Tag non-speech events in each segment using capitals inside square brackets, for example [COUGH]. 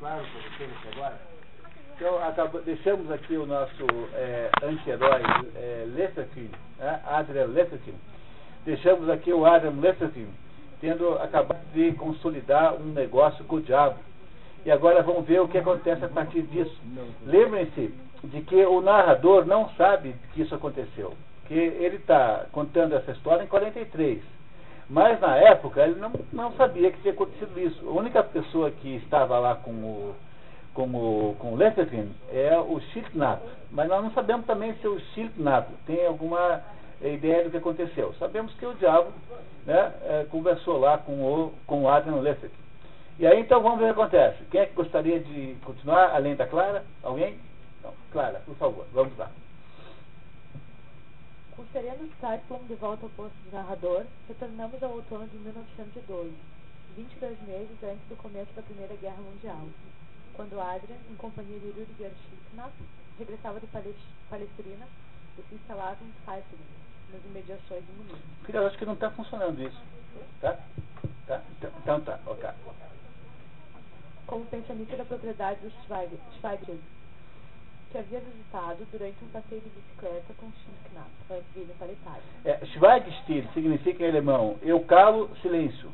claro para vocês agora? Então, acabou, deixamos aqui o nosso é, anti-herói é, Lesterkin, né? Adrian Lesterkin. Deixamos aqui o Adam Lesterkin, tendo acabado de consolidar um negócio com o diabo. E agora vamos ver o que acontece a partir disso. Lembrem-se de que o narrador não sabe que isso aconteceu. Que ele está contando essa história em 43. Mas na época ele não, não sabia que tinha acontecido isso. A única pessoa que estava lá com o, com o, com o Lesterkin é o Schiltnap. Mas nós não sabemos também se o Schiltnap tem alguma ideia do que aconteceu. Sabemos que o diabo né, é, conversou lá com o, com o Adrian Lesterkin. E aí então vamos ver o que acontece. Quem é que gostaria de continuar além da Clara? Alguém? Não. Clara, por favor, vamos lá. Com sereno Cyclone de volta ao posto de narrador, retornamos ao outono de 1912, 22 meses antes do começo da Primeira Guerra Mundial, quando Adrian, em companhia de Rüdiger Schicknapp, regressava de Palestrina e se instalava em Cyclone, nas imediações de Munique. Filha, acho que não está funcionando isso. Tá? Tá? Então, então tá, ok. Como pensionista da propriedade do Schweigel, que havia visitado durante um passeio de bicicleta com ir para a Itália. É, Schweigstil significa em alemão eu calo silêncio.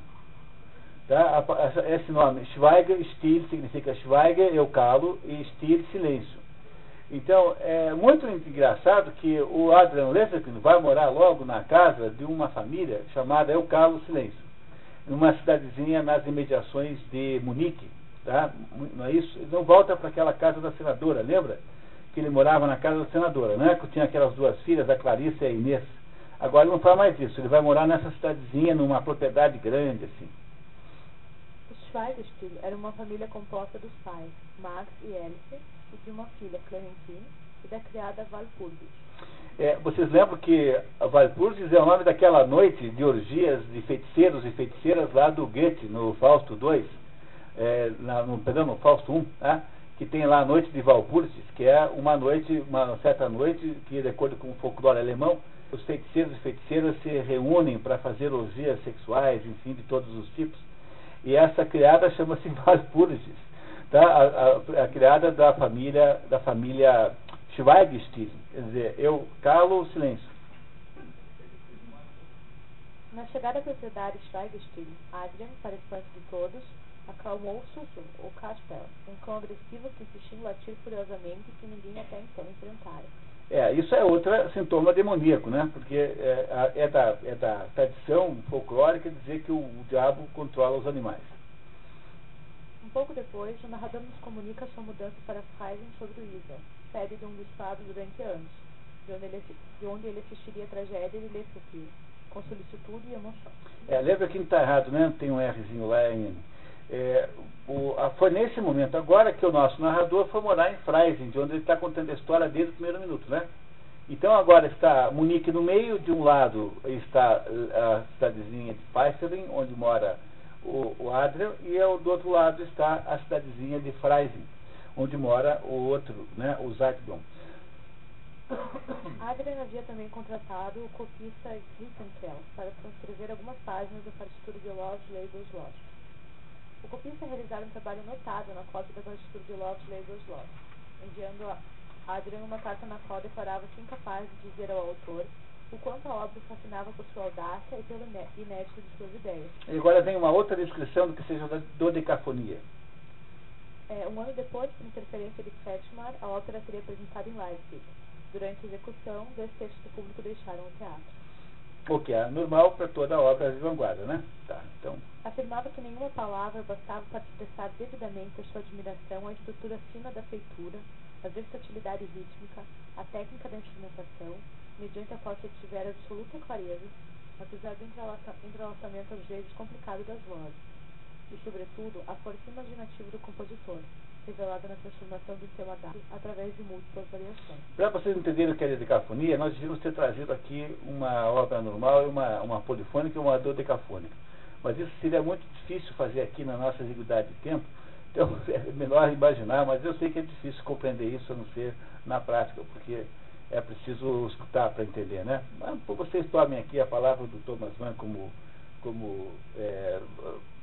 Tá? Esse nome, Schweigstil, significa Schweiger, eu calo, e Stil, silêncio. Então, é muito engraçado que o Adrian Lefferkin vai morar logo na casa de uma família chamada Eu Calo Silêncio, numa cidadezinha nas imediações de Munique. Tá? Não é isso? Ele não volta para aquela casa da senadora, lembra? Que ele morava na casa da senadora, né? Que tinha aquelas duas filhas, a Clarice e a Inês. Agora ele não faz mais isso, ele vai morar nessa cidadezinha, numa propriedade grande, assim. Os Schweigestiel era uma família composta dos pais, Max e Alice, e de uma filha, Clementine, e da criada Valpurgis. É, vocês lembram que Valpurgis é o nome daquela noite de orgias de feiticeiros e feiticeiras lá do Goethe, no Fausto II, é, na, no, perdão, no Fausto I, né? Que tem lá a noite de Walpurgis, que é uma noite, uma certa noite que, de acordo com o folclore alemão, os feiticeiros e feiticeiras se reúnem para fazer orgias sexuais, enfim, de todos os tipos. E essa criada chama-se [LAUGHS] Walpurgis, tá? A, a, a, criada da família da família Schweigstil, quer dizer, eu calo o silêncio. Na chegada à propriedade Schweigstil, Adrian, para espanto de todos, acalmou o Casper, um cão agressivo que insistiu em latir furiosamente que ninguém até então enfrentara. É, isso é outro sintoma demoníaco, né? Porque é, é, da, é da tradição folclórica dizer que o, o diabo controla os animais. Um pouco depois, o narrador nos comunica sua mudança para Freisen sobre o Isa, sede de um bispado durante anos, de onde ele, de onde ele assistiria a tragédia de Lefebvre, com solicitude e emoção. É, lembra que não está errado, né? Tem um Rzinho lá em é, o, a, foi nesse momento agora que o nosso narrador foi morar em Freising, de onde ele está contando a história desde o primeiro minuto, né? Então agora está Munique no meio, de um lado está a cidadezinha de Feisseling, onde mora o, o Adrian, e ao, do outro lado está a cidadezinha de Freising, onde mora o outro, né, o Zeitblom. [COUGHS] Adrian havia também contratado o copista Glittenfeld para transcrever algumas páginas da partitura de Love Labels Lost. O copista realizara um trabalho notável na cópia da partitura de Love Labors Lost, enviando a Adrian uma carta na qual declarava-se incapaz de dizer ao autor o quanto a obra fascinava por sua audácia e pelo inédito de suas ideias. E agora vem uma outra descrição do que seja da dodecafonia. É, um ano depois, por interferência de Kretschmar, a ópera seria apresentada em Leipzig. Durante a execução, dois terços do público deixaram o teatro. O que é normal para toda obra de vanguarda, né? Tá, então. Afirmava que nenhuma palavra bastava para expressar devidamente a sua admiração à estrutura fina da feitura, a versatilidade rítmica, a técnica da instrumentação, mediante a qual se tivera absoluta clareza, apesar do entrelaçamento às vezes complicado das vozes, e, sobretudo, a força imaginativa do compositor, revelada na transformação do tema dado através de múltiplas variações. Para vocês entenderem o que é decafonia, nós devíamos ter trazido aqui uma obra normal uma, uma polifônica e uma dodecafônica. Mas isso seria muito difícil fazer aqui na nossa exiguidade de tempo, então [LAUGHS] é melhor imaginar, mas eu sei que é difícil compreender isso a não ser na prática, porque é preciso escutar para entender, né? Mas vocês tomem aqui a palavra do Thomas Mann como, como é,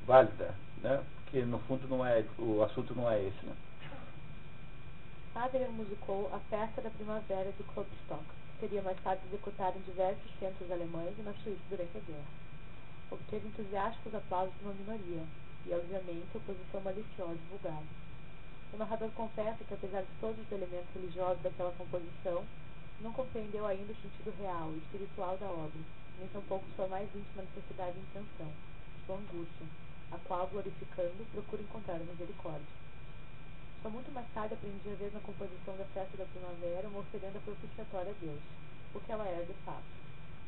válida, né? que no fundo não é, o assunto não é esse, né? Adrian musicou A Festa da Primavera de Klopstock, que seria mais tarde executado em diversos centros alemães e na Suíça durante a guerra. Obteve entusiásticos aplausos de uma minoria, e, obviamente, oposição maliciosa e vulgar. O narrador confessa que, apesar de todos os elementos religiosos daquela composição, não compreendeu ainda o sentido real e espiritual da obra, nem tampouco sua mais íntima necessidade e intenção, sua angústia, a qual, glorificando, procura encontrar a misericórdia. Só muito mais tarde aprendi a ver na composição da festa da primavera uma oferenda propiciatória a Deus, o que ela era de fato.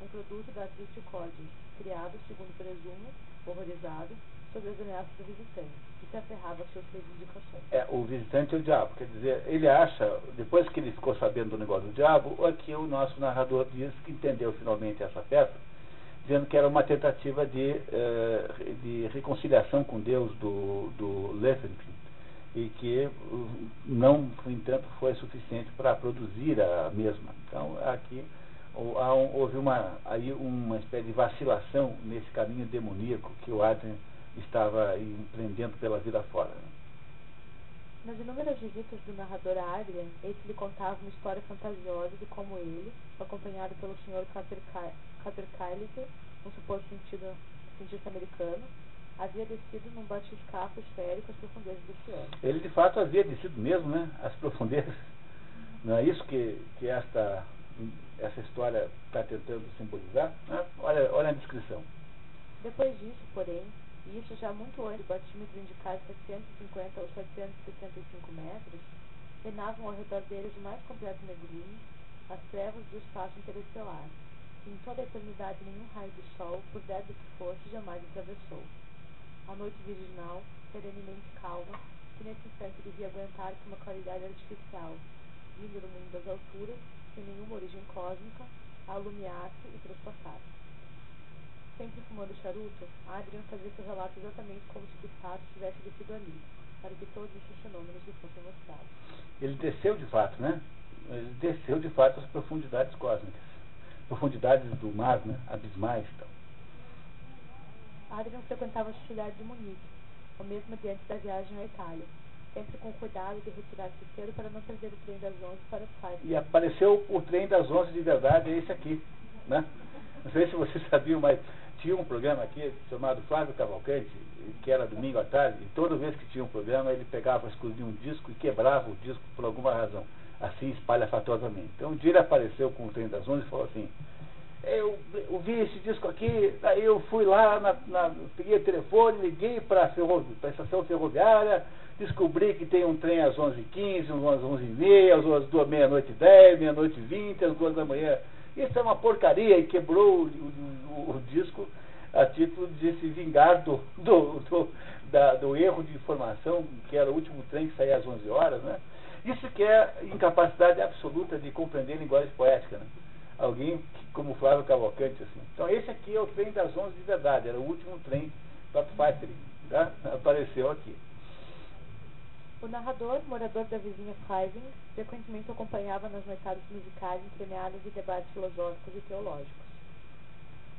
Um produto da de Cordes, criado, segundo presumo, horrorizado, sobre as ameaças do visitante, que se aferrava a suas reivindicações. É, o visitante é o diabo, quer dizer, ele acha, depois que ele ficou sabendo do negócio do diabo, aqui o nosso narrador diz que entendeu finalmente essa festa, dizendo que era uma tentativa de, uh, de reconciliação com Deus do, do Lefebvre, e que não, no entanto, foi suficiente para produzir a mesma. Então, aqui houve uma, aí uma espécie de vacilação nesse caminho demoníaco que o Adrian estava empreendendo pela vida fora. Nas inúmeras visitas do narrador a Adrian, esse lhe contava uma história fantasiosa de como ele, acompanhado pelo Sr. Capercailliger, um suposto sentido, cientista americano, havia descido num batiscafo esférico às profundezas do oceano. Ele de fato havia descido mesmo, né? Às profundezas. Não é isso que, que esta, essa história está tentando simbolizar? Né? Olha, olha a descrição. Depois disso, porém, e isso já muito antes do batímetro indicar 750 ou 765 metros, reinavam ao redor deles o mais completo negrumi, as trevas do espaço interestelar, que em toda a eternidade nenhum raio de sol, por débil que fosse, jamais atravessou a noite virginal, serenemente calma, que nesse instante devia aguentar que uma claridade artificial, vindo do mundo das alturas, sem nenhuma origem cósmica, a alumiasse e transpassasse. Sempre fumando charuto, Adrian fazia seu relato exatamente como se de fato tivesse descido ali, para que todos esses fenômenos lhe fossem mostrados. Ele desceu de fato, né? Ele desceu de fato às profundidades cósmicas, profundidades do mar, né? Abismais, então. Adrian frequentava a cidade de Munique, ou mesmo diante da viagem à Itália, sempre com cuidado de retirar-se cedo para não perder o trem das 11 para o Pfeiffer. E apareceu o trem das 11 de verdade, é esse aqui, né? Não sei se vocês [LAUGHS] sabiam, mas tinha um programa aqui chamado Flávio Cavalcante, que era domingo à tarde, e toda vez que tinha um programa ele pegava, escolhia um disco e quebrava o disco por alguma razão, assim espalhafatosamente. Então um dia ele apareceu com o trem das 11 e falou assim, eu, vi esse disco aqui, daí eu fui lá, na, na, peguei o telefone, liguei para a estação ferroviária, descobri que tem um trem às 11h15, às 11h30, às 2 meia-noite 10, meia-noite 20, às 2 da manhã. Isso é uma porcaria e quebrou o, o, o disco a título de se vingar do, do, do, da, do erro de informação, que era o último trem que saía às 11 horas. Né? Isso que é incapacidade absoluta de compreender linguagem poética. Né? alguém como Flávio Cavalcante, assim. Então esse aqui é o trem das 11 de verdade, era o último trem para Pfeiffer, tá? Apareceu aqui. O narrador, morador da vizinha Freising, frequentemente acompanhava nas noitadas musicais entremeadas de debates filosóficos e teológicos.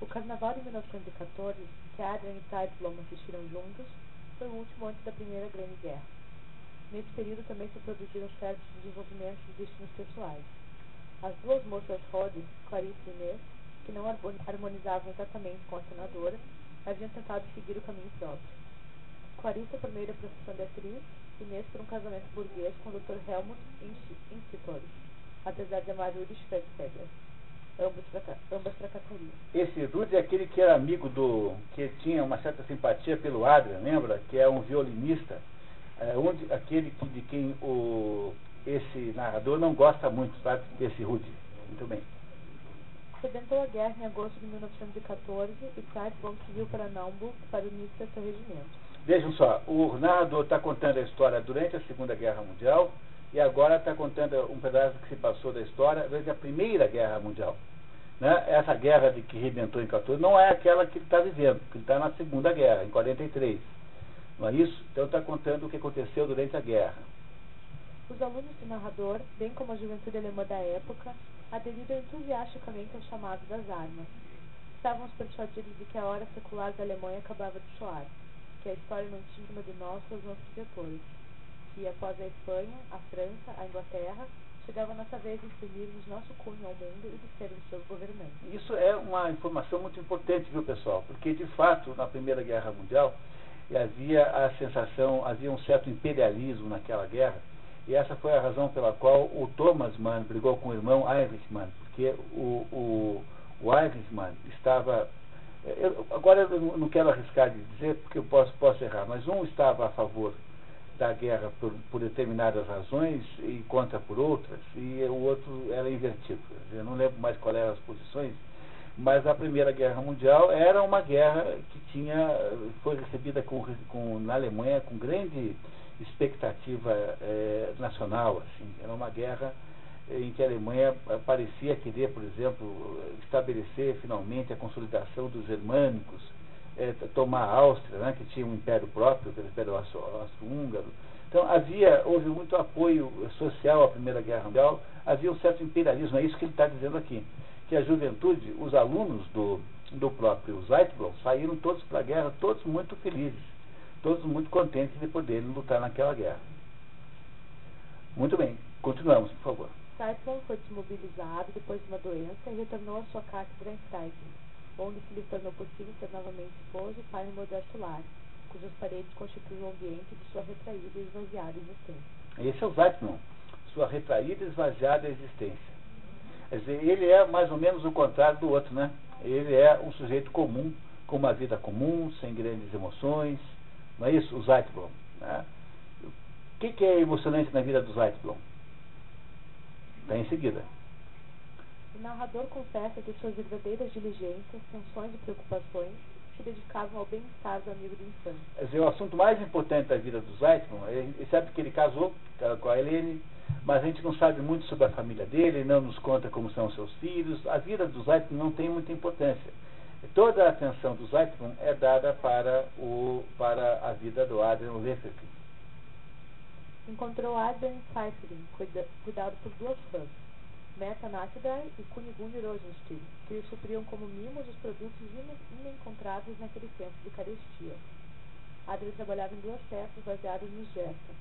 O carnaval de 1914, que Adrian e Teitelbaum assistiram juntos, foi o último antes da Primeira Grande Guerra. Nesse período também se produziram certos desenvolvimentos de destinos pessoais. As duas moças Rhodes, Clarice e Inês, que não harmonizavam exatamente com a senadora, haviam tentado seguir o caminho próprio. Clarice por meio da profissão de atriz, Inês por um casamento burguês com o Dr. Helmut Institor, apesar de amar Rudy. Ambos, ambas fracassariam. Esse Rudy é aquele que era amigo do. que tinha uma certa simpatia pelo Adrian, lembra? Que é um violinista. É, onde, aquele que, de quem o esse narrador não gosta muito, sabe, desse Rudy. Muito bem. Rebentou a guerra em agosto de 1914 e Kleitbaum seguiu para Naumburg para unir-se seu regimento. Vejam só, o narrador está contando a história durante a Segunda Guerra Mundial e agora está contando um pedaço que se passou da história durante a Primeira Guerra Mundial. Né? Essa guerra de que rebentou em 14 não é aquela que ele está vivendo, que ele está na Segunda Guerra, em 43. Não é isso? Então está contando o que aconteceu durante a guerra. Os alunos do narrador, bem como a juventude alemã da época, aderiram entusiasticamente ao chamado das armas. Estavam persuadidos de que a hora secular da Alemanha acabava de soar, que a história não tinha de nós seus nossos diretores, que após a Espanha, a França, a Inglaterra, chegava nossa vez de imprimirmos nosso cunho ao mundo e de sermos seus governantes. Isso é uma informação muito importante, viu, pessoal? Porque, de fato, na Primeira Guerra Mundial, havia a sensação, havia um certo imperialismo naquela guerra, e essa foi a razão pela qual o Thomas Mann brigou com o irmão Heinrich Mann, porque o, o, o Mann estava. Eu, agora eu não quero arriscar de dizer, porque eu posso, posso errar, mas um estava a favor da guerra por, por, determinadas razões e contra por outras, e o outro era invertido. Eu não lembro mais qual eram as posições, mas a Primeira Guerra Mundial era uma guerra que tinha, foi recebida com, com, na Alemanha com grande expectativa é, nacional. Assim. Era uma guerra em que a Alemanha parecia querer, por exemplo, estabelecer finalmente a consolidação dos germânicos, é, tomar a Áustria, né, que tinha um império próprio, que era o Império Austro-Húngaro. Então havia, houve muito apoio social à Primeira Guerra Mundial, havia um certo imperialismo, é isso que ele está dizendo aqui, que a juventude, os alunos do, do próprio Zeitblom saíram todos para a guerra, todos muito felizes, todos muito contentes de poderem lutar naquela guerra. Muito bem, continuamos, por favor. Zeitblom foi desmobilizado depois de uma doença e retornou à sua cátedra em Freiburg onde se lhe tornou possível ser novamente esposo e pai no modesto lar, cujas paredes constituem o ambiente de sua retraída e esvaziada existência. Esse é o Weizmann, sua retraída e esvaziada existência. Quer dizer, ele é mais ou menos o contrário do outro, né? Ele é um sujeito comum, com uma vida comum, sem grandes emoções. Não é isso? O Zeitblom. Né? O que, que é emocionante na vida do Zeitblom? Está em seguida. O narrador confessa que suas verdadeiras diligências, funções e preocupações se dedicavam ao bem-estar do amigo de infância. Quer dizer, o assunto mais importante da vida do Zeitman, ele sabe que ele casou com a Helene, mas a gente não sabe muito sobre a família dele, não nos conta como são seus filhos. A vida do Zeitman não tem muita importância. Toda a atenção do Zeitman é dada para, o, para a vida do Adrian Lefferkin. Encontrou Adrian Pfeifferin, cuidado por duas fãs Meta Natidar e Kunigunde Rosenstiel, que lhe supriam como mimos os produtos inencontrados naquele tempo de carestia. Adler trabalhava em duas peças baseadas no Gesta,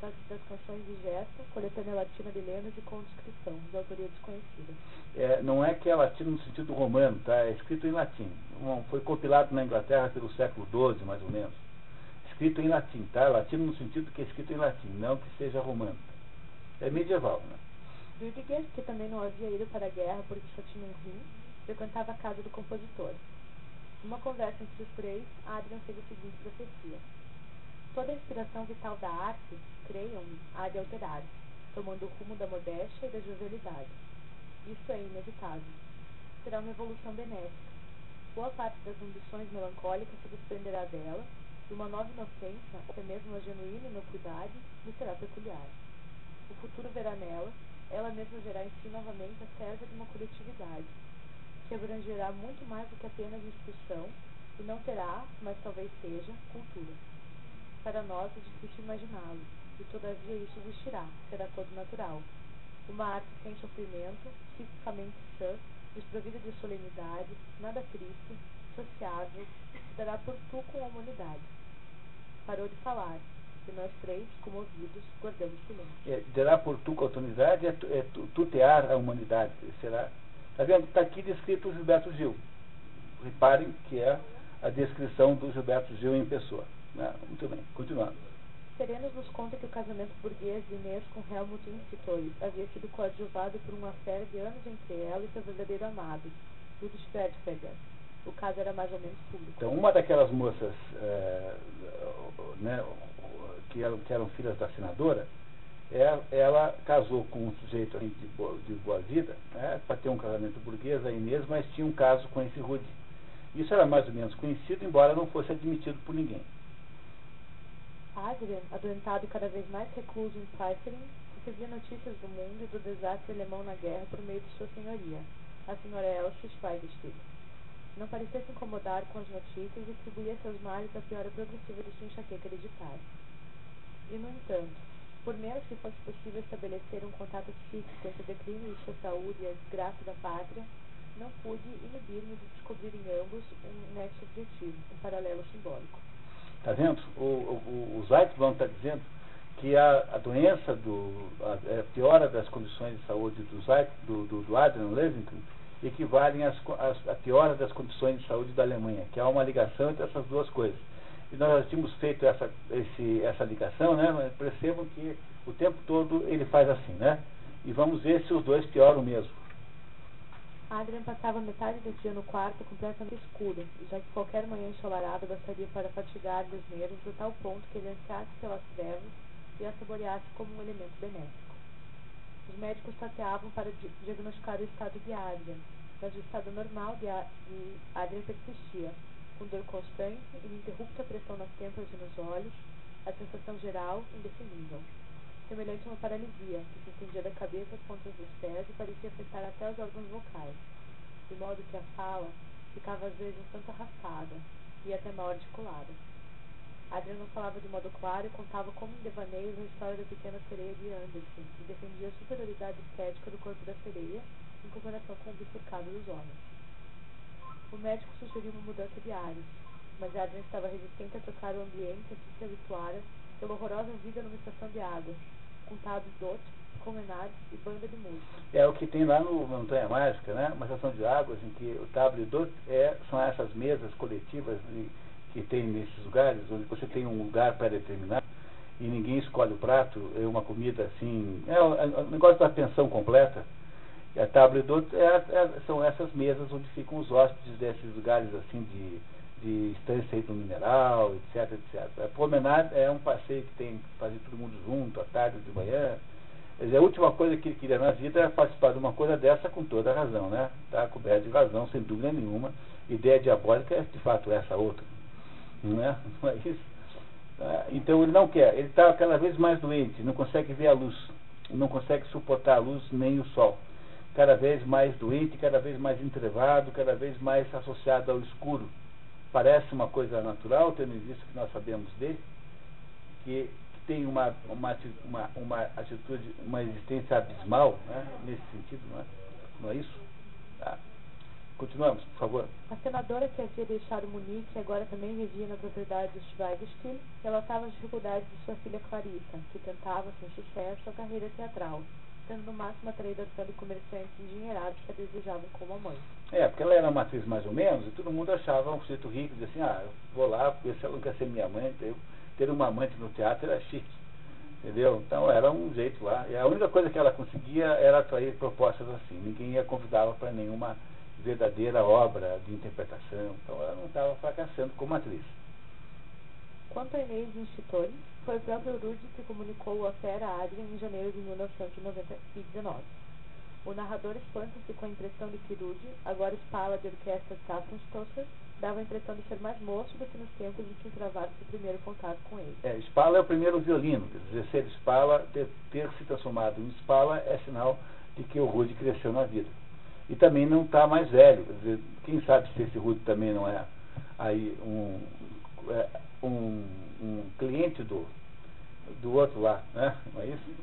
das, canções de Gesta, coletânea latina de lendas e com descrição, de autoria desconhecida. É, não é que é latino no sentido romano, tá? é escrito em latim. foi compilado na Inglaterra pelo século XII, mais ou menos. Escrito em latim, tá? Latino no sentido que é escrito em latim, não que seja romano. É medieval, né? Rüdiger, que também não havia ido para a guerra porque só tinha um rim, frequentava a casa do compositor. Numa conversa entre os três, Adrian fez a seguinte profecia. Toda a inspiração vital da arte, creiam-me, há de alterar-se, tomando o rumo da modéstia e da jovialidade. Isso é inevitável. Será uma evolução benéfica. Boa parte das ambições melancólicas se desprenderá dela, e uma nova inocência, até mesmo uma genuína inocuidade, lhe será peculiar. O futuro verá nela, ela mesma verá em si novamente a serva de uma coletividade, que abrangerá muito mais do que apenas instrução e não terá, mas talvez seja, cultura. Para nós é difícil imaginá-lo, e todavia isso existirá, será todo natural. Uma arte sem sofrimento, psiquicamente sã, desprovida de solenidade, nada triste, sociável, dará por tu com a humanidade. Parou de falar, e nós três, comovidos, guardamos silêncio. É, terá por tu oportunidade é, é tutear a humanidade. Será? Está vendo? Está aqui descrito o Gilberto Gil. Reparem que é a descrição do Gilberto Gil em pessoa. Né? Muito bem, continuando. Serenos nos conta que o casamento burguês de Inês com Helmut Institoy havia sido coadjuvado por uma série de anos entre ela e seu verdadeiro amado, Ludwig Schwertfeger. O caso era mais ou menos público. Então, uma daquelas moças é, né, que eram, que eram filhas da senadora, ela, é, ela casou com um sujeito de boa, de boa vida, né, para ter um casamento burguês, a Inês, mas tinha um caso com esse Rude. Isso era mais ou menos conhecido, embora não fosse admitido por ninguém. Adrian, adoentado e cada vez mais recluso em Pfeifferin, recebia notícias do mundo e do desastre alemão na guerra por meio de sua senhoria, a senhora Elsa Schweigestick. Não parecia se incomodar com as notícias e atribuía seus males à piora progressiva de sua enxaqueca hereditária. E, no entanto, por menos que fosse possível estabelecer um contato físico entre o declínio de sua saúde e a desgraça da pátria, não pude inibir-me de descobrir em ambos um nexo objetivo, um paralelo simbólico. Está vendo? O, o, o Zeitlon está dizendo que a, a doença, do, a, a, piora das condições de saúde do, Zeit, do, do, do Adrian Levington equivalem às, às, à piora das condições de saúde da Alemanha, que há uma ligação entre essas duas coisas. E nós já tínhamos feito essa, esse, essa ligação, né? Percebam que o tempo todo ele faz assim, né? E vamos ver se os dois pioram mesmo. Adrian passava metade do dia no quarto completamente escuro, já que qualquer manhã ensolarada bastaria para fatigar-lhe os nervos a tal ponto que ele ansiasse pelas trevas e a saboreasse como um elemento benéfico. Os médicos tateavam para diagnosticar o estado de Adrian, mas o estado normal de, Adrian persistia, com dor constante, ininterrupta pressão nas têmporas e nos olhos, a sensação geral indefinível semelhante a uma paralisia, que se estendia da cabeça às pontas dos pés e parecia afetar até os órgãos vocais, de modo que a fala ficava às vezes um tanto arrastada e até mal articulada. Adriano falava de modo claro e contava como em devaneios a história da pequena sereia de Anderson e defendia a superioridade estética do corpo da sereia em comparação com o bifurcado dos homens. O médico sugeriu uma mudança de ares, mas Adrian estava resistente a trocar o ambiente a que se habituara pela horrorosa vida numa estação de água, com tabs dotes, comenários e banda de música. É o que tem lá no Montanha Mágica, né? Uma estação de águas em que o tablet e dote é, são essas mesas coletivas de, que tem nesses lugares, onde você tem um lugar pré-determinado e ninguém escolhe o prato, é uma comida assim, é o, é o negócio da pensão completa. E a tablet dote é, é, são essas mesas onde ficam os hóspedes desses lugares assim de de estância do mineral, etc, etc. A promenade é um passeio que tem que fazer todo mundo junto, à tarde, de manhã. Dizer, a última coisa que ele queria na vida era participar de uma coisa dessa com toda a razão, né? Está coberto de razão, sem dúvida nenhuma. Ideia diabólica é, de fato, essa outra. [LAUGHS] Não é? Não é isso? Tá? Então ele não quer, ele está cada vez mais doente, não consegue ver a luz, não consegue suportar a luz nem o sol. Cada vez mais doente, cada vez mais entrevado, cada vez mais associado ao escuro parece uma coisa natural, tendo visto que nós sabemos dele, que, que tem uma, uma, uma, uma, atitude, uma existência abismal, né, nesse sentido, não é, não é isso? Tá. Continuamos, por favor. A senadora que havia deixado Munique e agora também vivia na propriedade do Schweigestiel relatava as dificuldades de sua filha Clarissa, que tentava, sem sucesso, a carreira teatral tendo no máximo atraído a de comerciantes endinheirados que a desejavam como mãe. É, porque ela era uma atriz mais ou menos, e todo mundo achava um sujeito rico, dizia assim, ah, eu vou lá, porque se ela não quer ser minha mãe, ter, ter uma amante no teatro era chique. Entendeu? Então era um jeito lá. E a única coisa que ela conseguia era atrair propostas assim. Ninguém a convidava para nenhuma verdadeira obra de interpretação. Então ela não estava fracassando como atriz. Quanto a Institutori, foi o próprio Rudy que comunicou a fera a Adrian em janeiro de 1919. O narrador espanta-se com a impressão de que Rudy, agora espala de orquestra Kaffenstosser, dava a impressão de ser mais moço do que nos tempos em que travara seu primeiro contato com ele. É, Spala é o primeiro violino, quer dizer, ser Spala, ter, ter se transformado em Spala é sinal de que o Rudy cresceu na vida. E também não está mais velho, dizer, quem sabe se esse Rudy também não é aí um, é, um, um cliente do, do outro lá, né? Não é isso?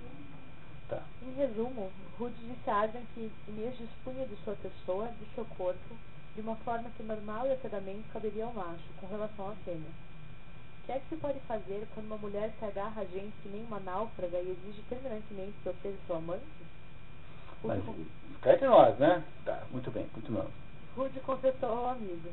Tá. Em resumo, Rude disse a Adrian que Inês dispunha de sua pessoa, de seu corpo, de uma forma que normal e adequadamente caberia ao macho, com relação à fêmea. O que é que se pode fazer quando uma mulher se agarra a gente que nem uma náufraga e exige terminantemente que eu seja sua amante? Mas, cá entre nós, né? Tá, muito bem, continuamos. Rude confessou ao amigo.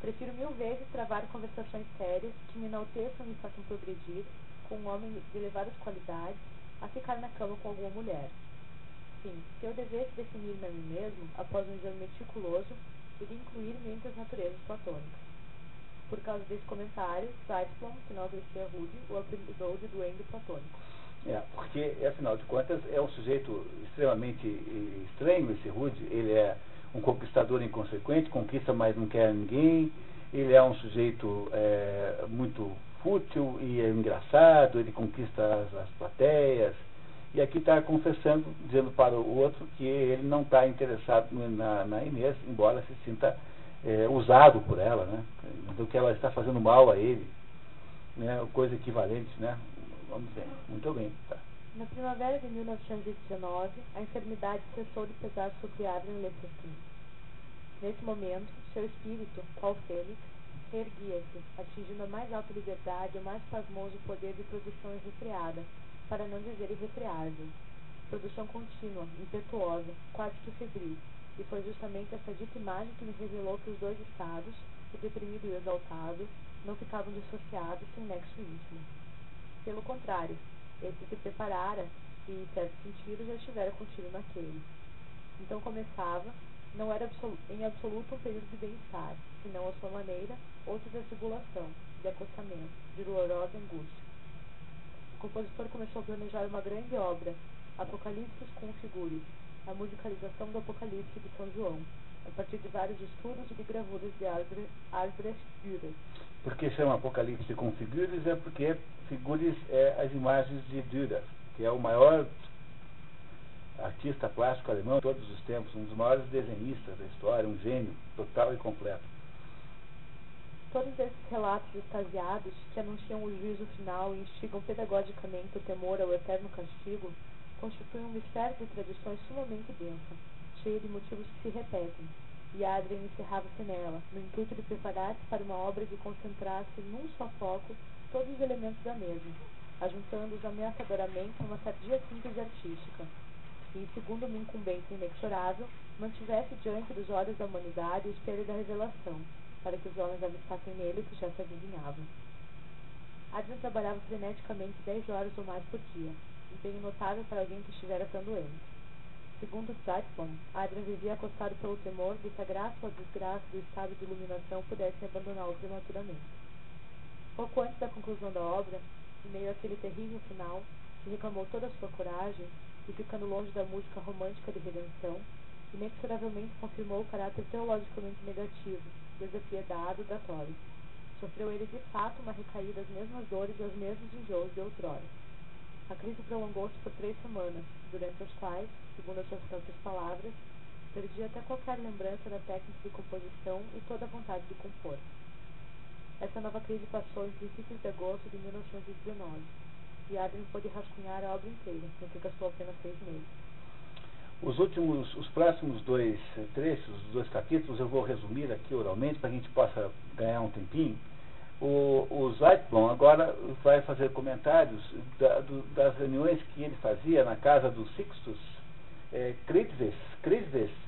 Prefiro mil vezes travar conversações sérias que me enalteçam e me façam progredir com um homem de elevadas qualidades a ficar na cama com alguma mulher. Sim, se eu devesse definir-me a mim mesmo, após um exame meticuloso, iria incluir-me entre as naturezas platônicas. Por causa desse comentário, Zeitzblom, que não agradecia Rude, o apelidou de duende platônico. É, porque, afinal de contas, é um sujeito extremamente estranho esse Rude. Ele é um conquistador inconsequente, conquista, mas não quer ninguém. Ele é um sujeito é, muito fútil e é engraçado, ele conquista as, as plateias. E aqui está confessando, dizendo para o outro que ele não está interessado na, na, Inês, embora se sinta é, usado por ela, né? do que ela está fazendo mal a ele. Né? Coisa equivalente, né? Vamos ver. Muito bem. Tá. Na primavera de 1919, a enfermidade cessou de pesar sobre Adrian Leprechaun. Nesse momento, seu espírito, Paul Félix, erguia-se, atingindo a mais alta liberdade, o mais pasmoso poder de produção irrefreada, para não dizer irrefreável. Produção contínua, impetuosa, quase que febril, e foi justamente essa dita imagem que me revelou que os dois estados, o deprimido e o exaltado, não ficavam dissociados sem nexo íntimo. Pelo contrário, esse se preparara e, certo sentido, já estivera contido naquele. Então começava, não era em absoluto um período de bem-estar, senão a sua maneira, outra de atribulação, de acostamento, de dolorosa angústia. O compositor começou a planejar uma grande obra, Apocalipse com figuras, a musicalização do Apocalipse de São João, a partir de vários estudos e de gravuras de Albrecht Dürer. Por que chama Apocalipse com figuras? É porque figuras é as imagens de Dürer, que é o maior artista plástico alemão de todos os tempos, um dos maiores desenhistas da história, um gênio total e completo. Todos esses relatos extasiados, que anunciam o juízo final e instigam pedagogicamente o temor ao eterno castigo, constituem um mistério de tradições sumamente densa, cheia de motivos que se repetem, e Adrian encerrava-se nela, no intuito de preparar-se para uma obra que concentrasse num só foco todos os elementos da mesma, ajuntando-os ameaçadoramente a uma tardia síntese artística, e, segundo uma incumbência inexorável, mantivesse diante dos olhos da humanidade o espelho da revelação, para que os homens avistassem nele o que já se adivinhava. Adrian trabalhava freneticamente dez horas ou mais por dia, empenho notável para alguém que estivera tão doente. Segundo Zeitman, Adrian vivia acostado pelo temor de que a graça ou a desgraça do estado de iluminação pudessem abandoná-lo prematuramente. Pouco antes da conclusão da obra, em meio àquele terrível final, que reclamou toda a sua coragem, e ficando longe da música romântica de redenção, inexoravelmente confirmou o caráter teologicamente negativo, desapiedado da Torre. Sofreu ele de fato uma recaída das mesmas dores e aos mesmos enjoos de outrora. A crise prolongou-se por três semanas, durante as quais, segundo as suas próprias palavras, perdi até qualquer lembrança da técnica de composição e toda a vontade de compor. Essa nova crise passou em princípios de agosto de 1919, e Adrien pôde rascunhar a obra inteira, no que gastou apenas seis meses. Os últimos, os próximos dois trechos, os dois capítulos, eu vou resumir aqui oralmente para que a gente possa ganhar um tempinho. O, o agora vai fazer comentários da, do, das reuniões que ele fazia na casa dos Sixtus é, Critves.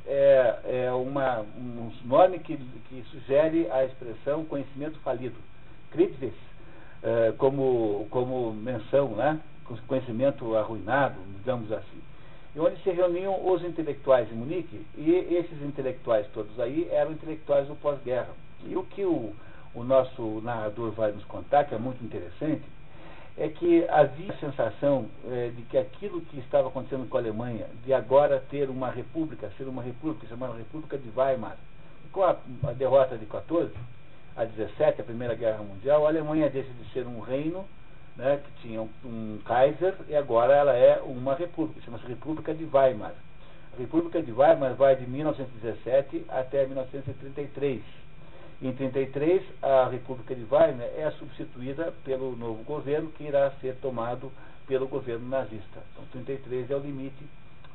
é, é uma, um nome que, que sugere a expressão conhecimento falido. Critves, é, como, como menção, né? conhecimento arruinado, digamos assim. E onde se reuniam os intelectuais de Munique, e esses intelectuais todos aí eram intelectuais do pós-guerra. E o que o, o nosso narrador vai nos contar, que é muito interessante, é que havia a sensação é, de que aquilo que estava acontecendo com a Alemanha, de agora ter uma república, ser uma república chamada República de Weimar, com a, a, derrota de 14 a 17, a Primeira Guerra Mundial, a Alemanha deixa de ser um reino né, que tinha um, um Kaiser e agora ela é uma república, chama-se República de Weimar. A República de Weimar vai de 1917 até 1933 em 33, a República de Weimar é substituída pelo novo governo, que irá ser tomado pelo governo nazista. Então, 33 é o limite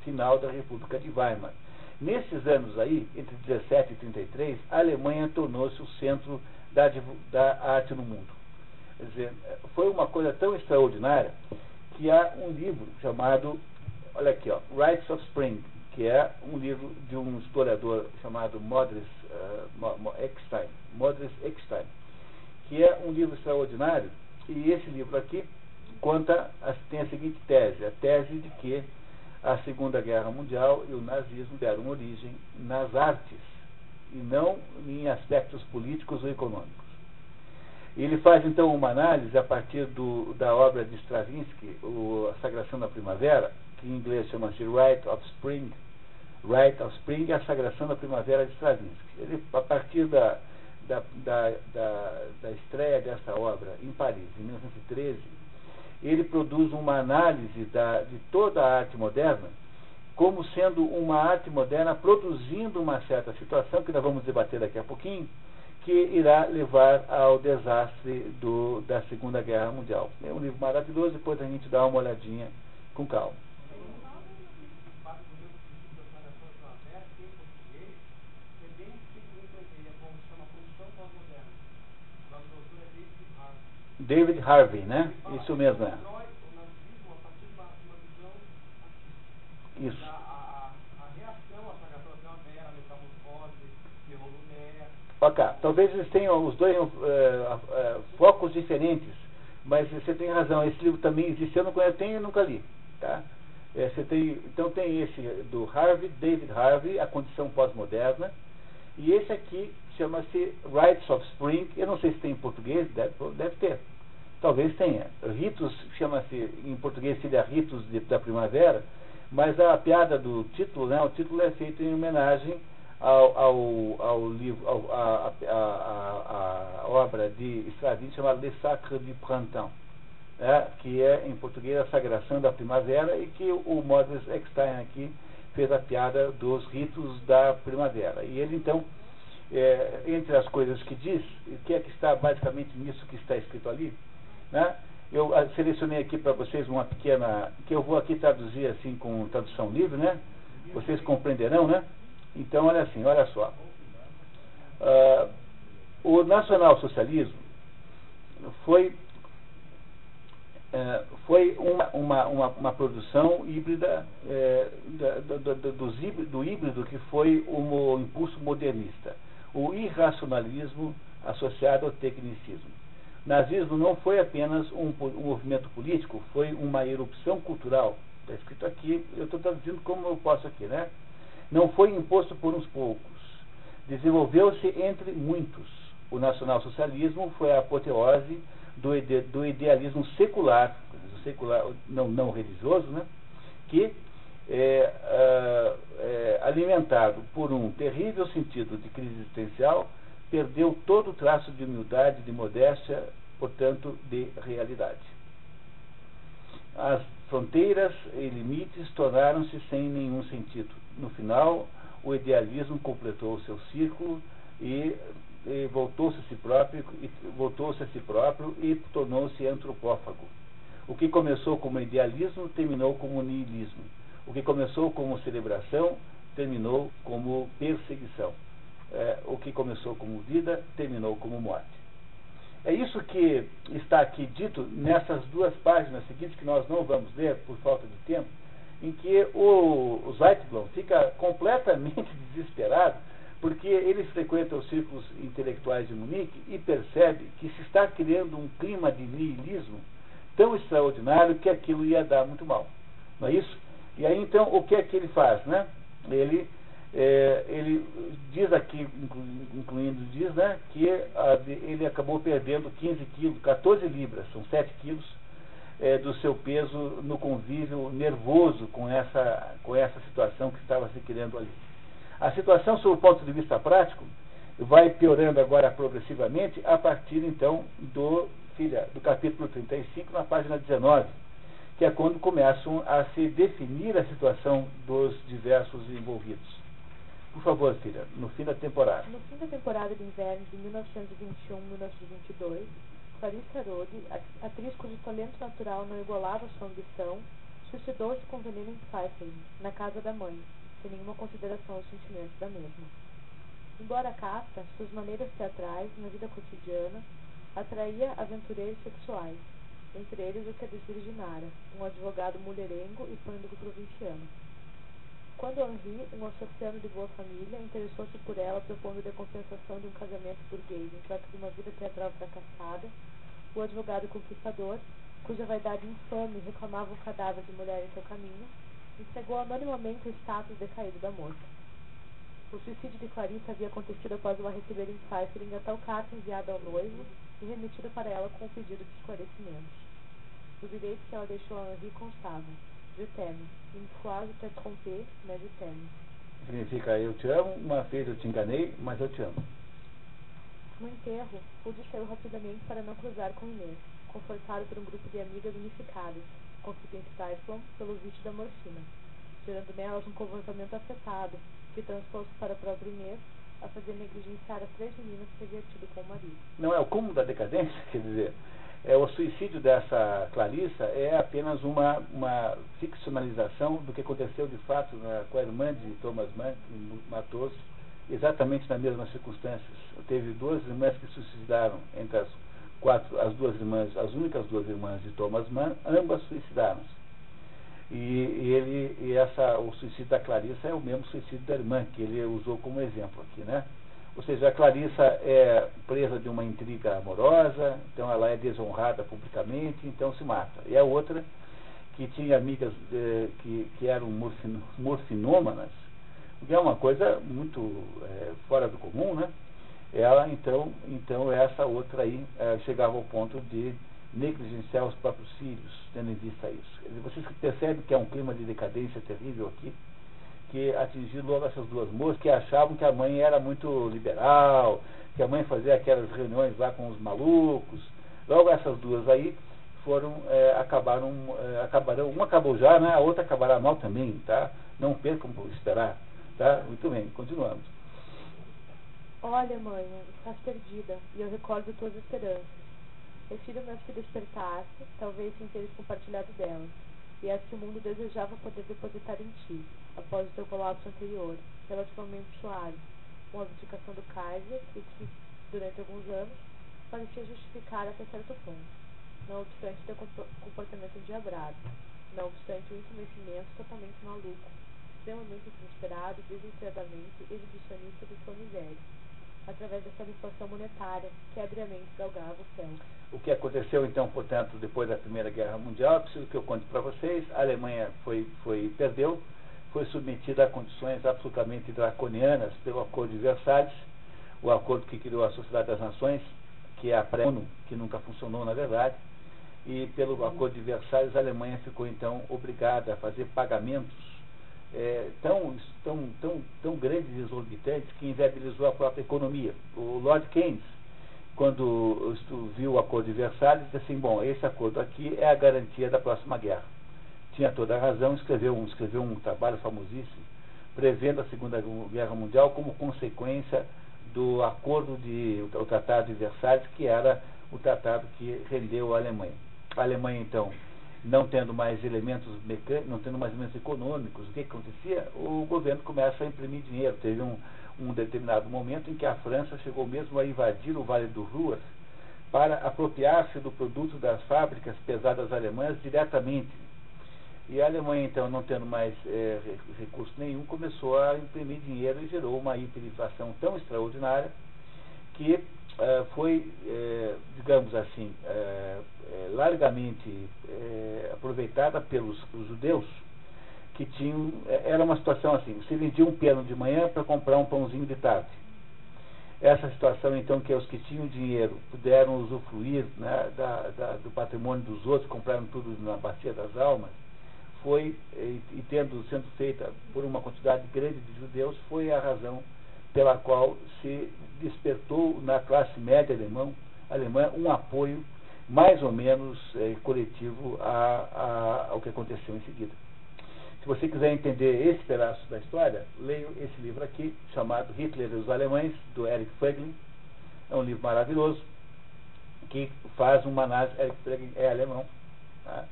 final da República de Weimar. Nesses anos aí, entre 17 e 33, a Alemanha tornou-se o centro da, da arte no mundo. Quer dizer, foi uma coisa tão extraordinária que há um livro chamado, olha aqui, ó, Rights of Spring, que é um livro de um explorador chamado Modris uh, Eckstein, Modris Eckstein, que é um livro extraordinário, e esse livro aqui conta, tem a seguinte tese, a tese de que a Segunda Guerra Mundial e o nazismo deram origem nas artes, e não em aspectos políticos ou econômicos. Ele faz então uma análise a partir do, da obra de Stravinsky, o, A Sagração da Primavera, que em inglês chama-se Rite of Spring, Rite of Spring é a Sagração da Primavera de Stravinsky. Ele, a partir da, da, da, da, da estreia dessa obra em Paris, em 1913, ele produz uma análise da, de toda a arte moderna como sendo uma arte moderna produzindo uma certa situação, que nós vamos debater daqui a pouquinho, que irá levar ao desastre do, da Segunda Guerra Mundial. É um livro maravilhoso, depois a gente dá uma olhadinha com calma. David Harvey, né? Isso mesmo, é. Isso. Ok, talvez eles tenham os dois uh, uh, focos diferentes, mas você tem razão, esse livro também existe, eu não conheço, tenho e nunca li. Tá? É, você tem, então tem esse do Harvey, David Harvey, A Condição Pós-Moderna, e esse aqui chama-se Rites of Spring, eu não sei se tem em português, deve, deve ter. Talvez tenha. Ritos, chama-se, em português seria Ritos de, da Primavera, mas a piada do título, né, o título é feito em homenagem ao, ao, ao livro, ao, a, a, a, a, obra de Stravinsky chamada Le Sacre du Printemps, né, que é em português a Sagração da Primavera e que o Modest Eckstein aqui fez a piada dos ritos da primavera. E ele então é, entre as coisas que diz, o que é que está basicamente nisso que está escrito ali, né? Eu ah, selecionei aqui para vocês uma pequena, que eu vou aqui traduzir assim com tradução livre, né? Vocês compreenderão, né? Então, olha assim, olha só. Uh, o nacionalsocialismo foi é, foi uma, uma, uma, uma, produção híbrida do, do, do, do, híbrido que foi o impulso modernista o irracionalismo associado ao tecnicismo. Nazismo não foi apenas um, um movimento político, foi uma erupção cultural. Está escrito aqui, eu estou traduzindo como eu posso aqui, né? Não foi imposto por uns poucos. Desenvolveu-se entre muitos. O nacionalsocialismo foi a apoteose do, ide, do idealismo secular, secular não, não religioso, né? que é, é, é, alimentado por um terrível sentido de crise existencial, perdeu todo o traço de humildade, de modéstia, portanto, de realidade. As fronteiras e limites tornaram-se sem nenhum sentido. No final, o idealismo completou o seu círculo e, e voltou-se a si próprio e voltou-se a si próprio e tornou-se antropófago. O que começou como idealismo terminou como niilismo o que começou como celebração terminou como perseguição. É, o que começou como vida terminou como morte. É isso que está aqui dito nessas duas páginas seguintes, que nós não vamos ler por falta de tempo, em que o, o Zeitblom fica completamente [LAUGHS] desesperado porque ele frequenta os círculos intelectuais de Munique e percebe que se está criando um clima de niilismo tão extraordinário que aquilo ia dar muito mal. Não é isso? E aí então o que é que ele faz? Né? Ele, é, ele diz aqui, incluindo diz, né, que a, ele acabou perdendo 15 quilos, 14 libras, são 7 quilos, é, do seu peso no convívio nervoso com essa, com essa situação que estava se criando ali. A situação, sob o ponto de vista prático, vai piorando agora progressivamente a partir então do, filha, do capítulo 35, na página 19 que é quando começam a se definir a situação dos diversos envolvidos. Por favor, filha, no fim da temporada. No fim da temporada de inverno de 1921-1922, Clarissa Rode, atriz cujo talento natural não igualava sua ambição, suicidou-se com veneno em Pfeiffer, na casa da mãe, sem nenhuma consideração aos sentimentos da mesma. Embora casta, suas maneiras teatrais, na vida cotidiana, atraía aventureiros sexuais, entre eles o que a desvirginara, um advogado mulherengo e pândego provinciano. Quando Henri, um associano de boa família, interessou-se por ela propondo a compensação de um casamento burguês em troca de uma vida teatral fracassada, o advogado conquistador, cuja vaidade infame reclamava um cadáver de mulher em seu caminho, entregou anonimamente o status decaído da moça. O suicídio de Clarissa havia acontecido após ela receber em Pfeiffer tal carta enviada ao noivo e remetido para ela com o pedido de esclarecimentos. Os bilhetes que ela deixou a Henri constavam: Je t'aime, une fois je t'ai trompé, mais je t'aime. Significa eu te amo, uma vez eu te enganei, mas eu te amo. No enterro, Rudy saiu rapidamente para não cruzar com Inês, confortado por um grupo de amigas unificadas, conseguindo Typhon pelo vício da morfina, gerando nelas um comportamento afetado, que transpôs para a própria Inês a fazer negligenciar as três meninas que havia tido com o marido. Não é o cúmulo da decadência, [LAUGHS] quer dizer, é, o suicídio dessa Clarissa é apenas uma, uma ficcionalização do que aconteceu de fato na, com a irmã de Thomas Mann, matou-se exatamente nas mesmas circunstâncias. Teve duas irmãs que se suicidaram entre as quatro, as duas irmãs, as únicas duas irmãs de Thomas Mann, ambas suicidaram-se. E, e, ele, e essa, o suicídio da Clarissa é o mesmo suicídio da irmã, que ele usou como exemplo aqui, né? Ou seja, a Clarissa é presa de uma intriga amorosa, então ela é desonrada publicamente, então se mata. E a outra, que tinha amigas eh, que, que eram morfinômanas, o que é uma coisa muito é, fora do comum, né? Ela, então, então essa outra aí é, chegava ao ponto de negligenciar os próprios filhos, tendo em vista isso. Vocês percebem que é um clima de decadência terrível aqui, que atingiu logo essas duas moças que achavam que a mãe era muito liberal, que a mãe fazia aquelas reuniões lá com os malucos. Logo essas duas aí foram, é, acabaram, é, uma acabou já, né, a outra acabará mal também, tá? Não percam por esperar. Tá? Muito bem, continuamos. Olha, mãe, estás perdida, e eu recordo tuas esperanças. Refiro-me às que despertaste, talvez sem teres compartilhado delas, e as que o mundo desejava poder depositar em ti, após o teu colapso anterior, relativamente suave, com a abdicação do Kaiser, e que, durante alguns anos, parecia justificar até certo ponto, não obstante teu comportamento endiabrado, não obstante o entumecimento totalmente maluco, extremamente desesperado, desesperadamente exibicionista de sua miséria, através dessa inflação monetária que abriamente galgava o céu. O que aconteceu então, portanto, depois da Primeira Guerra Mundial, preciso que eu conte para vocês, a Alemanha foi, foi, perdeu, foi submetida a condições absolutamente draconianas pelo Acordo de Versalhes, o acordo que criou a Sociedade das Nações, que é a pré-ONU, que nunca funcionou na verdade, e pelo Acordo de Versalhes a Alemanha ficou então obrigada a fazer pagamentos é, tão, tão, tão, tão grandes e exorbitantes que inviabilizou a própria economia. O Lord Keynes, quando viu o acordo de Versalhes, disse assim, bom, esse acordo aqui é a garantia da próxima guerra. Tinha toda a razão, escreveu um, escreveu um trabalho famosíssimo, prevendo a Segunda Guerra Mundial como consequência do acordo de, o Tratado de Versalhes, que era o tratado que rendeu a Alemanha. A Alemanha, então, não tendo mais elementos mecânicos, não tendo mais elementos econômicos, o que, acontecia? O governo começa a imprimir dinheiro. Teve um, um determinado momento em que a França chegou mesmo a invadir o Vale do Ruas para apropriar-se do produto das fábricas pesadas alemãs diretamente. E a Alemanha, então, não tendo mais é, recurso nenhum, começou a imprimir dinheiro e gerou uma hiperinflação tão extraordinária que uh, foi, uh, digamos assim, uh, largamente aproveitada pelos, judeus, que tinham. Era uma situação assim: você vendia um piano de manhã para comprar um pãozinho de tarde. Essa situação, então, que os que tinham dinheiro puderam usufruir né, da, da, do patrimônio dos outros, compraram tudo na Bacia das Almas, foi, e, e tendo sendo feita por uma quantidade grande de judeus, foi a razão pela qual se despertou na classe média alemã, alemã um apoio mais ou menos é, coletivo a, a, ao que aconteceu em seguida. Se você quiser entender esse pedaço da história, leia esse livro aqui, chamado Hitler e os Alemães, do Eric Feglin. É um livro maravilhoso, que faz uma análise, Eric Feglin é alemão, tá?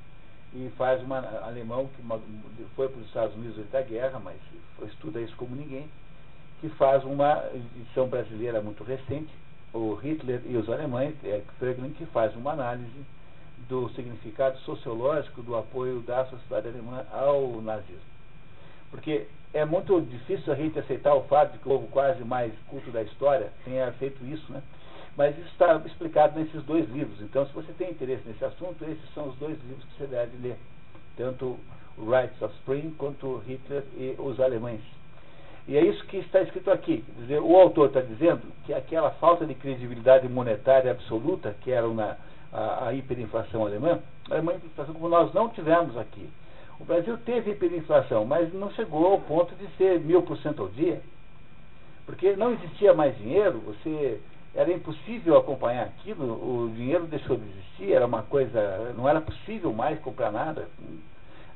e faz uma alemão que foi para os Estados Unidos durante a guerra, mas estuda isso como ninguém, que faz uma edição brasileira muito recente, o Hitler e os alemães, é que faz uma análise do significado sociológico do apoio da sociedade alemã ao nazismo. Porque é muito difícil a gente aceitar o fato de que o povo quase mais culto da história tenha feito isso, né? Mas isso está explicado nesses dois livros. Então, se você tem interesse nesse assunto, esses são os dois livros que você deve ler. Tanto Rights of Spring quanto Hitler e os Alemães. E é isso que está escrito aqui. Dizer, o autor está dizendo que aquela falta de credibilidade monetária absoluta, que era uma, a, a hiperinflação alemã, é uma hiperinflação como nós não tivemos aqui. O Brasil teve hiperinflação, mas não chegou ao ponto de ser mil por cento ao dia. Porque não existia mais dinheiro, você era impossível acompanhar aquilo, o dinheiro deixou de existir, era uma coisa, não era possível mais comprar nada.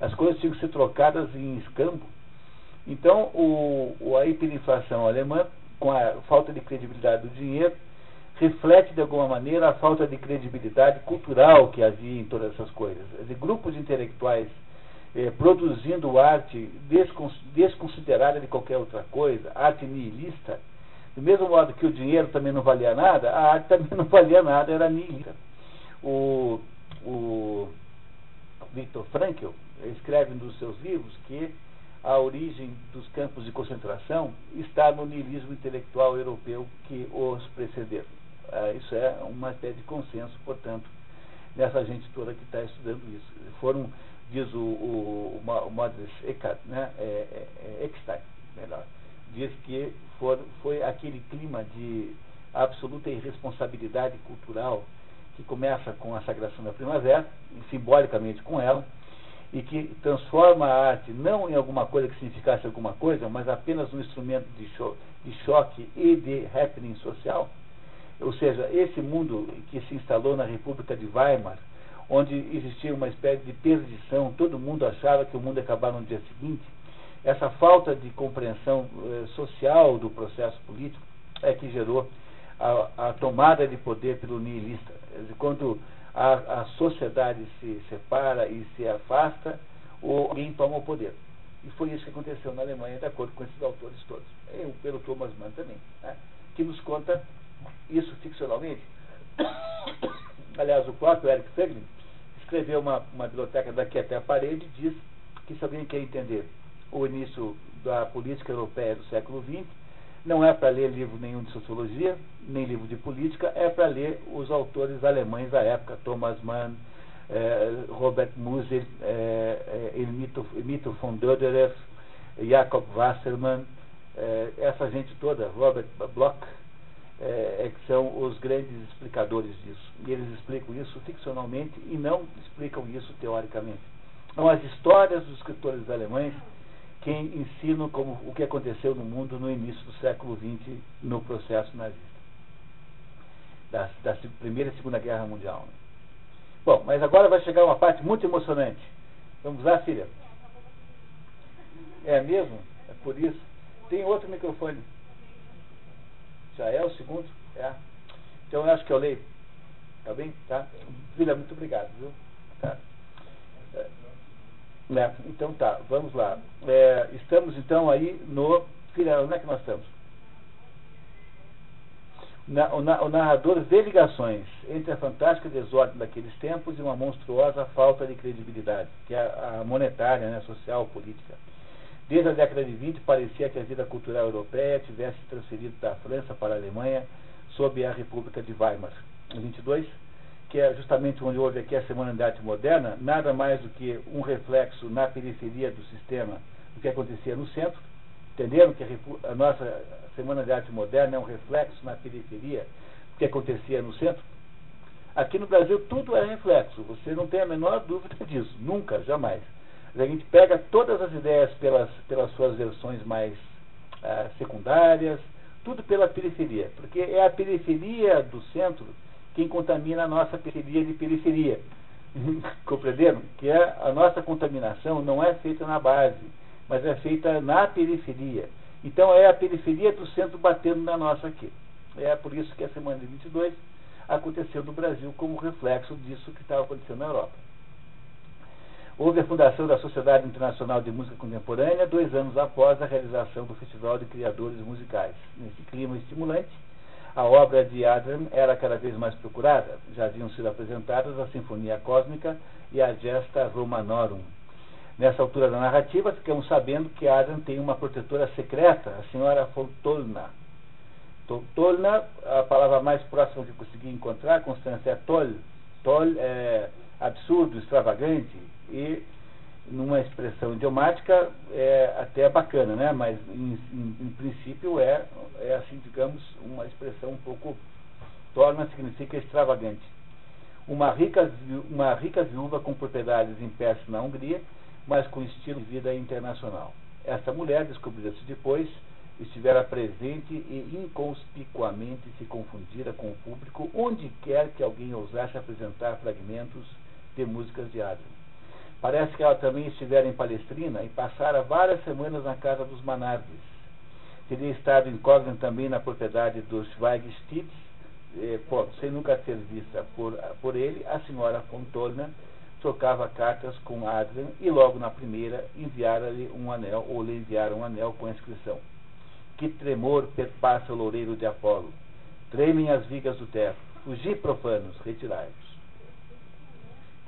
As coisas tinham que ser trocadas em escambo. Então, o, a hiperinflação alemã, com a falta de credibilidade do dinheiro, reflete de alguma maneira a falta de credibilidade cultural que havia em todas essas coisas. Dizer, grupos intelectuais eh, produzindo arte desconsiderada de qualquer outra coisa, arte nihilista, Do mesmo modo que o dinheiro também não valia nada, a arte [LAUGHS] também não valia nada, era nihilista. O, o Viktor Frankl escreve nos seus livros que a origem dos campos de concentração está no niilismo intelectual europeu que os precederam. Ah, isso é uma espécie de consenso, portanto, nessa gente toda que está estudando isso. Foram, diz o, o, o Modris Eckart, né, é, é, é Eckstein, melhor, diz que for, foi aquele clima de absoluta irresponsabilidade cultural que começa com a sagração da primavera, simbolicamente com ela, e que transforma a arte não em alguma coisa que significasse alguma coisa, mas apenas um instrumento de, cho de choque e de happening social. Ou seja, esse mundo que se instalou na República de Weimar, onde existia uma espécie de perdição, todo mundo achava que o mundo ia acabar no dia seguinte, essa falta de compreensão eh, social do processo político é que gerou a, a tomada de poder pelo nihilista. Quando a, a sociedade se separa e se afasta, ou alguém toma o poder. E foi isso que aconteceu na Alemanha, de acordo com esses autores todos. E pelo Thomas Mann também, né? que nos conta isso ficcionalmente. [COUGHS] Aliás, o próprio Eric Feglin escreveu uma, uma biblioteca daqui até a parede diz que se alguém quer entender o início da política europeia do século XX, não é para ler livro nenhum de sociologia, nem livro de política, é para ler os autores alemães da época, Thomas Mann, eh, Robert Musil, eh, Emito von Döderer, Jakob Wassermann, eh, essa gente toda, Robert Bloch, é, é, que são os grandes explicadores disso. E eles explicam isso ficcionalmente e não explicam isso teoricamente. São as histórias dos escritores alemães que ensinam como, o que aconteceu no mundo no início do século XX no processo nazista. Da, da Primeira e Segunda Guerra Mundial. Né? Bom, mas agora vai chegar uma parte muito emocionante. Vamos lá, filha? É mesmo? É por isso. Tem outro microfone. Já é o segundo? É. Então eu acho que eu leio. Tá bem? Tá? Filha, muito obrigado, viu? Tá. Né? Então tá, vamos lá. É, estamos então aí no. Filha, onde é que nós estamos? Na, o, na, o, narrador vê ligações entre a fantástica desordem daqueles tempos e uma monstruosa falta de credibilidade, que é a monetária, né, social, política. Desde a década de 20, parecia que a vida cultural europeia tivesse transferido da França para a Alemanha sob a República de Weimar. Em 22, que é justamente onde houve aqui a Semana de Arte Moderna, nada mais do que um reflexo na periferia do sistema do que acontecia no centro. Entenderam que a, a nossa Arte Moderna é um reflexo na periferia do que acontecia no centro? Aqui no Brasil tudo é reflexo, você não tem a menor dúvida disso, nunca, jamais. A gente pega todas as ideias pelas, pelas suas versões mais ah, secundárias, tudo pela periferia, porque é a periferia do centro quem contamina a nossa periferia de periferia. [LAUGHS] Compreenderam? Que é, a nossa contaminação não é feita na base, mas é feita na periferia. Então é a periferia do centro batendo na nossa aqui. É por isso que a semana de 22 aconteceu no Brasil como reflexo disso que estava acontecendo na Europa. Houve a fundação da Sociedade Internacional de Música Contemporânea dois anos após a realização do Festival de Criadores Musicais. Nesse clima estimulante, a obra de Adrian era cada vez mais procurada. Já haviam sido apresentadas a Sinfonia Cósmica e a Gesta Romanorum. Nessa altura da narrativa, ficamos sabendo que Adrian tem uma protetora secreta, a senhora Fontolna. Tolna, a palavra mais próxima que consegui encontrar, Constância, é tol. Tol é absurdo, extravagante, e numa expressão idiomática é até bacana, né? mas em, em, em, princípio é, é assim, digamos, uma expressão um pouco torna significa extravagante. Uma rica, uma rica viúva com propriedades em Peste na Hungria, mas com estilo de vida internacional. Essa mulher, descobrida-se depois, estivera presente e inconspicuamente se confundira com o público onde quer que alguém ousasse apresentar fragmentos de músicas de Adrian. Parece que ela também estivera em Palestrina e passara várias semanas na casa dos Manardes. Teria estado incógnita também na propriedade dos Schweigstitz, eh, sem nunca ser vista por, por ele, a senhora Fontolna trocava cartas com Adrian e logo na primeira enviara-lhe um anel, ou lhe enviaram um anel com a inscrição que tremor perpassa o loureiro de Apolo. Tremem as vigas do teto. Fugi, profanos, retirai-vos.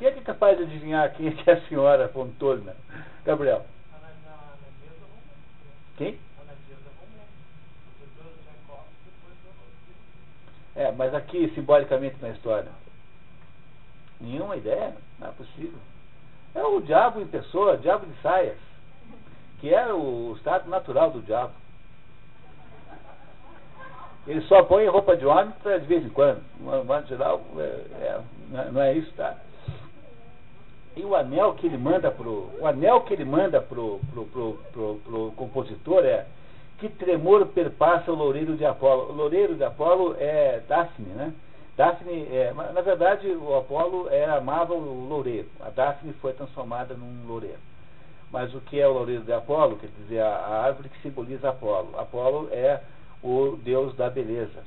Quem é que é capaz de adivinhar quem é, a senhora Fontolna? Gabriel. Quem? É, mas aqui, simbolicamente na história. Nenhuma ideia, não é possível. É o diabo em pessoa, o diabo de saias, que é o estado natural do diabo. Ele só põe roupa de homem de vez em quando. No modo geral, é, é, não é isso, tá? E o anel que ele manda pro. O anel que ele manda pro, pro, pro, pro, pro compositor é que tremor perpassa o loureiro de Apolo. O loureiro de Apolo é Daphne, né? Daphne, é, na verdade, o Apolo era, amava o loureiro. A Daphne foi transformada num loureiro. Mas o que é o loureiro de Apolo? Quer dizer, a, a árvore que simboliza Apolo. Apolo é o deus da beleza,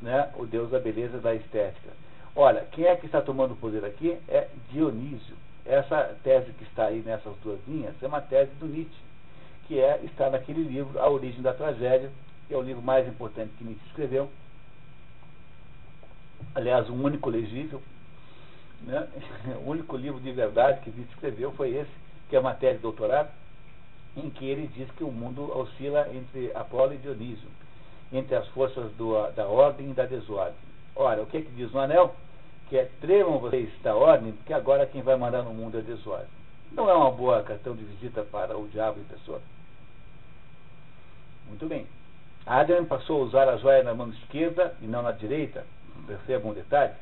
né? o deus da beleza da estética. Olha, quem é que está tomando poder aqui é Dionísio. Essa tese que está aí nessas duas linhas é uma tese do Nietzsche, que é, está naquele livro A Origem da Tragédia, que é o livro mais importante que Nietzsche escreveu. Aliás, o um único legível, né? [LAUGHS] o único livro de verdade que Nietzsche escreveu foi esse, que é uma tese de doutorado, em que ele diz que o mundo oscila entre Apolo e Dionísio entre as forças do, da ordem e da desordem. Ora, o que, é que diz no anel? Que é tremam vocês da ordem, porque agora quem vai mandar no mundo é a desordem. Não é uma boa cartão de visita para o diabo em pessoa? Muito bem. Adrian passou a usar a joia na mão esquerda e não na direita, perceba um detalhe,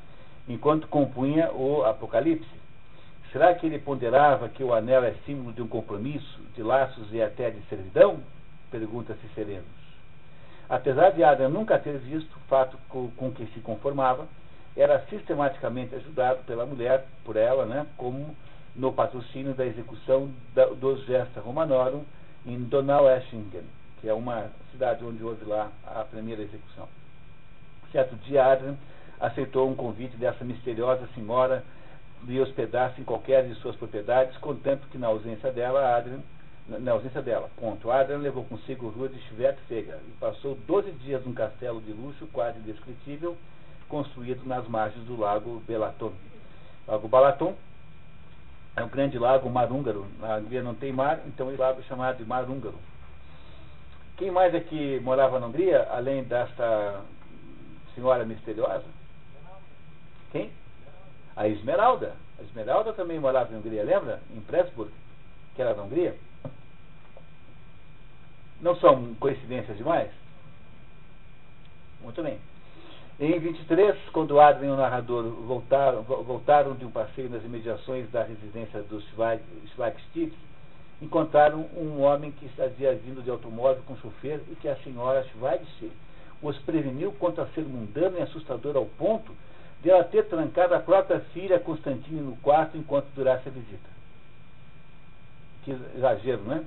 enquanto compunha o Apocalipse. Será que ele ponderava que o anel é símbolo de um compromisso, de laços e até de servidão? Pergunta-se sereno. Apesar de Adam nunca ter visto o fato com que se conformava, era sistematicamente ajudado pela mulher, por ela, né, como no patrocínio da execução da, dos Gesta Romanorum em Donaueschingen, que é uma cidade onde houve lá a primeira execução. Certo dia, Adrian aceitou um convite dessa misteriosa senhora de hospedar-se em qualquer de suas propriedades, contanto que na ausência dela, Adrian na ausência dela. Ponto. Adrian levou consigo Rua de Schwertfeger e passou 12 dias num castelo de luxo quase indescritível, construído nas margens do lago Belaton. Lago Balaton é um grande lago marúngaro. Na Hungria não tem mar, então esse lago é chamado de mar húngaro. Quem mais é que morava na Hungria, além desta senhora misteriosa? Quem? A Esmeralda. A Esmeralda também morava em Hungria, lembra? Em Pressburg, que era na Hungria. Não são coincidências demais? Muito bem. Em 23, quando Adrien e o narrador voltaram, voltaram de um passeio nas imediações da residência dos Schweigstitz, encontraram um homem que havia vindo de automóvel com chofer e que a senhora Schweigstitz os preveniu contra ser mundano e assustador ao ponto de ela ter trancado a própria filha Constantine no quarto enquanto durasse a visita. Que exagero, não é?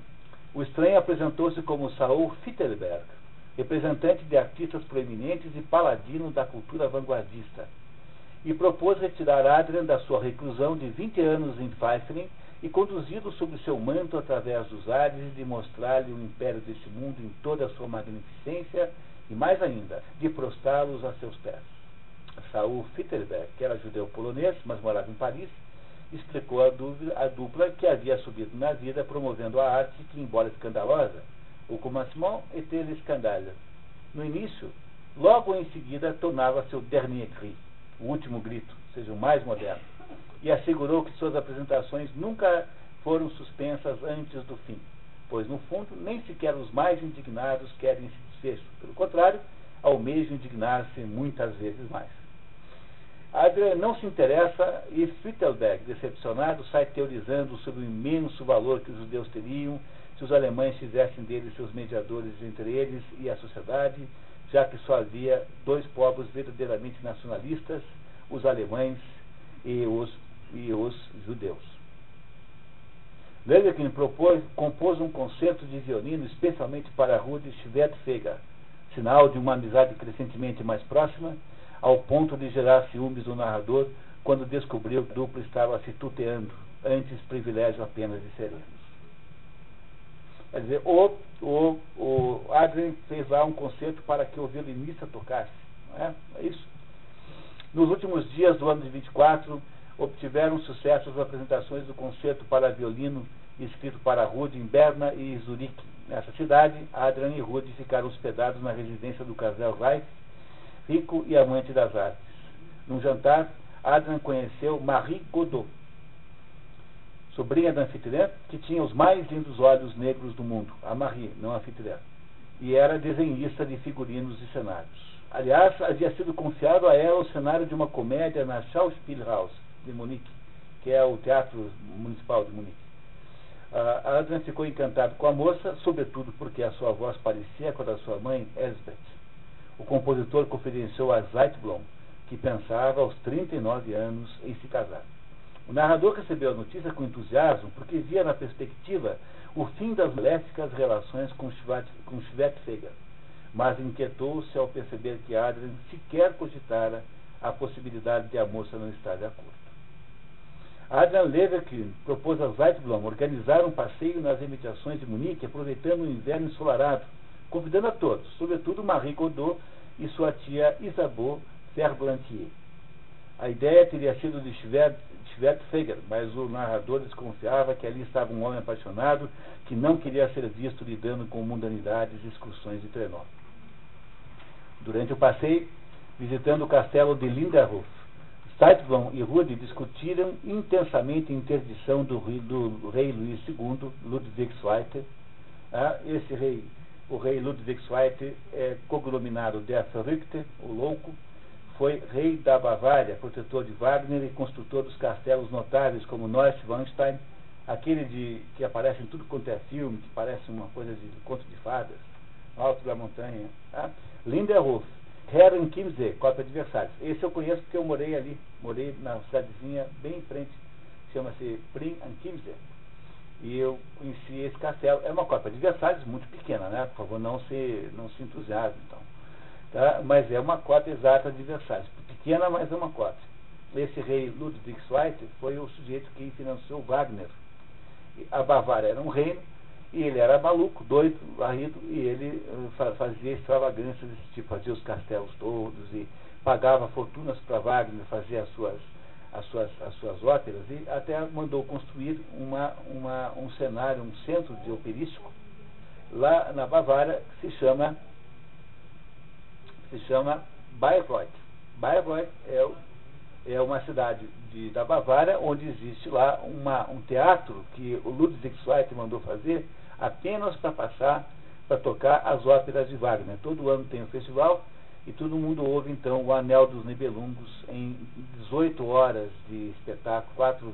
O estranho apresentou-se como Saul Fittelberg, representante de artistas proeminentes e paladino da cultura vanguardista, e propôs retirar Adrian da sua reclusão de 20 anos em Pfeiferen e conduzi-lo sob seu manto através dos ares e de mostrar-lhe o império deste mundo em toda a sua magnificência e, mais ainda, de prostrá-los a seus pés. Saul Fittelberg, que era judeu polonês, mas morava em Paris, explicou a dupla que havia subido na vida promovendo a arte que, embora escandalosa, o commencement était le scandale. No início, logo em seguida, tornava-se o dernier cri, o último grito, seja, o mais moderno, e assegurou que suas apresentações nunca foram suspensas antes do fim, pois, no fundo, nem sequer os mais indignados querem esse desfecho. Pelo contrário, almejam indignar-se muitas vezes mais. Adler não se interessa e Frittelberg, decepcionado, sai teorizando sobre o imenso valor que os judeus teriam se os alemães fizessem deles seus mediadores entre eles e a sociedade, já que só havia dois povos verdadeiramente nacionalistas, os alemães e os, e os judeus. Leverkin propôs, compôs um concerto de violino especialmente para Rudy Schwertfeger, sinal de uma amizade crescentemente mais próxima, ao ponto de gerar ciúmes no narrador quando descobriu que o duplo estava se tuteando, antes privilégio apenas de serenos. Quer dizer, o, o, o Adrien fez lá um concerto para que o violinista tocasse. Não é? é isso. Nos últimos dias do ano de 24, obtiveram sucesso as apresentações do concerto para violino escrito para Rude em Berna e Zurique. Nessa cidade, Adrian e Rude ficaram hospedados na residência do casal Reif, rico e amante das artes. Num jantar, Adrian conheceu Marie Godot, sobrinha da anfitriã, que tinha os mais lindos olhos negros do mundo, a Marie, não a anfitriã, e era desenhista de figurinos e cenários. Aliás, havia sido confiado a ela o cenário de uma comédia na Schauspielhaus de Munique, que é o Teatro Municipal de Munique. Uh, Adrian ficou encantado com a moça, sobretudo porque a sua voz parecia com a da sua mãe, Elsbeth. O compositor confidenciou a Zeitblom que pensava aos 39 anos em se casar. O narrador recebeu a notícia com entusiasmo porque via na perspectiva o fim das maléficas relações com Schwettfeger, mas inquietou-se ao perceber que Adrian sequer cogitara a possibilidade de a moça não estar de acordo. Adrian Leverkühn propôs a Zeitblom organizar um passeio nas imediações de Munique, aproveitando o inverno ensolarado, convidando a todos, sobretudo Marie Godot e sua tia Isabeau Ferblantier. A ideia teria sido de Schwertfeger, mas o narrador desconfiava que ali estava um homem apaixonado que não queria ser visto lidando com mundanidades e excursões de trenó. Durante o passeio, visitando o castelo de Linderhof, Zeitblom e Rude discutiram intensamente a interdição do, do rei Luís II, Ludwig II. Ah, esse rei, o rei Ludwig II, é cognominado Der Verrückte, o louco, foi rei da Bavária, protetor de Wagner e construtor dos castelos notáveis como Neuschwanstein, aquele de, que aparece em tudo quanto é filme, que parece uma coisa de, conto de fadas, alto da montanha. Tá? Linderhof, Herren Kimse, cópia de Versalhes. Esse eu conheço porque eu morei ali, morei na cidadezinha bem em frente, chama-se Prim Kimse. E eu conheci esse castelo. É uma cópia de Versalhes muito pequena, né? Por favor, não se, não se entusiasme, então. Tá? Mas é uma cópia exata de Versalhes. Pequena, mas é uma cópia. Esse rei Ludwig II foi o sujeito que financiou Wagner. A Bavária era um reino e ele era maluco, doido, varrido, e ele uh, fazia extravagâncias desse tipo, fazia os castelos todos e pagava fortunas para Wagner fazer as suas, as, suas, as suas óperas e até mandou construir uma, uma, um cenário, um centro de operístico lá na Bavária que se chama se chama Bayreuth. Bayreuth é, é uma cidade de, da Bavária onde existe lá uma, um teatro que o Ludwig Schweitzer mandou fazer apenas para passar, para tocar as óperas de Wagner. Todo ano tem um festival e todo mundo ouve então o Anel dos Nibelungos em 18 horas de espetáculo, 4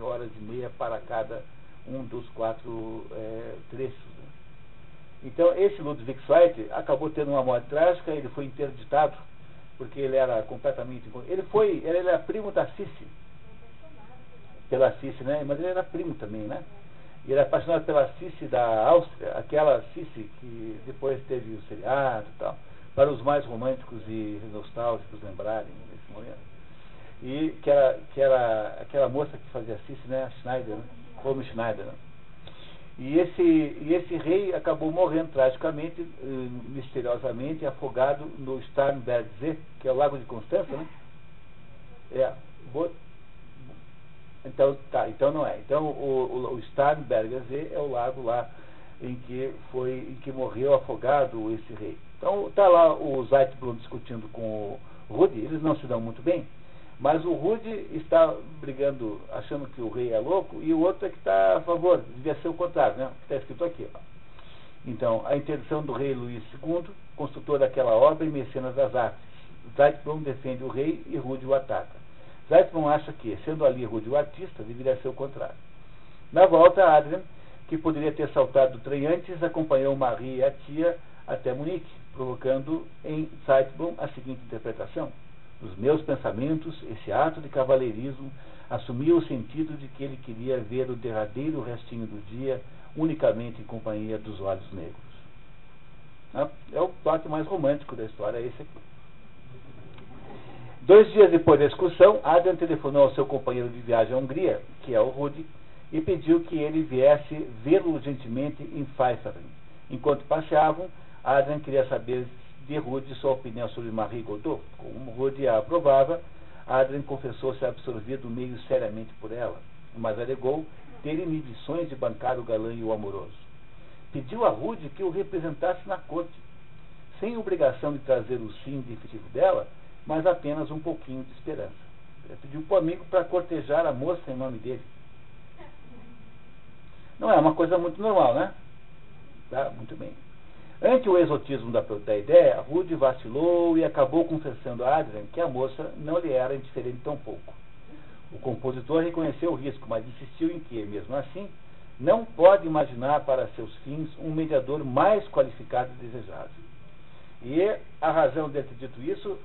horas e meia para cada um dos quatro é, trechos. Né? Então, esse Ludwig Schweitzer acabou tendo uma morte trágica, ele foi interditado, porque ele era completamente. Ele foi, ele era primo da Cici. Pela Cici, né? Mas ele era primo também, né? Ele era apaixonado pela Cici da Áustria, aquela Cici que depois teve o seriado e tal, para os mais românticos e nostálgicos lembrarem nesse momento. E que era, que era aquela moça que fazia Cici, né? A Schneider, né? Romy Schneider, né? E esse, e esse rei acabou morrendo tragicamente, eh, misteriosamente, afogado no Starnbergsee, que é o Lago de Constança, né? É, então, tá, então não é. Então o, o, o Starnbergsee é o lago lá em que foi em que morreu afogado esse rei. Então está lá o Zeitblum discutindo com o Rudi, eles não se dão muito bem, mas o Rude está brigando, achando que o rei é louco, e o outro é que está a favor, devia ser o contrário, né? Está escrito aqui. Ó. Então, a interdição do rei Luís II, construtor daquela obra e mecenas das artes. Zeitblum defende o rei e Rude o ataca. Zeitblum acha que, sendo ali Rude o artista, deveria ser o contrário. Na volta, Adrian, que poderia ter saltado do trem antes, acompanhou Marie e a tia até Munique, provocando em Zeitblum a seguinte interpretação. Nos meus pensamentos, esse ato de cavalheirismo assumia o sentido de que ele queria ver o derradeiro restinho do dia unicamente em companhia dos olhos negros. É o plot mais romântico da história, esse aqui. Dois dias depois da excursão, Adam telefonou ao seu companheiro de viagem à Hungria, que é o Rudy, e pediu que ele viesse vê-lo urgentemente em Pfeifferin. Enquanto passeavam, Adrian queria saber de Rude sua opinião sobre Marie Godot. Como Rude a aprovava, Adrian confessou-se absorvido meio seriamente por ela, mas alegou ter inibições de bancar o galã e o amoroso. Pediu a Rude que o representasse na corte, sem obrigação de trazer o sim definitivo dela, mas apenas um pouquinho de esperança. Pediu para o amigo para cortejar a moça em nome dele. Não é uma coisa muito normal, né? Tá? Muito bem. Ante o exotismo da, da ideia, Rude vacilou e acabou confessando a Adrian que a moça não lhe era indiferente tão pouco. O compositor reconheceu o risco, mas insistiu em que, mesmo assim, não pode imaginar para seus fins um mediador mais qualificado e desejável. E a razão de ter dito isso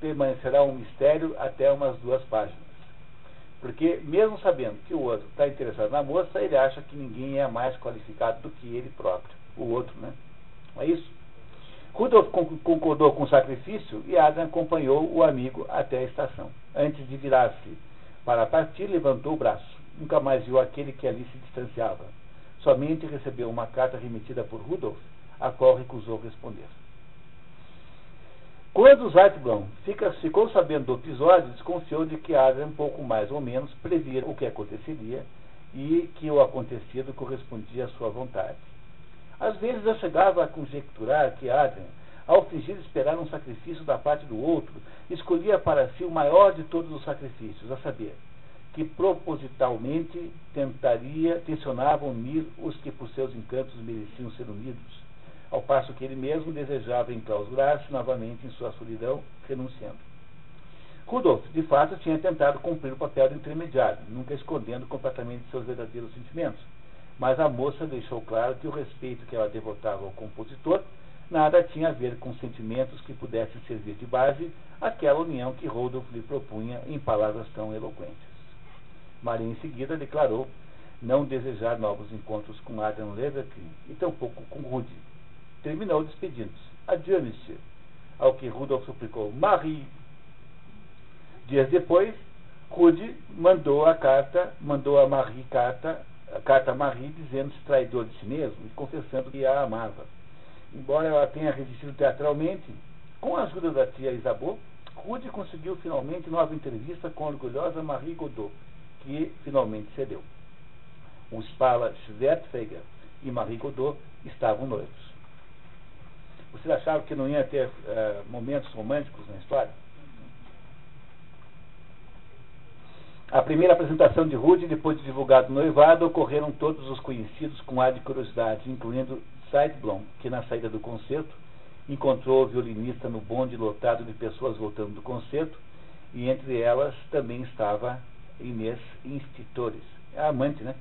permanecerá um mistério até umas duas páginas. Porque, mesmo sabendo que o outro está interessado na moça, ele acha que ninguém é mais qualificado do que ele próprio, o outro, né? Não é isso? Rudolf concordou com o sacrifício e Adam acompanhou o amigo até a estação. Antes de virar-se para partir, levantou o braço. Nunca mais viu aquele que ali se distanciava. Somente recebeu uma carta remetida por Rudolf, a qual recusou responder. Quando Zeitblom ficou sabendo do episódio, desconfiou de que Adam, pouco mais ou menos, previa o que aconteceria e que o acontecido correspondia à sua vontade. Às vezes eu chegava a conjecturar que Adam, ao fingir esperar um sacrifício da parte do outro, escolhia para si o maior de todos os sacrifícios, a saber, que propositalmente tentaria, tensionava unir os que por seus encantos mereciam ser unidos ao passo que ele mesmo desejava enclausurar-se novamente em sua solidão, renunciando. Rudolf, de fato, tinha tentado cumprir o papel de intermediário, nunca escondendo completamente seus verdadeiros sentimentos. Mas a moça deixou claro que o respeito que ela devotava ao compositor nada tinha a ver com sentimentos que pudessem servir de base àquela união que Rodolf lhe propunha em palavras tão eloquentes. Maria, em seguida, declarou não desejar novos encontros com Adam Leverkin e tampouco com Rudy, terminou despedindo-se. Adieu, monsieur. Ao que Rudolf suplicou, Marie. Dias depois, Rude mandou a carta, mandou a Marie carta, a carta a Marie dizendo-se traidor de si mesmo e confessando que a amava. Embora ela tenha resistido teatralmente, com a ajuda da tia Isabeau, Rude conseguiu finalmente nova entrevista com a orgulhosa Marie Godot, que finalmente cedeu. O Spala Schwertfeger e Marie Godot estavam noivos. Vocês achavam que não ia ter uh, momentos românticos na história? A primeira apresentação de Rude, depois de divulgado o noivado, ocorreram todos os conhecidos com ar de curiosidade, incluindo Zeitblom, que na saída do concerto encontrou o violinista no bonde lotado de pessoas voltando do concerto, e entre elas também estava Inês Institores, a amante, né?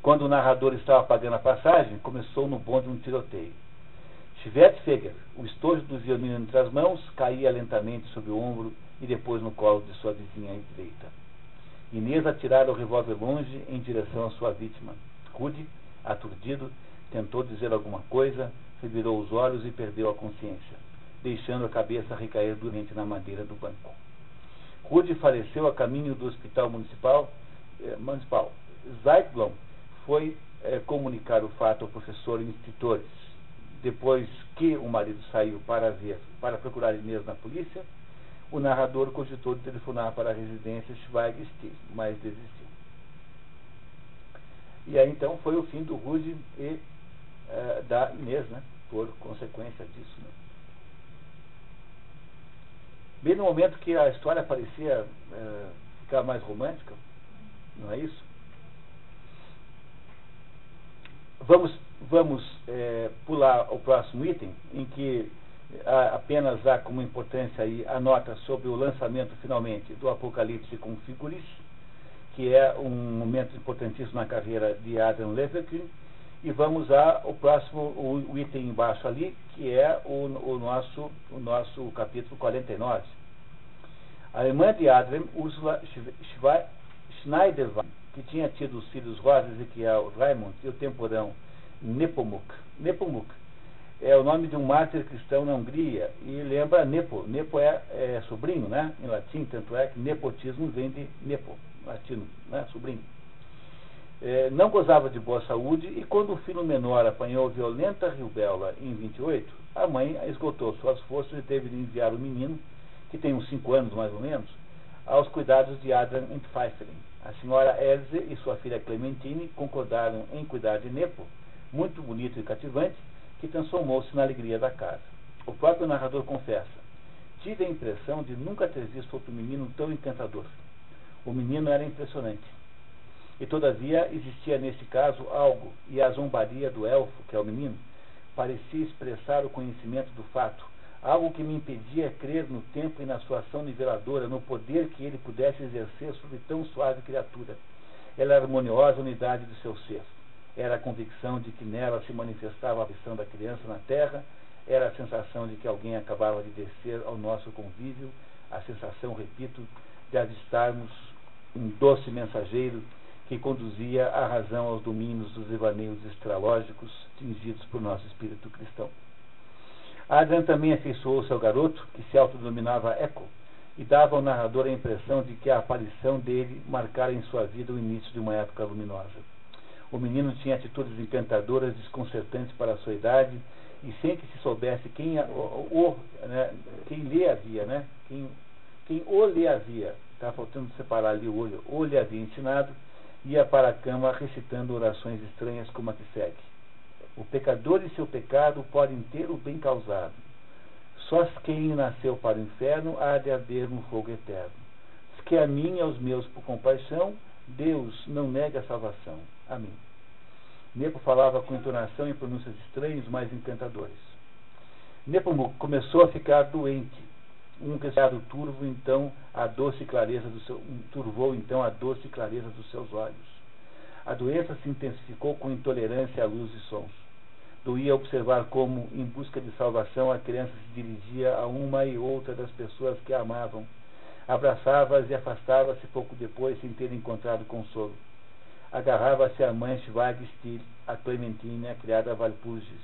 Quando o narrador estava pagando a passagem, começou no bonde um tiroteio. Schwertfeger, o estojo do violino entre as mãos, caía lentamente sobre o ombro e depois no colo de sua vizinha direita. Inês atirara o revólver longe em direção à sua vítima. Rude, aturdido, tentou dizer alguma coisa, revirou os olhos e perdeu a consciência, deixando a cabeça recair durante na madeira do banco. Rude faleceu a caminho do hospital municipal. Eh, municipal. Foi eh, comunicar o fato ao professor Institutores depois que o marido saiu para ver, para procurar Inês na polícia, o narrador cogitou de telefonar para a residência Schweigstein, mas desistiu. E aí então foi o fim do Rude e uh, da Inês, né? Por consequência disso. Né? Bem no momento que a história parecia uh, ficar mais romântica, não é isso? Vamos vamos é, pular o próximo item, em que apenas há como importância aí a nota sobre o lançamento finalmente do Apocalipse com Figuris, que é um momento importantíssimo na carreira de Adam Leverkin, e vamos ao próximo, o, item embaixo ali, que é o, o, nosso, o nosso capítulo 49. A irmã de Adam, Ursula Schneiderwein, que tinha tido os filhos Rosa, Ezequiel, Raimund e o temporão Nepomuk. Nepomuk é o nome de um mártir cristão na Hungria e lembra Nepo. Nepo é, é sobrinho, né? Em latim, tanto é que nepotismo vem de Nepo, latino, né? Sobrinho. é, não gozava de boa saúde e quando o filho menor apanhou violenta rubéola em 28, a mãe esgotou suas forças e teve de enviar o menino, que tem uns 5 anos mais ou menos, aos cuidados de Adrian Pfeifferin. A senhora Elze e sua filha Clementine concordaram em cuidar de Nepo, muito bonito e cativante, que transformou-se na alegria da casa. O próprio narrador confessa: Tive a impressão de nunca ter visto outro menino tão encantador. O menino era impressionante. E todavia existia nesse caso algo, e a zombaria do elfo, que é o menino, parecia expressar o conhecimento do fato, algo que me impedia crer no tempo e na sua ação niveladora, no poder que ele pudesse exercer sobre tão suave criatura. Ela era harmoniosa unidade do seu ser. Era a convicção de que nela se manifestava a visão da criança na terra, era a sensação de que alguém acabava de descer ao nosso convívio, a sensação, repito, de avistarmos um doce mensageiro que conduzia a razão aos domínios dos devaneios estralógicos tingidos por nosso espírito cristão. Adrian também afeiçoou-se ao garoto, que se autodenominava Echo, e dava ao narrador a impressão de que a aparição dele marcara em sua vida o início de uma época luminosa. O menino tinha atitudes encantadoras, desconcertantes para a sua idade, e sem que se soubesse quem, o, o né, quem lhe havia, né, quem, quem o lhe havia, está faltando separar ali o olho, o lhe havia ensinado, ia para a cama recitando orações estranhas como a que segue. O pecador e seu pecado podem ter o bem causado. Só quem nasceu para o inferno há de haver no fogo eterno. Se que a mim e aos meus por compaixão, Deus não nega a salvação. Amém. Nepo falava com entonação e pronúncias estranhas, mas encantadores. Nepomuc começou a ficar doente um resfriado turvo então a doce clareza do seu, um, turvou então a doce clareza dos seus olhos. A doença se intensificou com intolerância à luz e sons. Doía observar como, em busca de salvação, a criança se dirigia a uma e outra das pessoas que a amavam. Abraçava-as e afastava-se pouco depois sem ter encontrado consolo. Agarrava-se à mãe Schweigstil, a Clementine, a criada Valpurgis,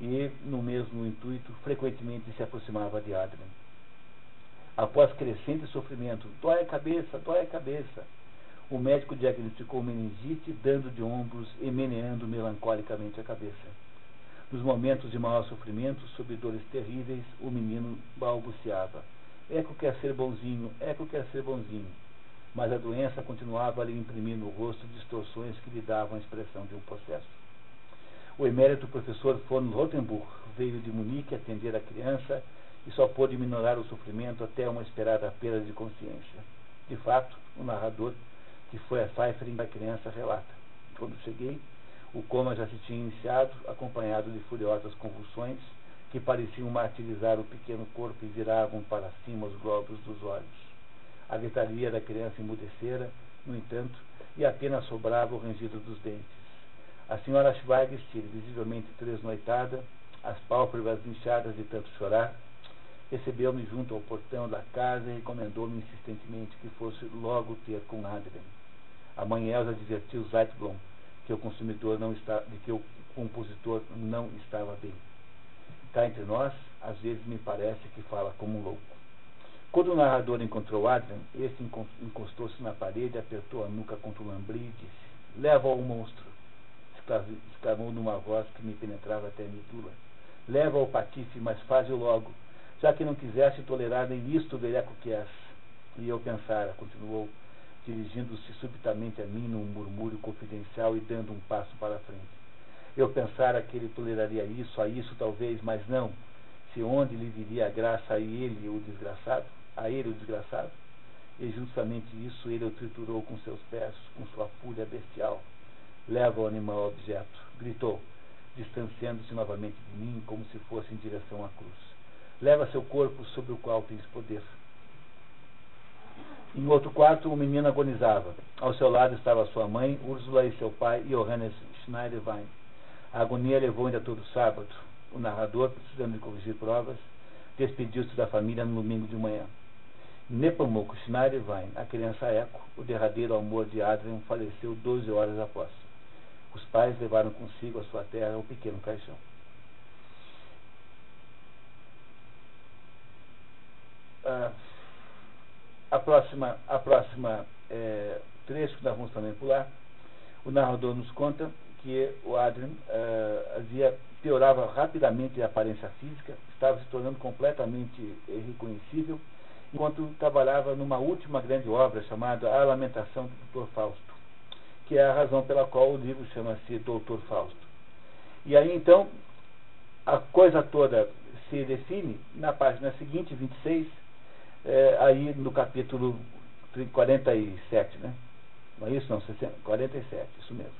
e, no mesmo intuito, frequentemente se aproximava de Adrian após crescente sofrimento. Dói a cabeça, dói a cabeça. O médico diagnosticou meningite, dando de ombros e meneando melancolicamente a cabeça. Nos momentos de maior sofrimento, sob dores terríveis, o menino balbuciava. Eco quer ser bonzinho, Eco quer ser bonzinho. Mas a doença continuava a lhe imprimir no rosto distorções que lhe davam a expressão de um processo. O emérito professor von Rotenburg veio de Munique atender a criança e só pôde minorar o sofrimento até uma esperada perda de consciência. De fato, o narrador, que foi a Pfeiffer da criança, relata. Quando cheguei, o coma já se tinha iniciado, acompanhado de furiosas convulsões que pareciam martirizar o pequeno corpo e viravam para cima os globos dos olhos. A gritaria da criança emudecera, no entanto, e apenas sobrava o rangido dos dentes. A senhora Schweigstil, visivelmente tresnoitada, as pálpebras inchadas de tanto chorar, recebeu-me junto ao portão da casa e recomendou-me insistentemente que fosse logo ter com Adrian. A mãe Elsa advertiu Zeitblom que o consumidor não está, de que o compositor não estava bem. Cá entre nós, às vezes me parece que fala como um louco. Quando o narrador encontrou Adrian, este encostou-se na parede, apertou a nuca contra o lambri e disse: Leva ao monstro! exclamou numa voz que me penetrava até a medula. Leva ao patife, mas faze-o logo já que não quiseste tolerar nem isto, velhaco que és. E eu pensara, continuou, dirigindo-se subitamente a mim num murmúrio confidencial e dando um passo para a frente. Eu pensara que ele toleraria isso, a isso talvez, mas não. Se onde lhe viria a graça a ele, o desgraçado, a ele o desgraçado, e justamente isso ele o triturou com seus pés, com sua fúria bestial. Leva o animal ao objeto, gritou, distanciando-se novamente de mim, como se fosse em direção à cruz leva seu corpo sobre o qual tens poder. Em outro quarto, o menino agonizava. Ao seu lado estava sua mãe, Úrsula, e seu pai, Johannes Schneiderwein. A agonia levou ainda todo sábado. O narrador, precisando de corrigir provas, despediu-se da família no domingo de manhã. Nepomuk Schneiderwein, a criança Eco, o derradeiro amor de Adrian, faleceu 12 horas após. Os pais levaram consigo à sua terra o pequeno caixão. Ah, a próxima, a próxima é, trecho que nós vamos também pular. o narrador nos conta que o Adrian uh, havia piorava rapidamente a aparência física, estava se tornando completamente irreconhecível, enquanto trabalhava numa última grande obra chamada A Lamentação do Dr. Fausto, que é a razão pela qual o livro chama-se Doutor Fausto. E aí então a coisa toda se define na página seguinte, 26, é, aí no capítulo 47, né? Não é isso? Não, 47, isso mesmo.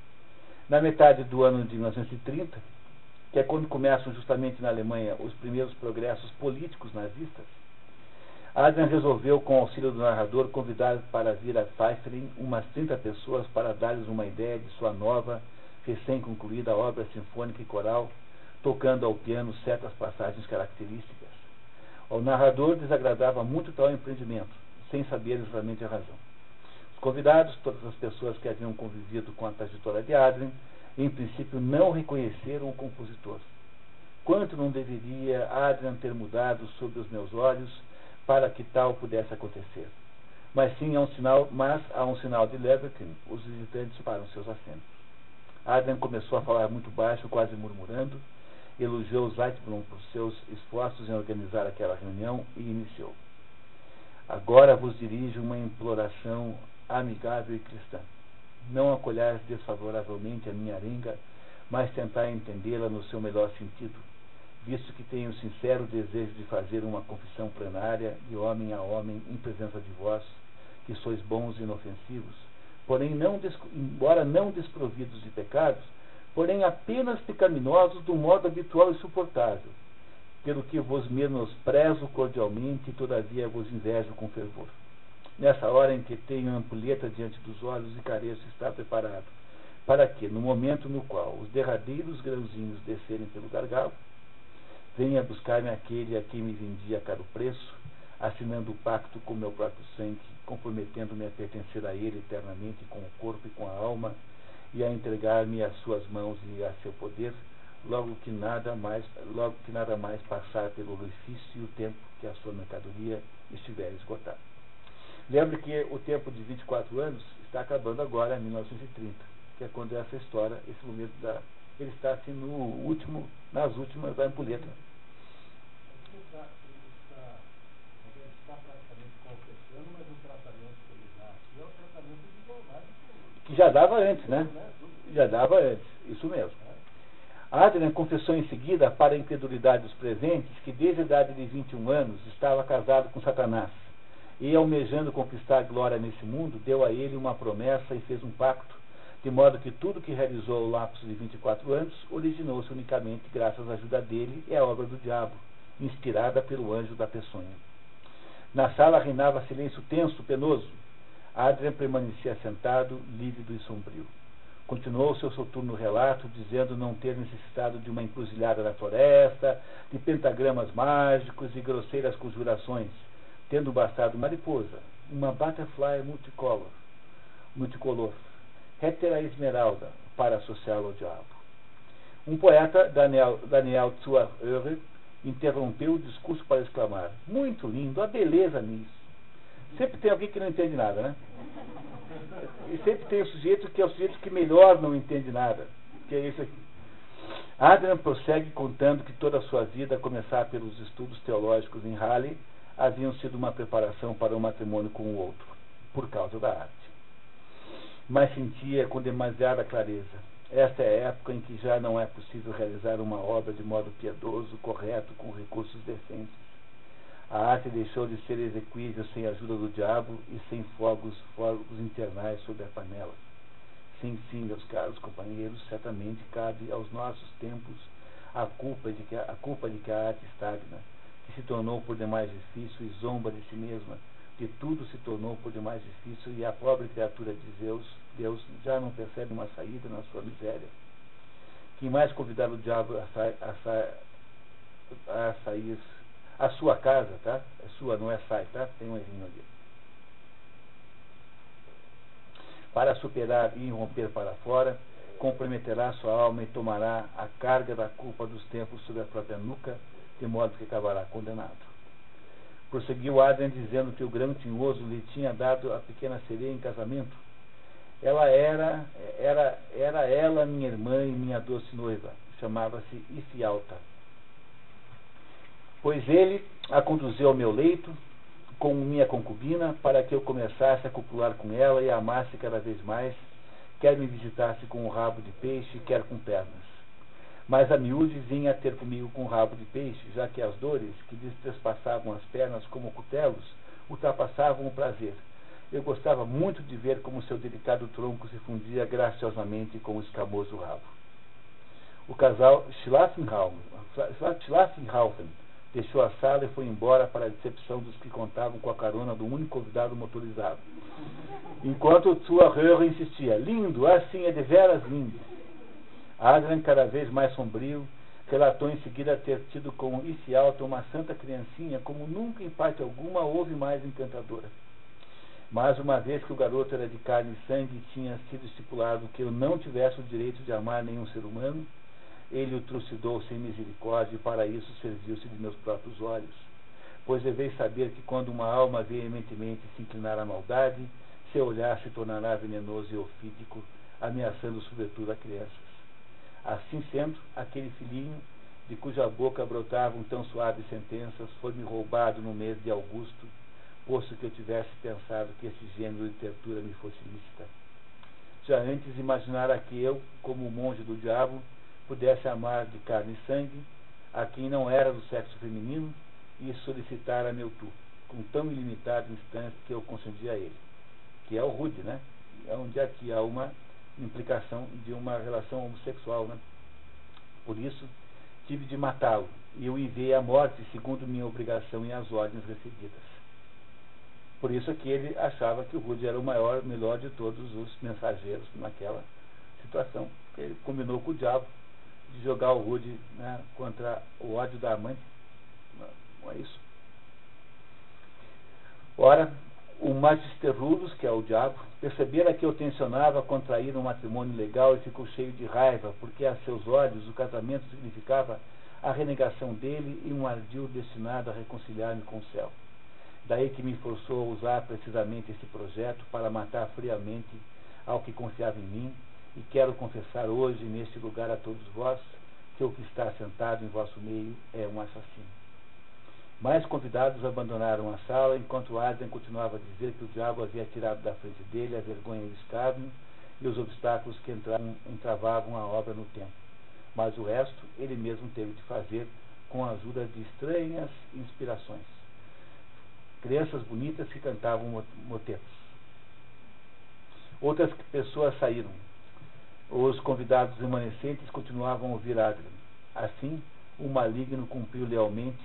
Na metade do ano de 1930, que é quando começam justamente na Alemanha os primeiros progressos políticos nazistas, Adrian resolveu, com o auxílio do narrador, convidar para vir a Pfeifferin umas 30 pessoas para dar-lhes uma ideia de sua nova, recém-concluída obra sinfônica e coral, tocando ao piano certas passagens características. Ao narrador desagradava muito tal empreendimento, sem saber exatamente a razão. Os convidados, todas as pessoas que haviam convivido com a trajetória de Adrian, em princípio não reconheceram o compositor. Quanto não deveria Adrian ter mudado sob os meus olhos para que tal pudesse acontecer? Mas sim há um sinal, mas há um sinal de Leverkin, os visitantes param seus assentos. Adrian começou a falar muito baixo, quase murmurando, elogiou Zeitblum por seus esforços em organizar aquela reunião e iniciou. Agora vos dirijo uma imploração amigável e cristã. Não acolhais desfavoravelmente a minha arenga, mas tentar entendê-la no seu melhor sentido, visto que tenho sincero desejo de fazer uma confissão plenária de homem a homem em presença de vós, que sois bons e inofensivos, porém não, embora não desprovidos de pecados, porém apenas pecaminosos do modo habitual e suportável, pelo que vos menosprezo cordialmente e todavia vos invejo com fervor. Nessa hora em que tenho a ampulheta diante dos olhos e careço estar preparado, para que, no momento no qual os derradeiros grãozinhos descerem pelo gargalo, venha buscar-me aquele a quem me vendia a caro preço, assinando o pacto com meu próprio sangue, comprometendo-me a pertencer a ele eternamente com o corpo e com a alma, e a entregar-me às suas mãos e a seu poder, logo que nada mais, logo que nada mais passar pelo orifício e o tempo que a sua mercadoria estiver esgotada. Lembre que o tempo de 24 anos está acabando agora, em 1930, que é quando essa história, esse momento da. Ele está assim no último, nas últimas da ampulheta. que já dava antes, né? Já dava antes, isso mesmo. Adrian confessou em seguida, para a incredulidade dos presentes, que desde a idade de 21 anos estava casado com Satanás e, almejando conquistar a glória nesse mundo, deu a ele uma promessa e fez um pacto, de modo que tudo que realizou ao lapso de 24 anos originou-se unicamente graças à ajuda dele e à obra do diabo, inspirada pelo anjo da peçonha. Na sala reinava silêncio tenso, penoso. Adrian permanecia sentado, lívido e sombrio. Continuou seu soturno relato, dizendo não ter necessitado de uma encruzilhada na floresta, de pentagramas mágicos e grosseiras conjurações, tendo bastado mariposa, uma butterfly multicolor, multicolor, hétera esmeralda, para associá-lo ao diabo. Um poeta, Daniel, Daniel Zuhörer, interrompeu o discurso para exclamar: Muito lindo, a beleza nisso. Sempre tem alguém que não entende nada, né? E sempre tem o sujeito que é o sujeito que melhor não entende nada, que é esse aqui. Adrian prossegue contando que toda a sua vida, a começar pelos estudos teológicos em Halle, haviam sido uma preparação para um matrimônio com o outro, por causa da arte. Mas sentia com demasiada clareza. Esta é a época em que já não é possível realizar uma obra de modo piedoso, correto, com recursos decentes a arte deixou de ser exequível sem a ajuda do diabo e sem fogos, fogos internais sobre a panela. Sim, sim, meus caros companheiros, certamente cabe aos nossos tempos a culpa de que a, a culpa de que a arte estagna, que se tornou por demais difícil e zomba de si mesma, de tudo se tornou por demais difícil e a pobre criatura de Deus, Deus já não percebe uma saída na sua miséria. Quem mais convidar o diabo a, sa, a, sa, a sair a sua casa, tá? É sua, não é sai, tá? Tem um errinho ali. Para superar e romper para fora, comprometerá sua alma e tomará a carga da culpa dos tempos sobre a própria nuca, de modo que acabará condenado. Prosseguiu Adrian dizendo que o grão tinhoso lhe tinha dado a pequena sereia em casamento, Ela era, era, era ela minha irmã e minha doce noiva. Chamava-se Ifialta. Pois ele a conduziu ao meu leito com minha concubina para que eu começasse a copular com ela e a amasse cada vez mais, quer me visitasse com o rabo de peixe, quer com pernas. Mas a miúde vinha ter comigo com o rabo de peixe, já que as dores que lhes trespassavam as pernas como cutelos ultrapassavam o prazer eu gostava muito de ver como seu delicado tronco se fundia graciosamente com o escamoso rabo. O casal Schlafenhaufen deixou a sala e foi embora para a decepção dos que contavam com a carona do único convidado motorizado. Enquanto sua Röhre insistia, lindo, assim é de veras lindo. Adrian, cada vez mais sombrio, relatou em seguida ter tido com Icialta uma santa criancinha como nunca em parte alguma houve mais encantadora. Mas uma vez que o garoto era de carne e sangue e tinha sido estipulado que eu não tivesse o direito de amar nenhum ser humano, ele o trucidou sem misericórdia e para isso serviu-se de meus próprios olhos. Pois deveis saber que quando uma alma veementemente se inclinar à maldade, seu olhar se tornará venenoso e ofídico, ameaçando sobretudo a crianças. Assim sendo, aquele filhinho, de cuja boca brotavam tão suaves sentenças, foi-me roubado no mês de Augusto, posto que eu tivesse pensado que esse gênero de literatura me fosse lícita. Já antes imaginara que eu, como monge do diabo, pudesse amar de carne e sangue a quem não era do sexo feminino e solicitar a meu tu, com tão ilimitado instante que eu concedi a ele, que é o rude, né? É onde aqui há uma implicação de uma relação homossexual, né? Por isso, tive de matá-lo e eu enviei a morte segundo minha obrigação e as ordens recebidas. Por isso é que ele achava que o Rude era o maior, melhor de todos os mensageiros naquela situação. Ele combinou com o diabo de jogar o Rude né, contra o ódio da amante. Não é isso. Ora, o Magister Rulus, que é o diabo, percebera que eu tensionava contrair um matrimônio legal e ficou cheio de raiva, porque a seus olhos o casamento significava a renegação dele e um ardil destinado a reconciliar-me com o céu. Daí que me forçou a usar precisamente esse projeto para matar friamente ao que confiava em mim, e quero confessar hoje, neste lugar, a todos vós, que o que está sentado em vosso meio é um assassino. Mais convidados abandonaram a sala, enquanto Adrian continuava a dizer que o diabo havia tirado da frente dele a vergonha e o escárnio e os obstáculos que entravam, entravavam a obra no tempo. Mas o resto ele mesmo teve de fazer com a ajuda de estranhas inspirações crianças bonitas que cantavam motetos. Outras pessoas saíram. Os convidados remanescentes continuavam a ouvir Adrian. Assim, o maligno cumpriu lealmente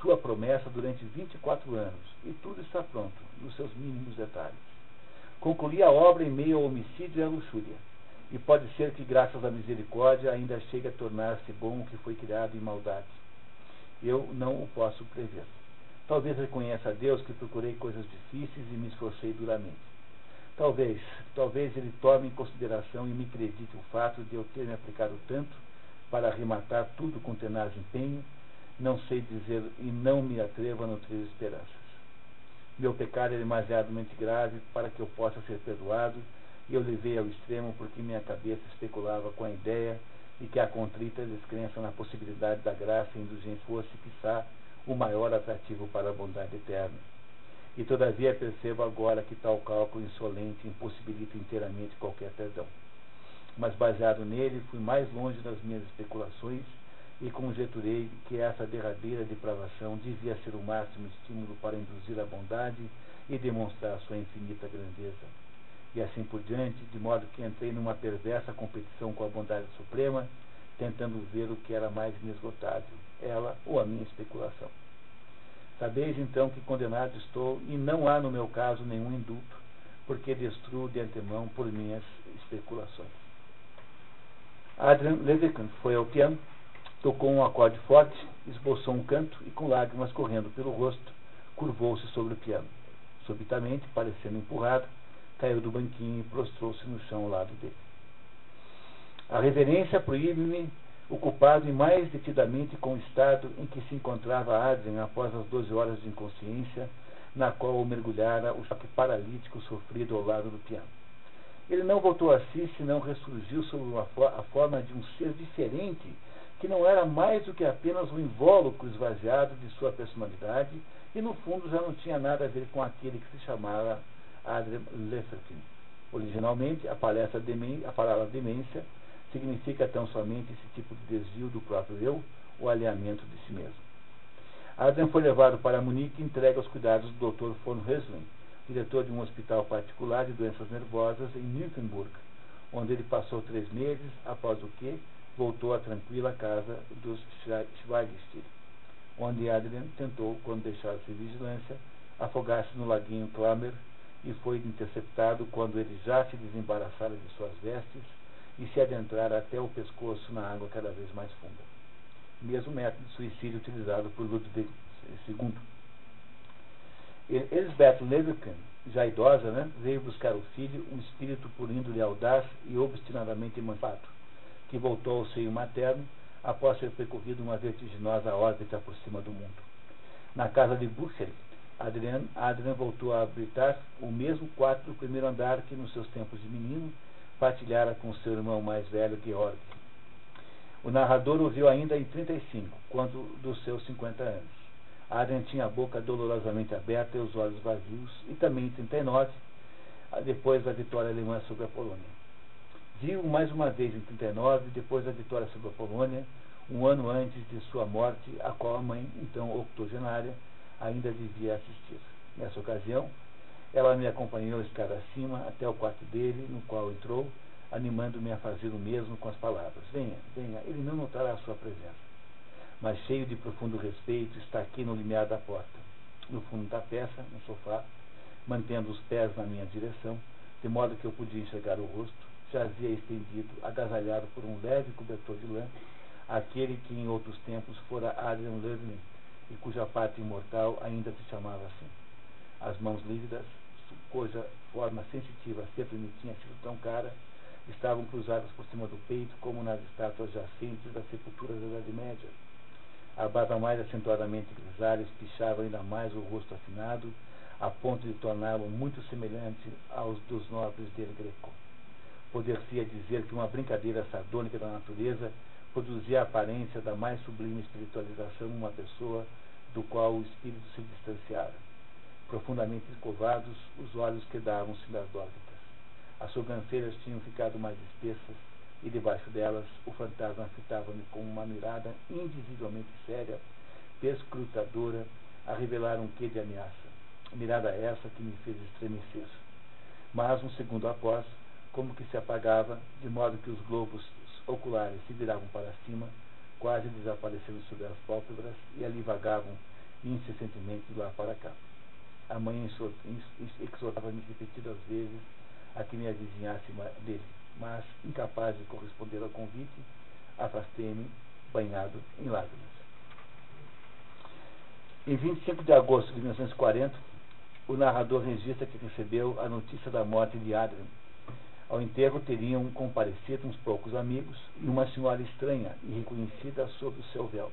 sua promessa durante 24 anos, e tudo está pronto, nos seus mínimos detalhes. Concluí a obra em meio ao homicídio e à luxúria, e pode ser que, graças à misericórdia, ainda chegue a tornar-se bom o que foi criado em maldade. Eu não o posso prever. Talvez reconheça a Deus que procurei coisas difíceis e me esforcei duramente. Talvez, talvez ele tome em consideração e me acredite o fato de eu ter me aplicado tanto para arrematar tudo com tenaz empenho, não sei dizer e não me atrevo a nutrir esperanças. Meu pecado é demasiadamente grave para que eu possa ser perdoado, e eu levei ao extremo porque minha cabeça especulava com a ideia de que a contrita descrença na possibilidade da graça e indulgência fosse, quiçá, o maior atrativo para a bondade eterna. E todavia percebo agora que tal cálculo insolente impossibilita inteiramente qualquer perdão. Mas baseado nele, fui mais longe das minhas especulações e conjeturei que essa derradeira depravação devia ser o máximo estímulo para induzir a bondade e demonstrar sua infinita grandeza. E assim por diante, de modo que entrei numa perversa competição com a bondade suprema, tentando ver o que era mais inesgotável, ela ou a minha especulação. Sabeis então que condenado estou, e não há no meu caso nenhum indulto, porque destruo de antemão por minhas especulações. Adrian Levican foi ao piano, tocou um acorde forte, esboçou um canto e, com lágrimas correndo pelo rosto, curvou-se sobre o piano. Subitamente, parecendo empurrado, caiu do banquinho e prostrou-se no chão ao lado dele. A reverência proíbe-me ocupado e mais detidamente com o estado em que se encontrava Adrian após as 12 horas de inconsciência, na qual o mergulhara o choque paralítico sofrido ao lado do piano. Ele não voltou a si, senão ressurgiu sob a forma de um ser diferente, que não era mais do que apenas um invólucro esvaziado de sua personalidade e, no fundo, já não tinha nada a ver com aquele que se chamava Adrian Lefferkin. Originalmente, a, palestra a palavra demência significa tão somente esse tipo de desvio do próprio eu, o alinhamento de si mesmo. Adrian foi levado para Munique e entregue aos cuidados do Dr. von Hösling, diretor de um hospital particular de doenças nervosas em Nymphenburg, onde ele passou três meses, após o que voltou à tranquila casa dos Schweigstiel, onde Adrian tentou, quando deixava de vigilância, afogar-se no laguinho Klammer e foi interceptado quando ele já se desembaraçara de suas vestes e se adentrara até o pescoço na água cada vez mais funda. Mesmo método de suicídio utilizado por Ludwig II. Elisabeth Leviken, já idosa, né, veio buscar o filho, um espírito por índole audaz e obstinadamente emancipado, que voltou ao seio materno após ter percorrido uma vertiginosa órbita por cima do mundo. Na casa de Buchel, Adrian, Adrian voltou a habitar o mesmo quarto do primeiro andar que nos seus tempos de menino partilhara com seu irmão mais velho, Georg. O narrador o viu ainda em 35, quando dos seus 50 anos. Adrian tinha a boca dolorosamente aberta e os olhos vazios, e também em 39, depois da vitória alemã sobre a Polônia. Viu mais uma vez em 39, depois da vitória sobre a Polônia, um ano antes de sua morte, a qual a mãe, então octogenária, ainda devia assistir. Nessa ocasião, ela me acompanhou escada acima até o quarto dele, no qual entrou, animando-me a fazer o mesmo com as palavras. Venha, venha, ele não notará a sua presença mas cheio de profundo respeito, está aqui no limiar da porta, no fundo da peça, no sofá, mantendo os pés na minha direção, de modo que eu podia enxergar o rosto, jazia estendido, agasalhado por um leve cobertor de lã, aquele que em outros tempos fora Adrian Lerling, e cuja parte imortal ainda se chamava assim. As mãos lívidas, cuja forma sensitiva sempre me tinha sido tão cara, estavam cruzadas por cima do peito, como nas estátuas jacentes das sepulturas da Idade Média a barba mais acentuadamente grisalha espichava ainda mais o rosto afinado, a ponto de torná-lo muito semelhante aos dos nobres del Greco. Poder-se dizer que uma brincadeira sardônica da natureza produzia a aparência da mais sublime espiritualização numa pessoa do qual o espírito se distanciara. Profundamente escovados, os olhos quedavam-se das órbitas. As sobrancelhas tinham ficado mais espessas, e debaixo delas o fantasma fitava-me com uma mirada individualmente séria, perscrutadora, a revelar um quê de ameaça. Mirada essa que me fez estremecer. Mas, um segundo após, como que se apagava, de modo que os globos oculares se viravam para cima, quase desaparecendo sob as pálpebras, e ali vagavam incessantemente de lá para cá. A mãe exortava-me repetidas vezes a que me avizinhasse dele mas, incapaz de corresponder ao convite, afastei-me, banhado em lágrimas. Em 25 de agosto de 1940, o narrador registra que recebeu a notícia da morte de Adrian. Ao enterro teriam comparecido uns poucos amigos e uma senhora estranha e reconhecida sob o seu véu.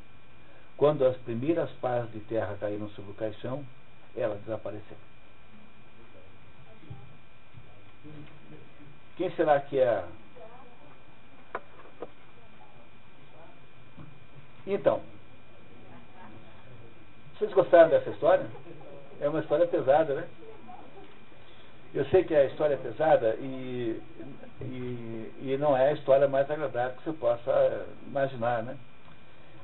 Quando as primeiras pás de terra caíram sobre o caixão, ela desapareceu. Quem será que é? Então, vocês gostaram dessa história? É uma história pesada, né? Eu sei que a história é pesada e, e, e não é a história mais agradável que você possa imaginar, né?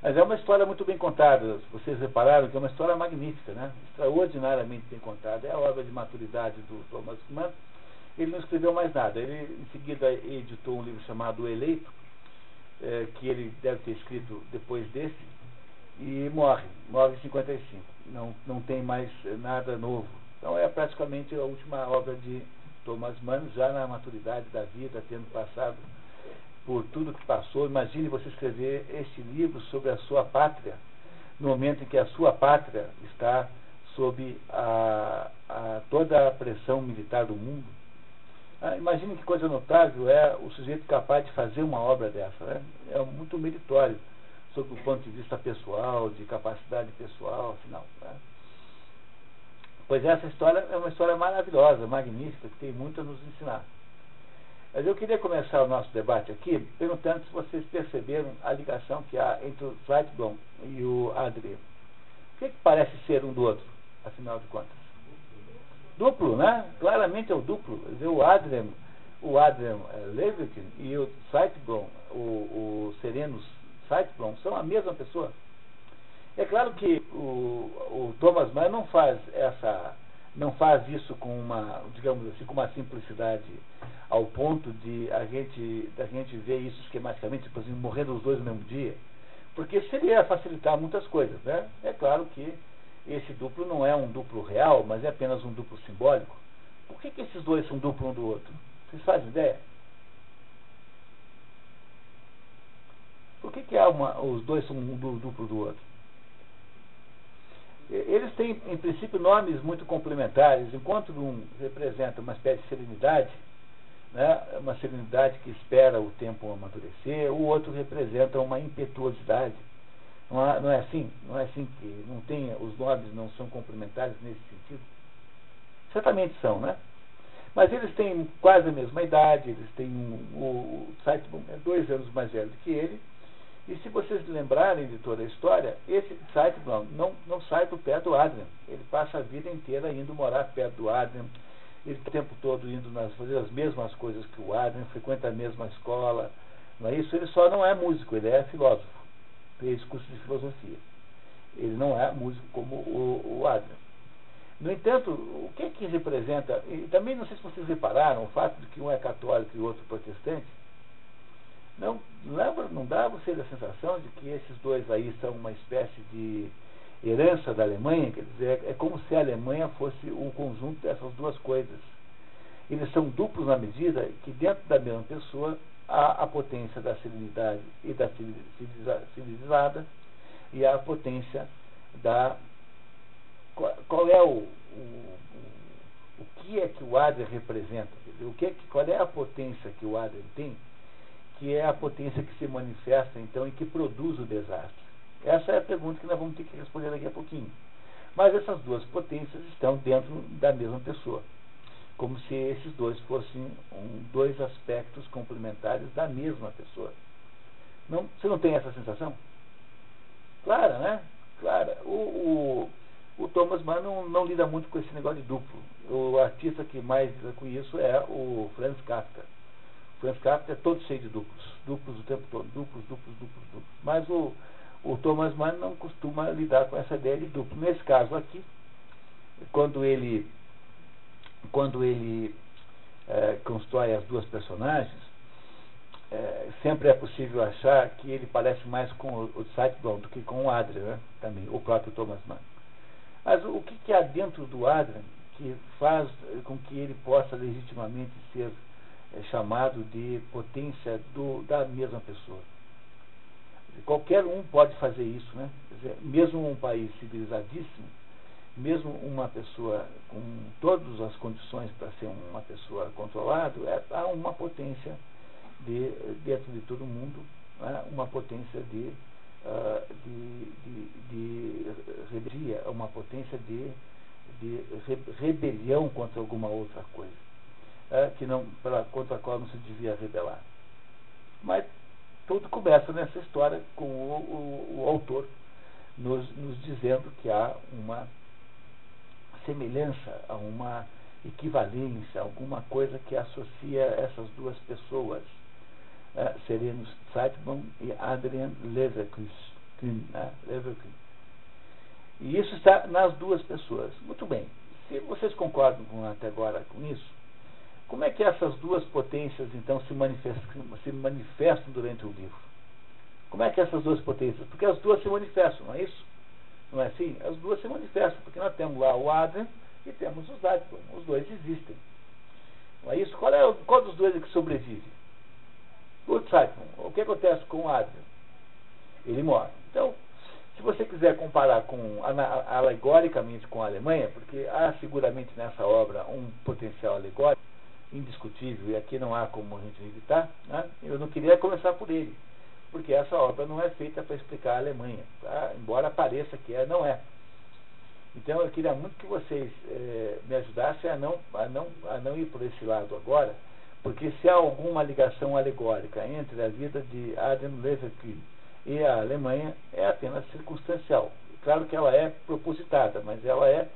Mas é uma história muito bem contada. Vocês repararam que é uma história magnífica, né? Extraordinariamente bem contada. É a obra de maturidade do Thomas Mann ele não escreveu mais nada. Ele, em seguida, editou um livro chamado O Eleito, é, que ele deve ter escrito depois desse, e morre, morre em 55. Não, não tem mais nada novo. Então é praticamente a última obra de Thomas Mann, já na maturidade da vida, tendo passado por tudo que passou. Imagine você escrever este livro sobre a sua pátria, no momento em que a sua pátria está sob a, a, toda a pressão militar do mundo ah, imagine que coisa notável é o sujeito capaz de fazer uma obra dessa. Né? É muito meritório, sob o ponto de vista pessoal, de capacidade pessoal, afinal. Né? Pois essa história é uma história maravilhosa, magnífica, que tem muito a nos ensinar. Mas eu queria começar o nosso debate aqui perguntando se vocês perceberam a ligação que há entre o Zeitblom e o Adrien. O que, que parece ser um do outro, afinal de contas? Duplo, né? Claramente é o duplo. O Adrien, o Adrien eh, Levitin e o Zeitblom, o, o Serenus Zeitblom, são a mesma pessoa. É claro que o, o Thomas Mann não faz essa não faz isso com uma, digamos assim, com uma simplicidade ao ponto de a gente, da gente ver isso esquematicamente, por exemplo, morrendo os dois no mesmo dia, porque seria facilitar muitas coisas, né? É claro que esse duplo não é um duplo real, mas é apenas um duplo simbólico. Por que, que esses dois são duplo um do outro? Vocês fazem ideia? Por que, que há uma, os dois são um duplo do outro? Eles têm, em princípio, nomes muito complementares. Enquanto um representa uma espécie de serenidade, né, uma serenidade que espera o tempo amadurecer, o outro representa uma impetuosidade. Não, não é assim? Não é assim que não tem, os nomes não são complementares nesse sentido? Certamente são, né? Mas eles têm quase a mesma idade, eles têm um, o, o é dois anos mais velho que ele, e se vocês lembrarem de toda a história, esse Zeitblom não, não sai do pé do Adrian. Ele passa a vida inteira indo morar perto do Adrian. Ele o tempo todo indo nas, fazer as mesmas coisas que o Adrian, frequenta a mesma escola. Não é isso? Ele só não é músico, ele é filósofo. Fez curso de filosofia. Ele não é músico como o, o Adrian. No entanto, o que é que representa, e também não sei se vocês repararam, o fato de que um é católico e o outro protestante, não, lembra, não dá você a sensação de que esses dois aí são uma espécie de herança da Alemanha? Quer dizer, é como se a Alemanha fosse o conjunto dessas duas coisas. Eles são duplos na medida que dentro da mesma pessoa há a potência da civilidade e da civilizada e a potência da. Qual, qual é o, o, o que é que o Adler representa? O que é, qual é a potência que o Adler tem? Que é a potência que se manifesta, então, e que produz o desastre? Essa é a pergunta que nós vamos ter que responder daqui a pouquinho. Mas essas duas potências estão dentro da mesma pessoa, como se esses dois fossem um, dois aspectos complementares da mesma pessoa. Não, você não tem essa sensação? Clara, né? Clara. O, o, o Thomas Mann não, não, lida muito com esse negócio de duplo. O artista que mais lida com isso é o Franz Kafka Franz Kafka é todo cheio de duplos, duplos o tempo todo, duplos, duplos, duplos, duplos. Mas o, o Thomas Mann não costuma lidar com essa ideia de duplo. Nesse caso aqui, quando ele, quando ele é, constrói as duas personagens, é, sempre é possível achar que ele parece mais com o, o do que com o Adrian, né? também, o próprio Thomas Mann. Mas o que, que há dentro do Adrian que faz com que ele possa legitimamente ser é chamado de potência do, da mesma pessoa. Qualquer um pode fazer isso, né? Dizer, mesmo um país civilizadíssimo, mesmo uma pessoa com todas as condições para ser uma pessoa controlada, é, há uma potência de, dentro de todo mundo, né? uma potência de, uh, de, de, de rebeldia, uma potência de, de rebelião contra alguma outra coisa é, que não, pela, contra a qual não se devia rebelar. Mas tudo começa nessa história com o, o, o autor nos, nos dizendo que há uma semelhança, a uma equivalência, alguma coisa que associa essas duas pessoas, é, Serenus Zeitman e Adrian Leverkusen. Né. E isso está nas duas pessoas. Muito bem. Se vocês concordam com, até agora com isso, como é que essas duas potências, então, se manifestam, se manifestam durante o livro? Como é que essas duas potências? Porque as duas se manifestam, não é isso? Não é assim? As duas se manifestam, porque nós temos lá o Adrian e temos os Zeitblom. Os dois existem. Não é isso? Qual, é, qual dos dois é que sobrevive? O Zeitblom. O que acontece com o Adrian? Ele morre. Então, se você quiser comparar com alegoricamente com a Alemanha, porque há seguramente nessa obra um potencial alegórico, indiscutível, e aqui não há como a gente evitar, né? eu não queria começar por ele, porque essa obra não é feita para explicar a Alemanha, tá? embora pareça que é, não é. Então eu queria muito que vocês eh, me ajudassem a não, a, não, a não ir por esse lado agora, Porque se há alguma ligação alegórica entre a vida de Adam Leverkühn e a Alemanha, é apenas circunstancial. Claro que ela é propositada, mas ela é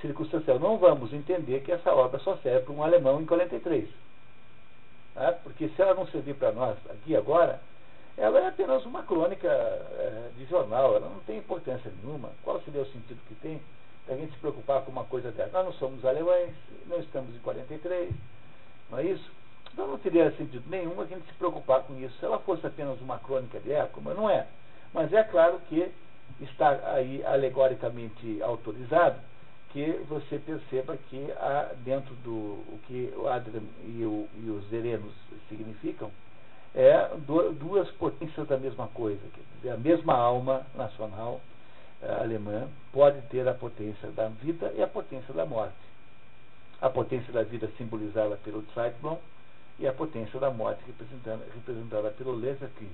circunstancial. Não vamos entender que essa obra só serve para um alemão em 43. Tá? Porque se ela não servir para nós aqui agora, ela é apenas uma crônica é, de jornal, ela não tem importância nenhuma. Qual seria o sentido que tem a gente se preocupar com uma coisa dessa? Nós não somos alemães, não estamos em 43, não é isso? Então não teria sentido nenhum a gente se preocupar com isso. Se ela fosse apenas uma crônica de época, mas não é. Mas é claro que está aí alegoricamente autorizado que você perceba que há dentro do o que o Adrian e, o, e os Zerenos significam é duas potências da mesma coisa. Quer dizer, a mesma alma nacional eh, alemã pode ter a potência da vida e a potência da morte. A potência da vida simbolizada pelo Zeitblom e a potência da morte representada, representada pelo Leverkusen.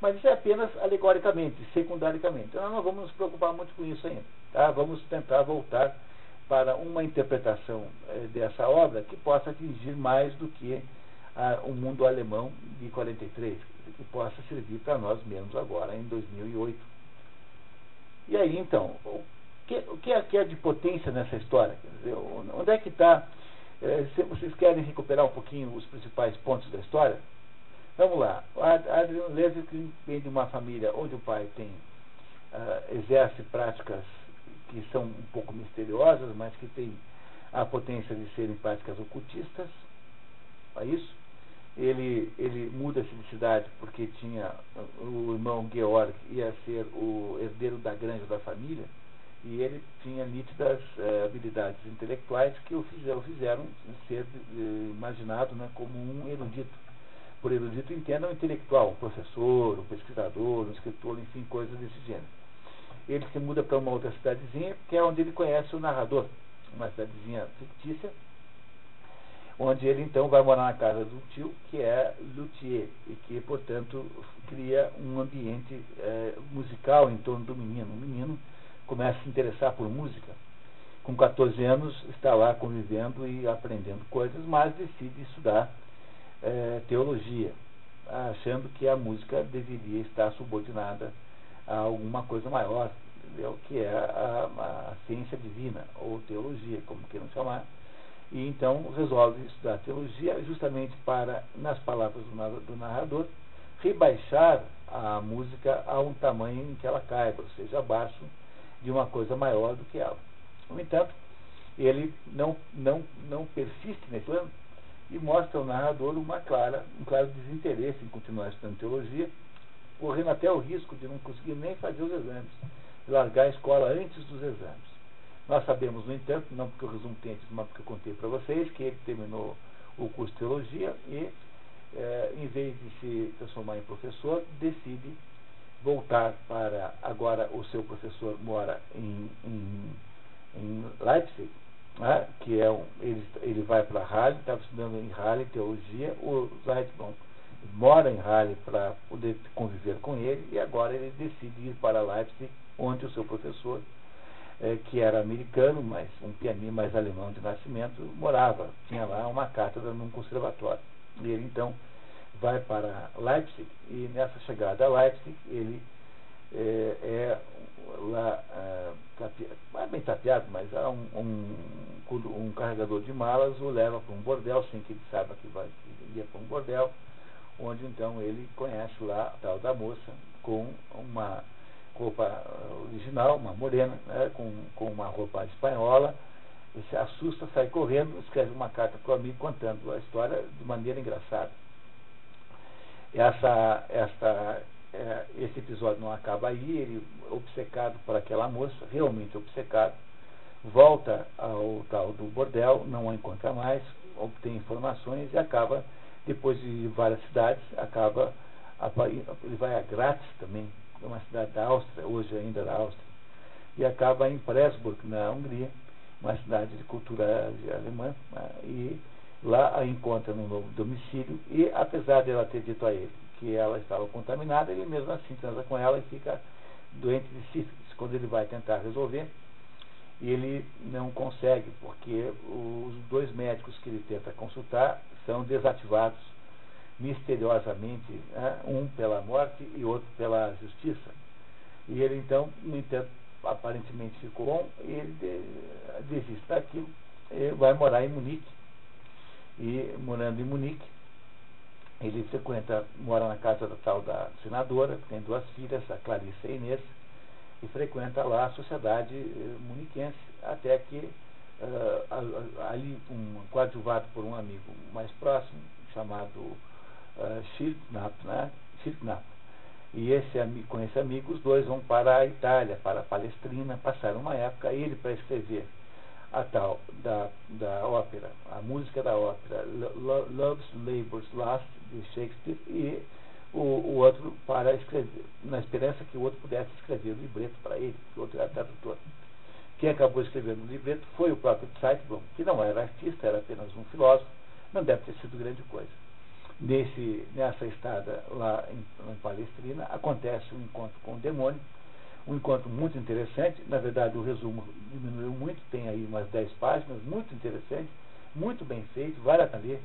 Mas isso é apenas alegoricamente, secundaricamente. Nós não vamos nos preocupar muito com isso ainda. Tá? Vamos tentar voltar para uma interpretação eh, dessa obra que possa atingir mais do que ah, o mundo alemão de 43, que possa servir para nós mesmos agora, em 2008. E aí, então, o que, o que, é, que é de potência nessa história? Dizer, onde é que está é, se vocês querem recuperar um pouquinho os principais pontos da história, vamos lá. Adrian Levitin vem de uma família onde o pai tem uh, exerce práticas que são um pouco misteriosas, mas que tem a potência de serem práticas ocultistas. É isso? Ele, ele muda-se de cidade porque tinha o irmão Georg ia ser o herdeiro da granja da família e ele tinha nítidas eh, habilidades intelectuais que o fizeram, fizeram ser eh, imaginado né, como um erudito. Por erudito entenda um intelectual, um professor, um pesquisador, um escritor, enfim, coisas desse gênero. Ele se muda para uma outra cidadezinha, que é onde ele conhece o narrador, uma cidadezinha fictícia, onde ele então vai morar na casa do tio, que é luthier, e que, portanto, cria um ambiente eh, musical em torno do menino. O menino começa a se interessar por música. Com 14 anos, está lá convivendo e aprendendo coisas, mas decide estudar é, teologia, achando que a música deveria estar subordinada a alguma coisa maior, entendeu? que é a, a, ciência divina, ou teologia, como queiram chamar. E então resolve estudar teologia justamente para, nas palavras do narrador, rebaixar a música a um tamanho em que ela caiba, ou seja, abaixo de uma coisa maior do que ela. No entanto, ele não, não, não persiste nesse plano e mostra ao narrador uma clara, um claro desinteresse em continuar estudando teologia, correndo até o risco de não conseguir nem fazer os exames, largar a escola antes dos exames. Nós sabemos, no entanto, não porque eu resumo tente, mas porque eu contei para vocês, que ele terminou o curso de teologia e, é, em vez de se transformar em professor, decide voltar para. Agora, o seu professor mora em, em, em Leipzig, né, que é um, ele, ele vai para Halle, estava estudando em Halle teologia, o Zeitblom mora em Halle para poder conviver com ele, e agora ele decide ir para Leipzig, onde o seu professor, eh, que era americano, mas um pianista mais alemão de nascimento, morava, tinha lá uma cátedra num conservatório. E ele então vai para Leipzig e nessa chegada a Leipzig ele é, é lá é, não é bem tapeado, mas há um, um, um, carregador de malas o leva para um bordel sem que ele saiba que vai que ia para um bordel, onde então ele conhece lá a tal da moça com uma roupa original, uma morena, né, com, com uma roupa espanhola, e se assusta, sai correndo, escreve uma carta para o amigo contando a história de maneira engraçada. Essa, essa, é, esse episódio não acaba aí, ele obcecado por aquela moça, realmente obcecado, volta ao tal do bordel, não a encontra mais, obtém informações e acaba, depois de várias cidades, acaba, ele vai a Graz também, é uma cidade da Áustria, hoje ainda da Áustria, e acaba em Pressburg, na Hungria, uma cidade de cultura alemã, né, e lá a encontra no novo domicílio. E, apesar de ela ter dito a ele que ela estava contaminada, ele mesmo assim transa com ela e fica doente de sífilis. Quando ele vai tentar resolver, ele não consegue, porque os dois médicos que ele tenta consultar são desativados misteriosamente, né, um pela morte e outro pela justiça. E ele então, no entanto, aparentemente ficou bom, e ele desiste daquilo, e vai morar em Munique. E morando em Munique, ele frequenta, mora na casa da tal da senadora, tem duas filhas, a Clarice e a Inês, e frequenta lá a sociedade eh, muniquense, até que uh, ali, um, coadjuvado por um amigo mais próximo, chamado uh, Schildknapp, né? E esse, com esse amigo, os dois vão para a Itália, para a Palestrina, passaram uma época, ele para escrever a tal da, da ópera, a música da ópera Love's Labour's Lost, de Shakespeare, e o, o outro para escrever, na esperança que o outro pudesse escrever o libreto para ele, porque o outro era tradutor. Quem acabou escrevendo o libreto foi o próprio Zeitblom, que não era artista, era apenas um filósofo, não deve ter sido grande coisa. Nesse, nessa estada lá em, em Palestrina, acontece um encontro com o demônio, um encontro muito interessante. Na verdade, o resumo diminuiu muito, tem aí umas 10 páginas, muito interessante, muito bem feito, vale a ler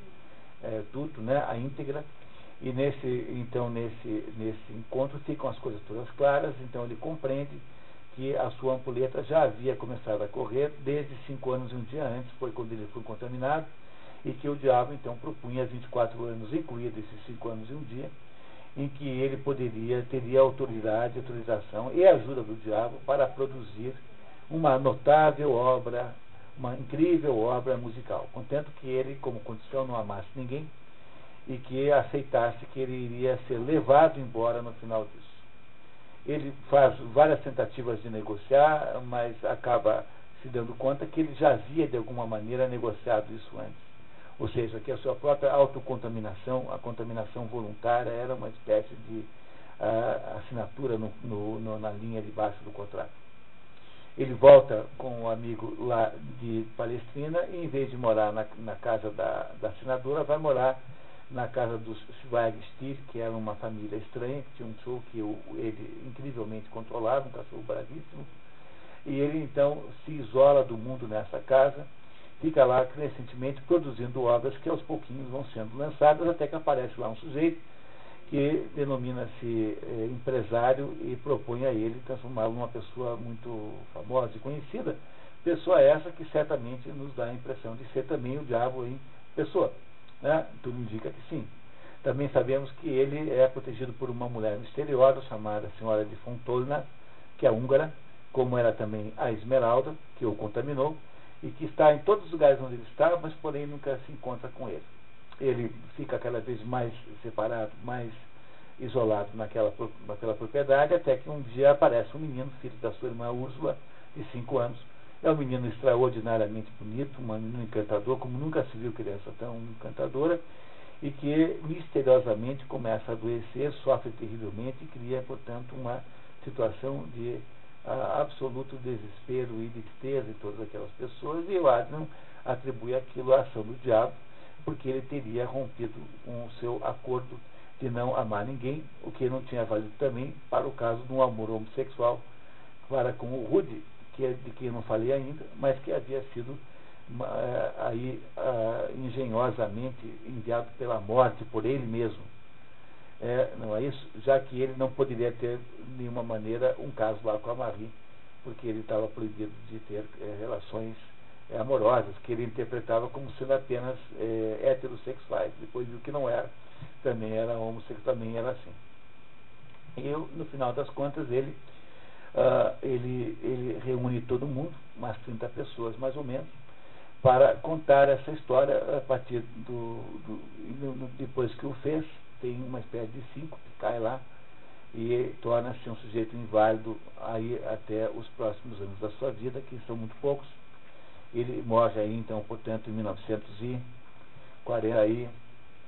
é, tudo, né, a íntegra. E nesse, então, nesse, nesse encontro ficam as coisas todas claras, então ele compreende que a sua ampulheta já havia começado a correr desde cinco anos e um dia antes, foi quando ele foi contaminado, e que o diabo então propunha 24 anos, incluído esses cinco anos e um dia, em que ele poderia, teria autoridade, autorização e ajuda do diabo para produzir uma notável obra, uma incrível obra musical. Contanto que ele, como condição, não amasse ninguém e que aceitasse que ele iria ser levado embora no final disso. Ele faz várias tentativas de negociar, mas acaba se dando conta que ele já havia, de alguma maneira, negociado isso antes. Ou seja, que a sua própria autocontaminação, a contaminação voluntária, era uma espécie de uh, assinatura no, no, no, na linha de baixo do contrato. Ele volta com um amigo lá de Palestrina e, em vez de morar na, na casa da, da senadora, vai morar na casa dos Schweigstier, que era uma família estranha, que tinha um cachorro que o, ele incrivelmente controlava, um cachorro bravíssimo. E ele então se isola do mundo nessa casa fica lá crescentemente produzindo obras que aos pouquinhos vão sendo lançadas, até que aparece lá um sujeito que denomina-se eh, empresário e propõe a ele transformá-lo numa pessoa muito famosa e conhecida. Pessoa essa que certamente nos dá a impressão de ser também o diabo em pessoa. Né? Tudo indica que sim. Também sabemos que ele é protegido por uma mulher misteriosa chamada Senhora de Fontolna, que é húngara, como era também a Esmeralda, que o contaminou, e que está em todos os lugares onde ele está, mas porém nunca se encontra com ele. Ele fica cada vez mais separado, mais isolado naquela, naquela propriedade, até que um dia aparece um menino, filho da sua irmã Úrsula, de cinco anos. É um menino extraordinariamente bonito, um menino encantador, como nunca se viu criança tão encantadora, e que misteriosamente começa a adoecer, sofre terrivelmente e cria, portanto, uma situação de absoluto desespero e tristeza em todas aquelas pessoas, e o Adrian atribui aquilo à ação do diabo, porque ele teria rompido com o seu acordo de não amar ninguém, o que não tinha valido também para o caso de um amor homossexual para com o Rude, que de quem eu não falei ainda, mas que havia sido uh, aí uh, engenhosamente enviado pela morte por ele mesmo é, não é isso? Já que ele não poderia ter, de nenhuma maneira, um caso lá com a Marie, porque ele estava proibido de ter é, relações é, amorosas, que ele interpretava como sendo apenas é, heterossexuais. Depois viu que não era, também era homossexual, também era assim. E no final das contas, ele, uh, ele, ele reúne todo mundo, umas 30 pessoas mais ou menos, para contar essa história a partir do, do depois que o fez, tem uma espécie de cinco que cai lá e torna-se um sujeito inválido aí até os próximos anos da sua vida, que são muito poucos. Ele morre aí, então, portanto, em 1940, aí,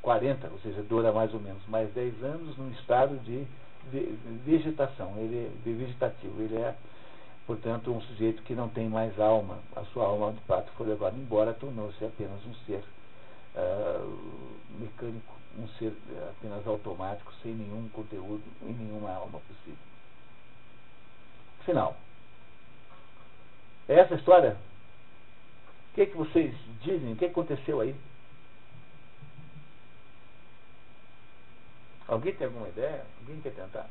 40, ou seja, dura mais ou menos mais 10 anos num estado de vegetação, ele é vegetativo, ele é, portanto, um sujeito que não tem mais alma, a sua alma de fato foi levada embora, tornou-se apenas um ser uh, mecânico um ser apenas automático, sem nenhum conteúdo e nenhuma alma possível. Final. É essa história? O que, é que vocês dizem? O que aconteceu aí? Alguém tem alguma ideia? Alguém quer tentar?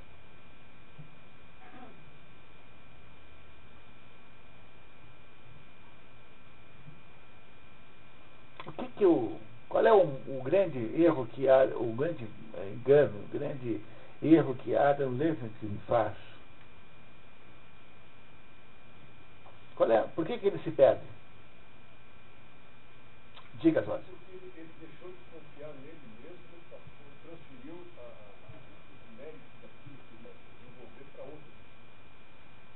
O que que o qual é o, o grande erro que o grande é, engano, o grande erro que Adam Levinson faz? Qual é? Por que, que ele se perde? Diga, Jorge. Ele deixou de confiar nele mesmo e transferiu a, a, os méritos daquilo que desenvolver para outro.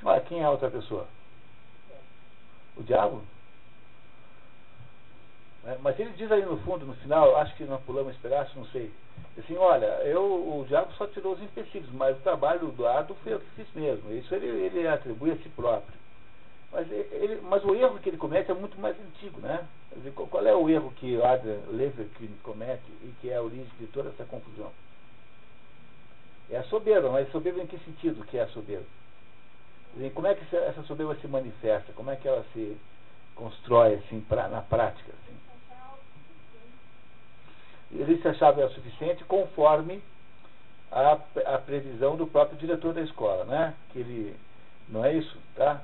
Olha, quem é a outra pessoa? O diabo? É, mas ele diz aí no fundo, no final, acho que nós pulamos esse pedaço, não sei. Assim, olha, eu, o diabo só tirou os empecilhos, mas o trabalho do árduo foi eu que fiz mesmo. Isso ele, ele atribui a si próprio. Mas, ele, mas o erro que ele comete é muito mais antigo, né? Qual é o erro que Adrian Leverkühn comete e que é a origem de toda essa confusão? É a soberba, mas soberba em que sentido que é a soberba? Dizer, como é que essa soberba se manifesta? Como é que ela se constrói assim, pra, na prática? Assim? Ele se achava o suficiente conforme a, a previsão do próprio diretor da escola, né? Que ele, não é isso, tá?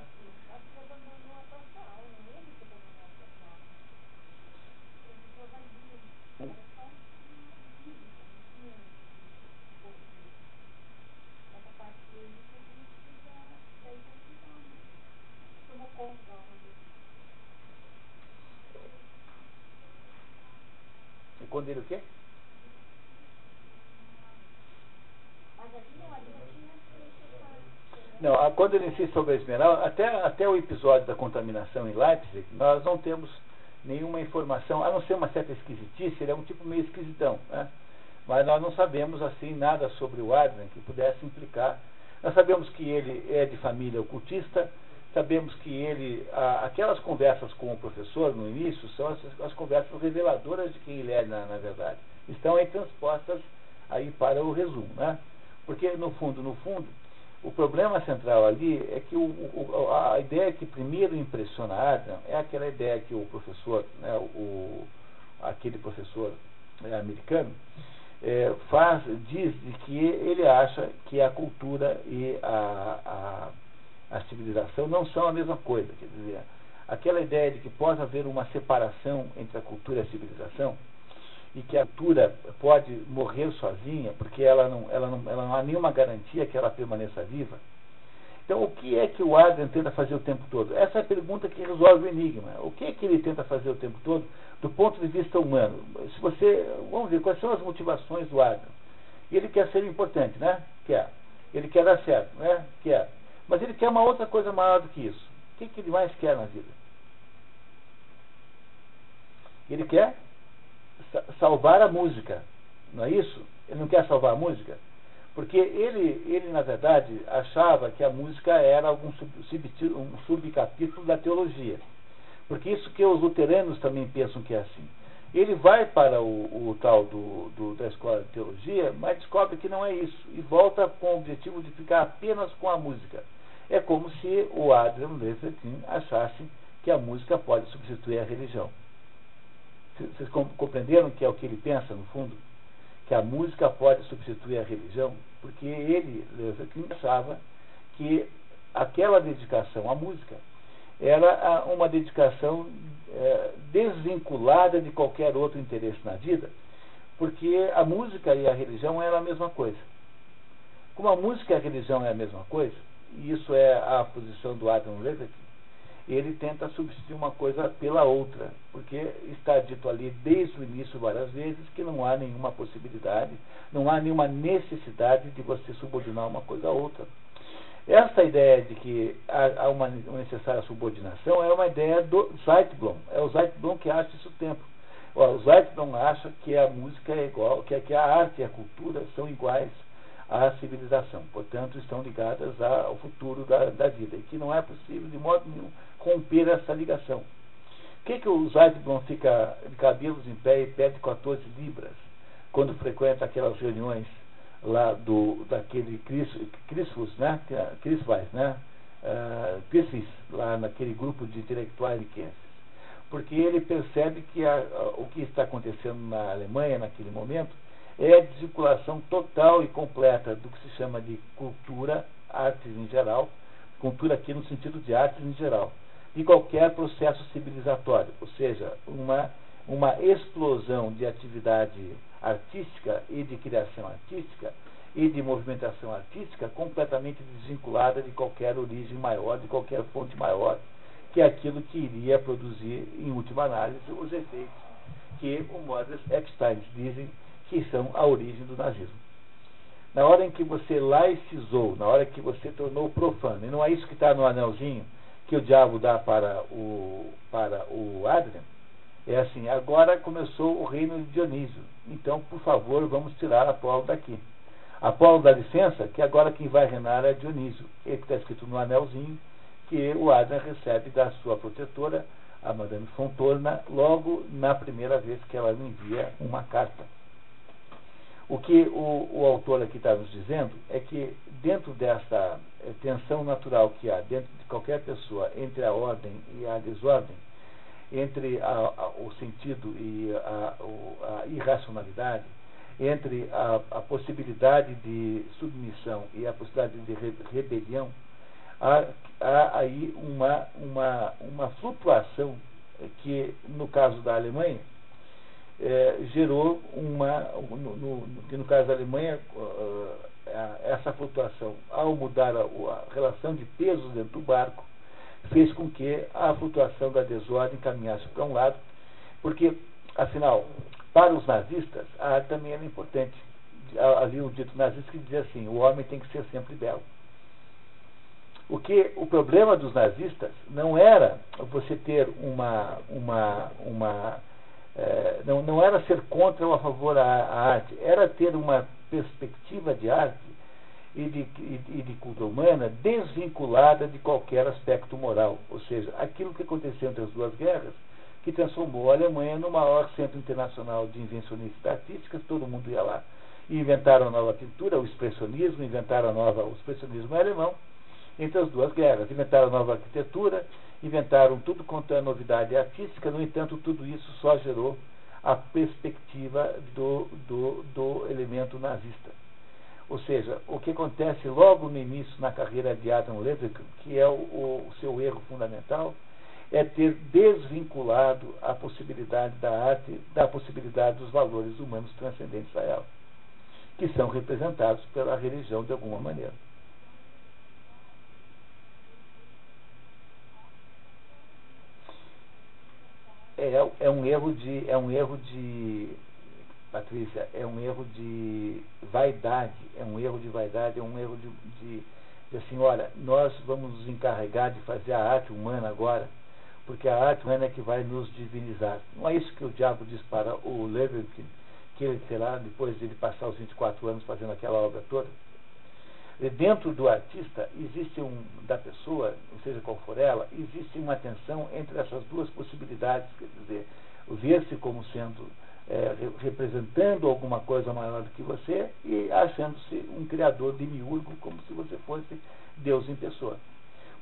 Quando ele o quê? Não, quando ele insiste sobre a esmeralda, até, até o episódio da contaminação em Leipzig, nós não temos nenhuma informação, a não ser uma certa esquisitice, ele é um tipo meio esquisitão, né? mas nós não sabemos assim nada sobre o Adrian que pudesse implicar. Nós sabemos que ele é de família ocultista, Sabemos que ele, aquelas conversas com o professor no início são as, as conversas reveladoras de quem ele é na, na, verdade. Estão aí transpostas aí para o resumo, né? Porque no fundo, no fundo, o problema central ali é que o, o, a ideia que primeiro impressiona Adam é aquela ideia que o professor, né, o, aquele professor né, americano, é, faz, diz de que ele acha que a cultura e a, a a civilização não são a mesma coisa. Quer dizer, aquela ideia de que possa haver uma separação entre a cultura e a civilização e que a cultura pode morrer sozinha porque ela não, ela não, ela não há nenhuma garantia que ela permaneça viva. Então, o que é que o Adrian tenta fazer o tempo todo? Essa é a pergunta que resolve o enigma. O que é que ele tenta fazer o tempo todo do ponto de vista humano? Se você, vamos ver, quais são as motivações do Adrian? Ele quer ser importante, né? Quer. Ele quer dar certo, né? Quer. Mas ele quer uma outra coisa maior do que isso. O que, que ele mais quer na vida? Ele quer salvar a música, não é isso? Ele não quer salvar a música? Porque ele, ele na verdade, achava que a música era algum sub, um subcapítulo da teologia. Porque isso que os luteranos também pensam que é assim. Ele vai para o, o tal do, do, da escola de teologia, mas descobre que não é isso. E volta com o objetivo de ficar apenas com a música. É como se o Adrian Levertin achasse que a música pode substituir a religião. Vocês compreenderam que é o que ele pensa, no fundo? Que a música pode substituir a religião? Porque ele, Levertin, achava que aquela dedicação à música era uma dedicação é, desvinculada de qualquer outro interesse na vida, porque a música e a religião eram a mesma coisa. Como a música e a religião é a mesma coisa, isso é a posição do Adam Levitt, ele tenta substituir uma coisa pela outra, porque está dito ali desde o início várias vezes que não há nenhuma possibilidade, não há nenhuma necessidade de você subordinar uma coisa a outra. Essa ideia de que há uma necessária subordinação é uma ideia do Zeitblom. É o Zeitblom que acha isso o tempo. O Zeitblom acha que a música é igual, que a arte e a cultura são iguais à civilização. Portanto, estão ligadas ao futuro da, da vida. E que não é possível, de modo nenhum, romper essa ligação. O que, que o Zeitblom fica de cabelos em pé e perde 14 libras quando frequenta aquelas reuniões lá do, daquele Crisfus, né? Crisvais, né? Uh, lá naquele grupo de intelectuais riquenses. Porque ele percebe que a, a, o que está acontecendo na Alemanha naquele momento é a desvinculação total e completa do que se chama de cultura, artes em geral, cultura aqui no sentido de artes em geral, de qualquer processo civilizatório, ou seja, uma, uma explosão de atividade artística e de criação artística e de movimentação artística completamente desvinculada de qualquer origem maior, de qualquer fonte maior, que é aquilo que iria produzir, em última análise, os efeitos que o Modest Epstein dizem que são a origem do nazismo. Na hora em que você laicizou, na hora que você tornou profano, e não é isso que está no anelzinho que o diabo dá para o, para o Adrian, é assim, agora começou o reino de Dionísio. Então, por favor, vamos tirar Apolo daqui. Apolo dá licença, que agora quem vai reinar é Dionísio. Ele está escrito no anelzinho, que o Adrian recebe da sua protetora, a Madame Fontorna, logo na primeira vez que ela lhe envia uma carta. O que o, o autor aqui está nos dizendo é que dentro dessa eh, tensão natural que há dentro de qualquer pessoa entre a ordem e a desordem, entre a, a, o sentido e a, a irracionalidade, entre a, possibilidade de submissão e a possibilidade de re, rebelião, há, há aí uma, uma, uma flutuação que, no caso da Alemanha, é, gerou uma, no, no, no, caso da Alemanha, uh, essa flutuação, ao mudar a, a, relação de pesos dentro do barco, fez com que a flutuação da desordem caminhasse para um lado, porque, afinal, para os nazistas, a arte também era importante. Havia um dito nazista que dizia assim: o homem tem que ser sempre belo. O que o problema dos nazistas não era você ter uma uma uma é, não, não era ser contra ou a favor da arte, era ter uma perspectiva de arte e de, e, de cultura humana desvinculada de qualquer aspecto moral. Ou seja, aquilo que aconteceu entre as duas guerras, que transformou a Alemanha no maior centro internacional de invencionistas artísticas, todo mundo ia lá. E inventaram a nova pintura, o expressionismo, inventaram a nova, o expressionismo alemão, entre as duas guerras. Inventaram a nova arquitetura, inventaram tudo quanto é novidade artística, no entanto, tudo isso só gerou a perspectiva do, do, do elemento nazista. Ou seja, o que acontece logo no início na carreira de Adam Levick, que é o, o seu erro fundamental, é ter desvinculado a possibilidade da arte da possibilidade dos valores humanos transcendentes a ela, que são representados pela religião de alguma maneira. É, é um erro de é um erro de Patrícia é um erro de vaidade é um erro de vaidade é um erro de, de, de assim olha nós vamos nos encarregar de fazer a arte humana agora porque a arte humana é que vai nos divinizar. Não é isso que o diabo diz para o Levitin que ele terá depois de ele passar os 24 anos fazendo aquela obra toda dentro do artista existe um da pessoa, seja qual for ela, existe uma tensão entre essas duas possibilidades, quer dizer, ver-se como sendo é, representando alguma coisa maior do que você e achando-se um criador demiurgo, como se você fosse Deus em pessoa.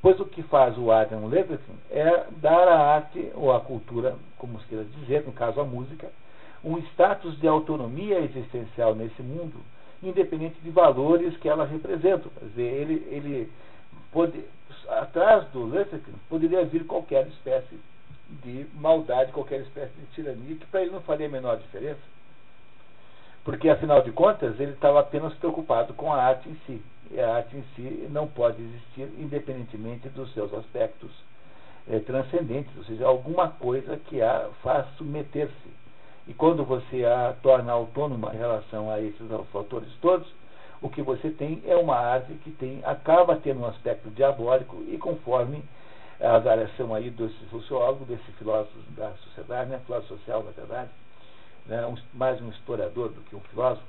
Pois o que faz o Adam Levitin é dar à arte, ou à cultura, como se queira dizer, no caso a música, um status de autonomia existencial nesse mundo independente de valores que ela representa. Quer dizer, ele, ele pode, atrás do Lutherkin poderia vir qualquer espécie de maldade, qualquer espécie de tirania, que para ele não faria a menor diferença. Porque, afinal de contas, ele estava apenas preocupado com a arte em si. E a arte em si não pode existir independentemente dos seus aspectos é, transcendentes, ou seja, alguma coisa que a faz submeter-se e quando você a torna autônoma em relação a esses fatores todos, o que você tem é uma arte que tem, acaba tendo um aspecto diabólico e conforme a avaliação aí desse sociólogo, desse filósofo da sociedade, né, filósofo social, na verdade, né, um, mais um historiador do que um filósofo,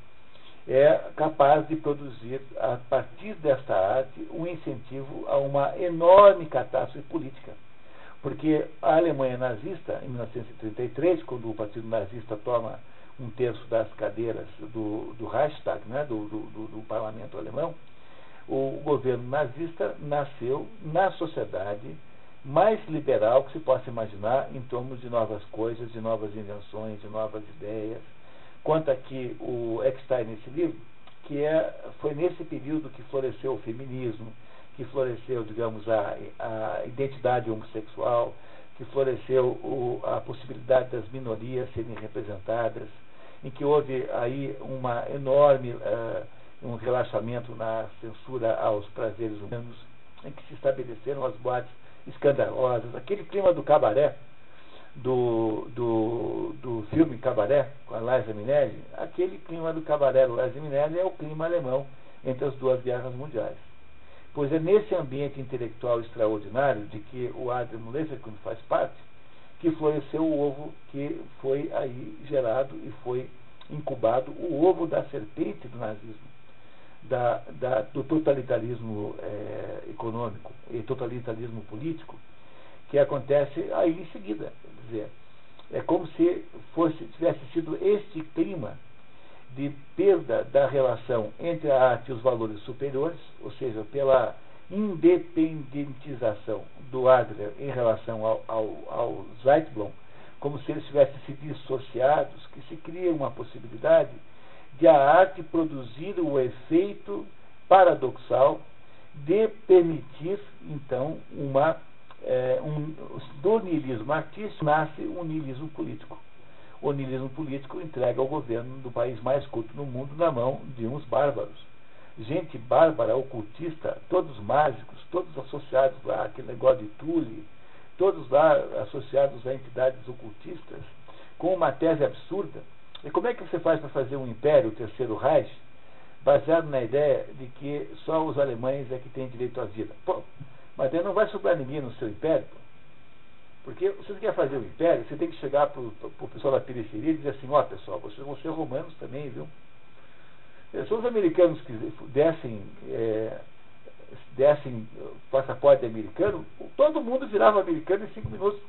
é capaz de produzir, a partir desta arte, um incentivo a uma enorme catástrofe política porque a Alemanha nazista, em 1933, quando o Partido Nazista toma um terço das cadeiras do, do Reichstag, né, do, do, do parlamento alemão, o governo nazista nasceu na sociedade mais liberal que se possa imaginar em torno de novas coisas, de novas invenções, de novas ideias, conta aqui o Eckstein nesse livro, que é, foi nesse período que floresceu o feminismo, que floresceu, digamos, a, a identidade homossexual, que floresceu o, a possibilidade das minorias serem representadas, em que houve aí uma enorme uh, um relaxamento na censura aos prazeres humanos, em que se estabeleceram as boates escandalosas, aquele clima do cabaré, do, do, do filme Cabaré, com a Liza Minelli, aquele clima do cabaré do Liza Minelli é o clima alemão entre as duas guerras mundiais. Pois é nesse ambiente intelectual extraordinário de que o Adam Leverkusen faz parte, que floresceu o ovo que foi aí gerado e foi incubado, o ovo da serpente do nazismo da, da, do totalitarismo é, econômico e totalitarismo político que acontece aí em seguida. Quer dizer, é como se fosse, tivesse sido este clima de perda da relação entre a arte e os valores superiores, ou seja, pela independentização do Adler em relação ao, ao, ao Zeitblom, como se eles tivessem se dissociados, que se cria uma possibilidade de a arte produzir o efeito paradoxal de permitir, então, uma, é, um, do niilismo artístico nasce um niilismo político. O niilismo político entrega o governo do país mais culto no mundo na mão de uns bárbaros. Gente bárbara, ocultista, todos mágicos, todos associados lá àquele negócio de Tule, todos lá associados a entidades ocultistas, com uma tese absurda e como é que você faz para fazer um império, o terceiro Reich, baseado na ideia de que só os alemães é que têm direito à vida? Pô, mas aí não vai sobrar ninguém no seu império. Pô. Porque se você quer fazer um império, você tem que chegar para o pessoal da periferia e dizer assim, ó oh, pessoal, vocês vão ser romanos também, viu? Se os americanos que dessem, é, dessem passaporte americano, todo mundo virava americano em cinco minutos.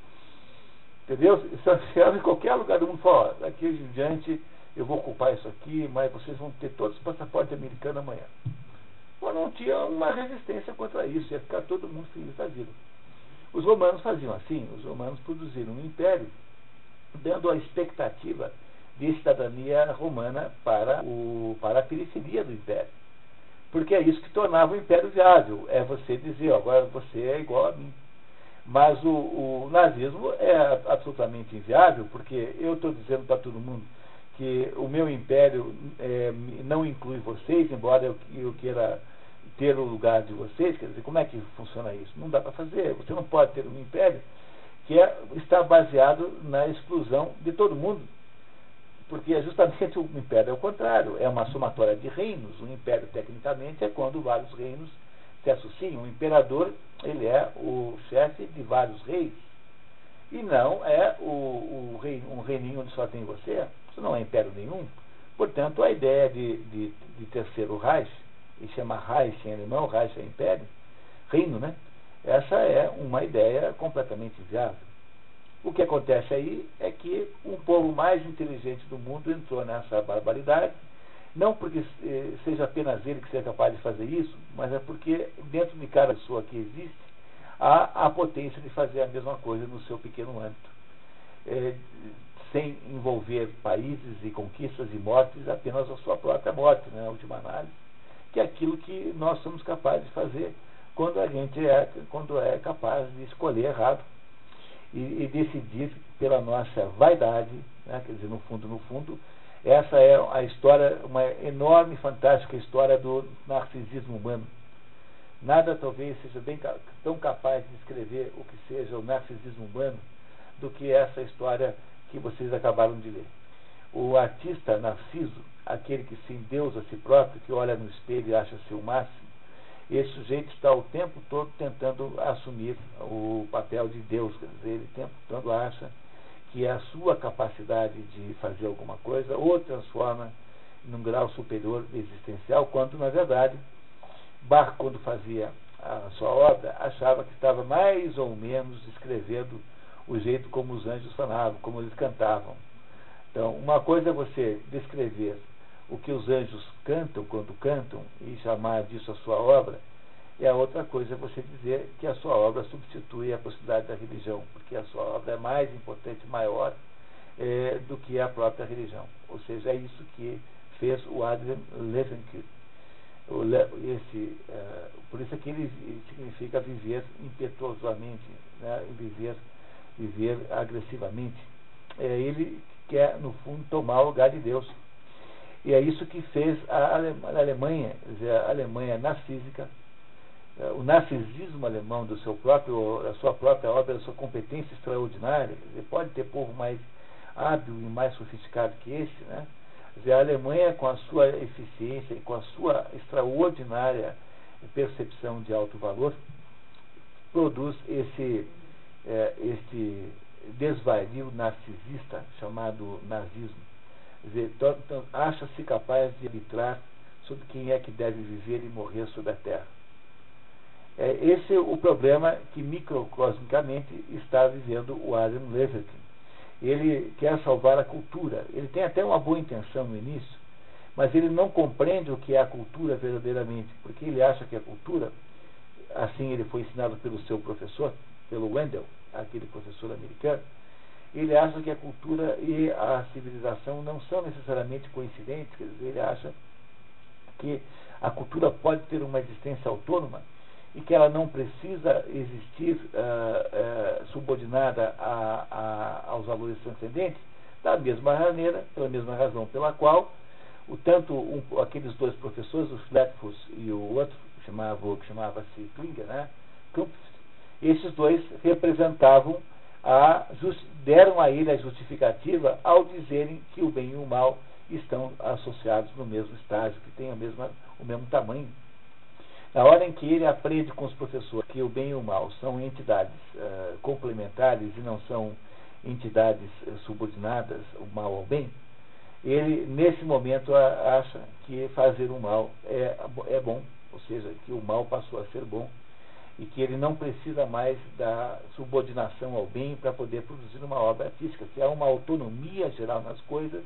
Entendeu? Santiago, em qualquer lugar do mundo, fala, daqui em diante eu vou ocupar isso aqui, mas vocês vão ter todos os passaportes americanos amanhã. Mas não tinha uma resistência contra isso, ia ficar todo mundo feliz da vida. Os romanos faziam assim, os romanos produziram um império, dando a expectativa de cidadania romana para, o, para a periferia do império. Porque é isso que tornava o império viável, é você dizer, agora você é igual a mim. Mas o, o nazismo é absolutamente inviável, porque eu estou dizendo para todo mundo que o meu império é, não inclui vocês, embora eu, eu queira ter o lugar de vocês, quer dizer, como é que funciona isso? Não dá para fazer. Você não pode ter um império que é, está baseado na exclusão de todo mundo. Porque é justamente [LAUGHS] o império é o contrário, é uma somatória de reinos. O império, tecnicamente, é quando vários reinos se associam. O imperador ele é o chefe de vários reis. E não é o, o rei, um reininho onde só tem você. Isso não é império nenhum. Portanto, a ideia de, de, de terceiro Reich, e chama Reich em alemão, Reich é império, reino, né? Essa é uma ideia completamente viável. O que acontece aí é que um povo mais inteligente do mundo entrou nessa barbaridade não porque eh, seja apenas ele que seja capaz de fazer isso, mas é porque dentro de cada pessoa que existe há a potência de fazer a mesma coisa no seu pequeno âmbito. É, sem envolver países e conquistas e mortes, apenas a sua própria morte, né, na última análise, que é aquilo que nós somos capazes de fazer quando a gente é, quando é capaz de escolher errado e, e decidir pela nossa vaidade, né, quer dizer, no fundo, no fundo, essa é a história, uma enorme, fantástica história do narcisismo humano. Nada talvez seja bem, tão capaz de descrever o que seja o narcisismo humano do que essa história que vocês acabaram de ler. O artista Narciso, aquele que se endeusa a si próprio, que olha no espelho e acha ser o máximo, esse sujeito está o tempo todo tentando assumir o papel de Deus, quer dizer, ele o tempo todo acha que é a sua capacidade de fazer alguma coisa ou transforma num grau superior existencial, quando na verdade Bach, quando fazia a sua obra, achava que estava mais ou menos escrevendo o jeito como os anjos falavam, como eles cantavam. Então, uma coisa é você descrever o que os anjos cantam quando cantam e chamar disso a sua obra, e a outra coisa é você dizer que a sua obra substitui a possibilidade da religião, porque a sua obra é mais importante, maior, é, do que a própria religião. Ou seja, é isso que fez o Adrian Levenkind. Esse, uh, por isso que ele significa viver impetuosamente, né, viver, viver agressivamente. É, ele quer, no fundo, tomar o lugar de Deus. E é isso que fez a Alemanha, a Alemanha narcísica, é, o narcisismo alemão do seu próprio, da sua própria obra, da sua competência extraordinária. Dizer, pode ter povo mais hábil e mais sofisticado que esse, né? Dizer, a Alemanha, com a sua eficiência e com a sua extraordinária percepção de alto valor, produz esse, é, esse desvario narcisista chamado nazismo acha-se capaz de arbitrar sobre quem é que deve viver e morrer sobre a Terra. É, esse é o problema que microcosmicamente está vivendo o Adam Leverkin. Ele quer salvar a cultura. Ele tem até uma boa intenção no início, mas ele não compreende o que é a cultura verdadeiramente, porque ele acha que a cultura, assim ele foi ensinado pelo seu professor, pelo Wendell, aquele professor americano, ele acha que a cultura e a civilização não são necessariamente coincidentes, quer dizer, ele acha que a cultura pode ter uma existência autônoma e que ela não precisa existir uh, uh, subordinada a, a, aos valores transcendentes, da mesma maneira, pela mesma razão pela qual o tanto um, aqueles dois professores, o Flatfuss e o outro, chamava, que chamava-se Klinger, né, esses dois representavam a, deram a ele a justificativa ao dizerem que o bem e o mal estão associados no mesmo estágio, que têm a mesma, o mesmo tamanho. Na hora em que ele aprende com os professores que o bem e o mal são entidades uh, complementares e não são entidades uh, subordinadas, o mal ao bem, ele, nesse momento, acha que fazer o mal é, é bom, ou seja, que o mal passou a ser bom e que ele não precisa mais da subordinação ao bem para poder produzir uma obra artística, que há uma autonomia geral nas coisas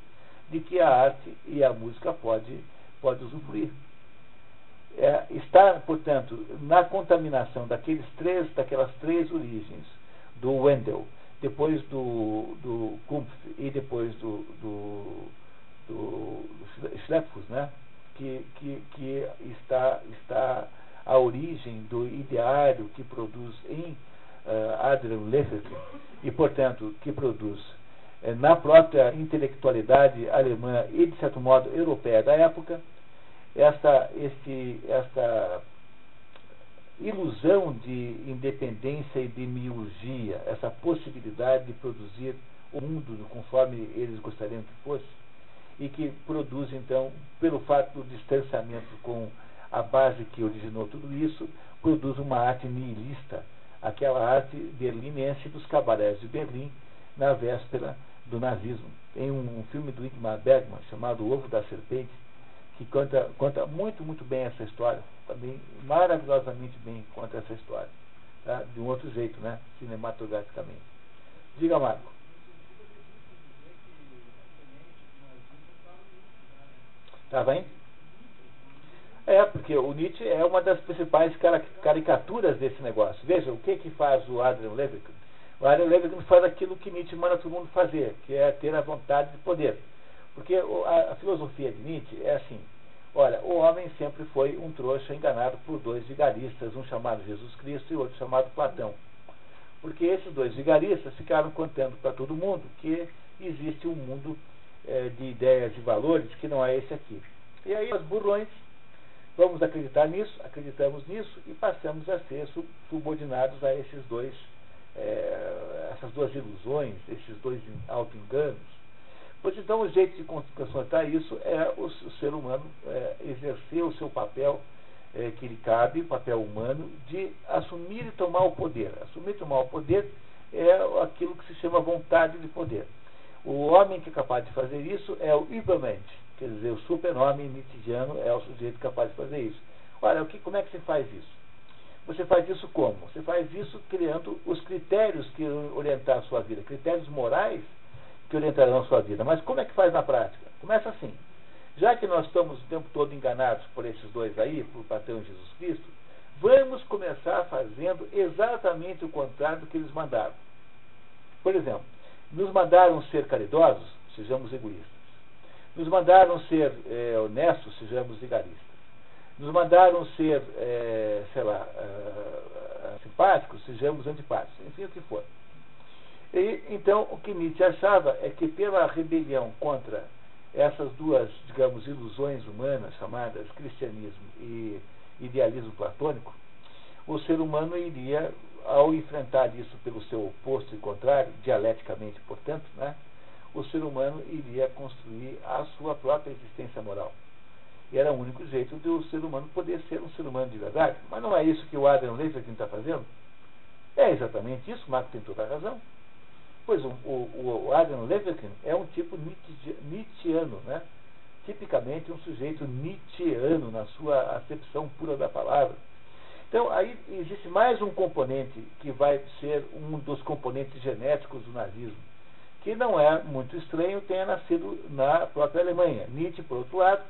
de que a arte e a música pode, pode usufruir. É, está, portanto, na contaminação daqueles três, daquelas três origens, do Wendell, depois do, do Kumpf e depois do, do, do Schleppfuss, né? que, que, que está, está a origem do ideário que produz em uh, Adrian Leverton e, portanto, que produz uh, na própria intelectualidade alemã e, de certo modo, europeia da época, essa, esse, essa ilusão de independência e de miurgia, essa possibilidade de produzir o mundo conforme eles gostariam que fosse, e que produz, então, pelo fato do distanciamento com a base que originou tudo isso produz uma arte nihilista, aquela arte berlinense dos cabarés de Berlim, na véspera do nazismo. Tem um, filme do Ingmar Bergman chamado O Ovo da Serpente, que conta, conta muito, muito bem essa história, também maravilhosamente bem conta essa história, tá? de um outro jeito, né? cinematograficamente. Diga, Marco. Tá bem? É, porque o Nietzsche é uma das principais caricaturas desse negócio. Veja, o que que faz o Adrian Levitin? O Adrian Levitin faz aquilo que Nietzsche manda todo mundo fazer, que é ter a vontade de poder. Porque a, a filosofia de Nietzsche é assim, olha, o homem sempre foi um trouxa enganado por dois vigaristas, um chamado Jesus Cristo e outro chamado Platão. Porque esses dois vigaristas ficaram contando para todo mundo que existe um mundo é, de ideias e valores que não é esse aqui. E aí os burrões Vamos acreditar nisso, acreditamos nisso e passamos a ser subordinados a esses dois, é, essas duas ilusões, esses dois auto-enganos. Pois então o jeito de constatar isso é o, ser humano é, exercer o seu papel é, que lhe cabe, o papel humano, de assumir e tomar o poder. Assumir e tomar o poder é aquilo que se chama vontade de poder. O homem que é capaz de fazer isso é o Übermensch, quer dizer, o super-homem nitidiano é o sujeito capaz de fazer isso. Olha, o que, como é que se faz isso? Você faz isso como? Você faz isso criando os critérios que orientar a sua vida, critérios morais que orientarão a sua vida. Mas como é que faz na prática? Começa assim. Já que nós estamos o tempo todo enganados por esses dois aí, por Platão e Jesus Cristo, vamos começar fazendo exatamente o contrário do que eles mandaram. Por exemplo, Nos mandaram ser caridosos, sejamos egoístas. Nos mandaram ser é, honestos, sejamos vigaristas. Nos mandaram ser, é, sei lá, é, simpáticos, sejamos antipáticos, enfim, o que for. E, então, o que Nietzsche achava é que pela rebelião contra essas duas, digamos, ilusões humanas chamadas cristianismo e idealismo platônico, o ser humano iria, ao enfrentar isso pelo seu oposto e contrário, dialeticamente, portanto, né, o ser humano iria construir a sua própria existência moral. E era o único jeito de o ser humano poder ser um ser humano de verdade. Mas não é isso que o Adam Levitin está fazendo? É exatamente isso, Marco tem toda a razão. Pois o, o, o Adam Levitin é um tipo Nietzscheano, né? tipicamente um sujeito Nietzscheano na sua acepção pura da palavra. Então, aí existe mais um componente que vai ser um dos componentes genéticos do nazismo, que não é muito estranho tenha nascido na própria Alemanha. Nietzsche, por outro lado,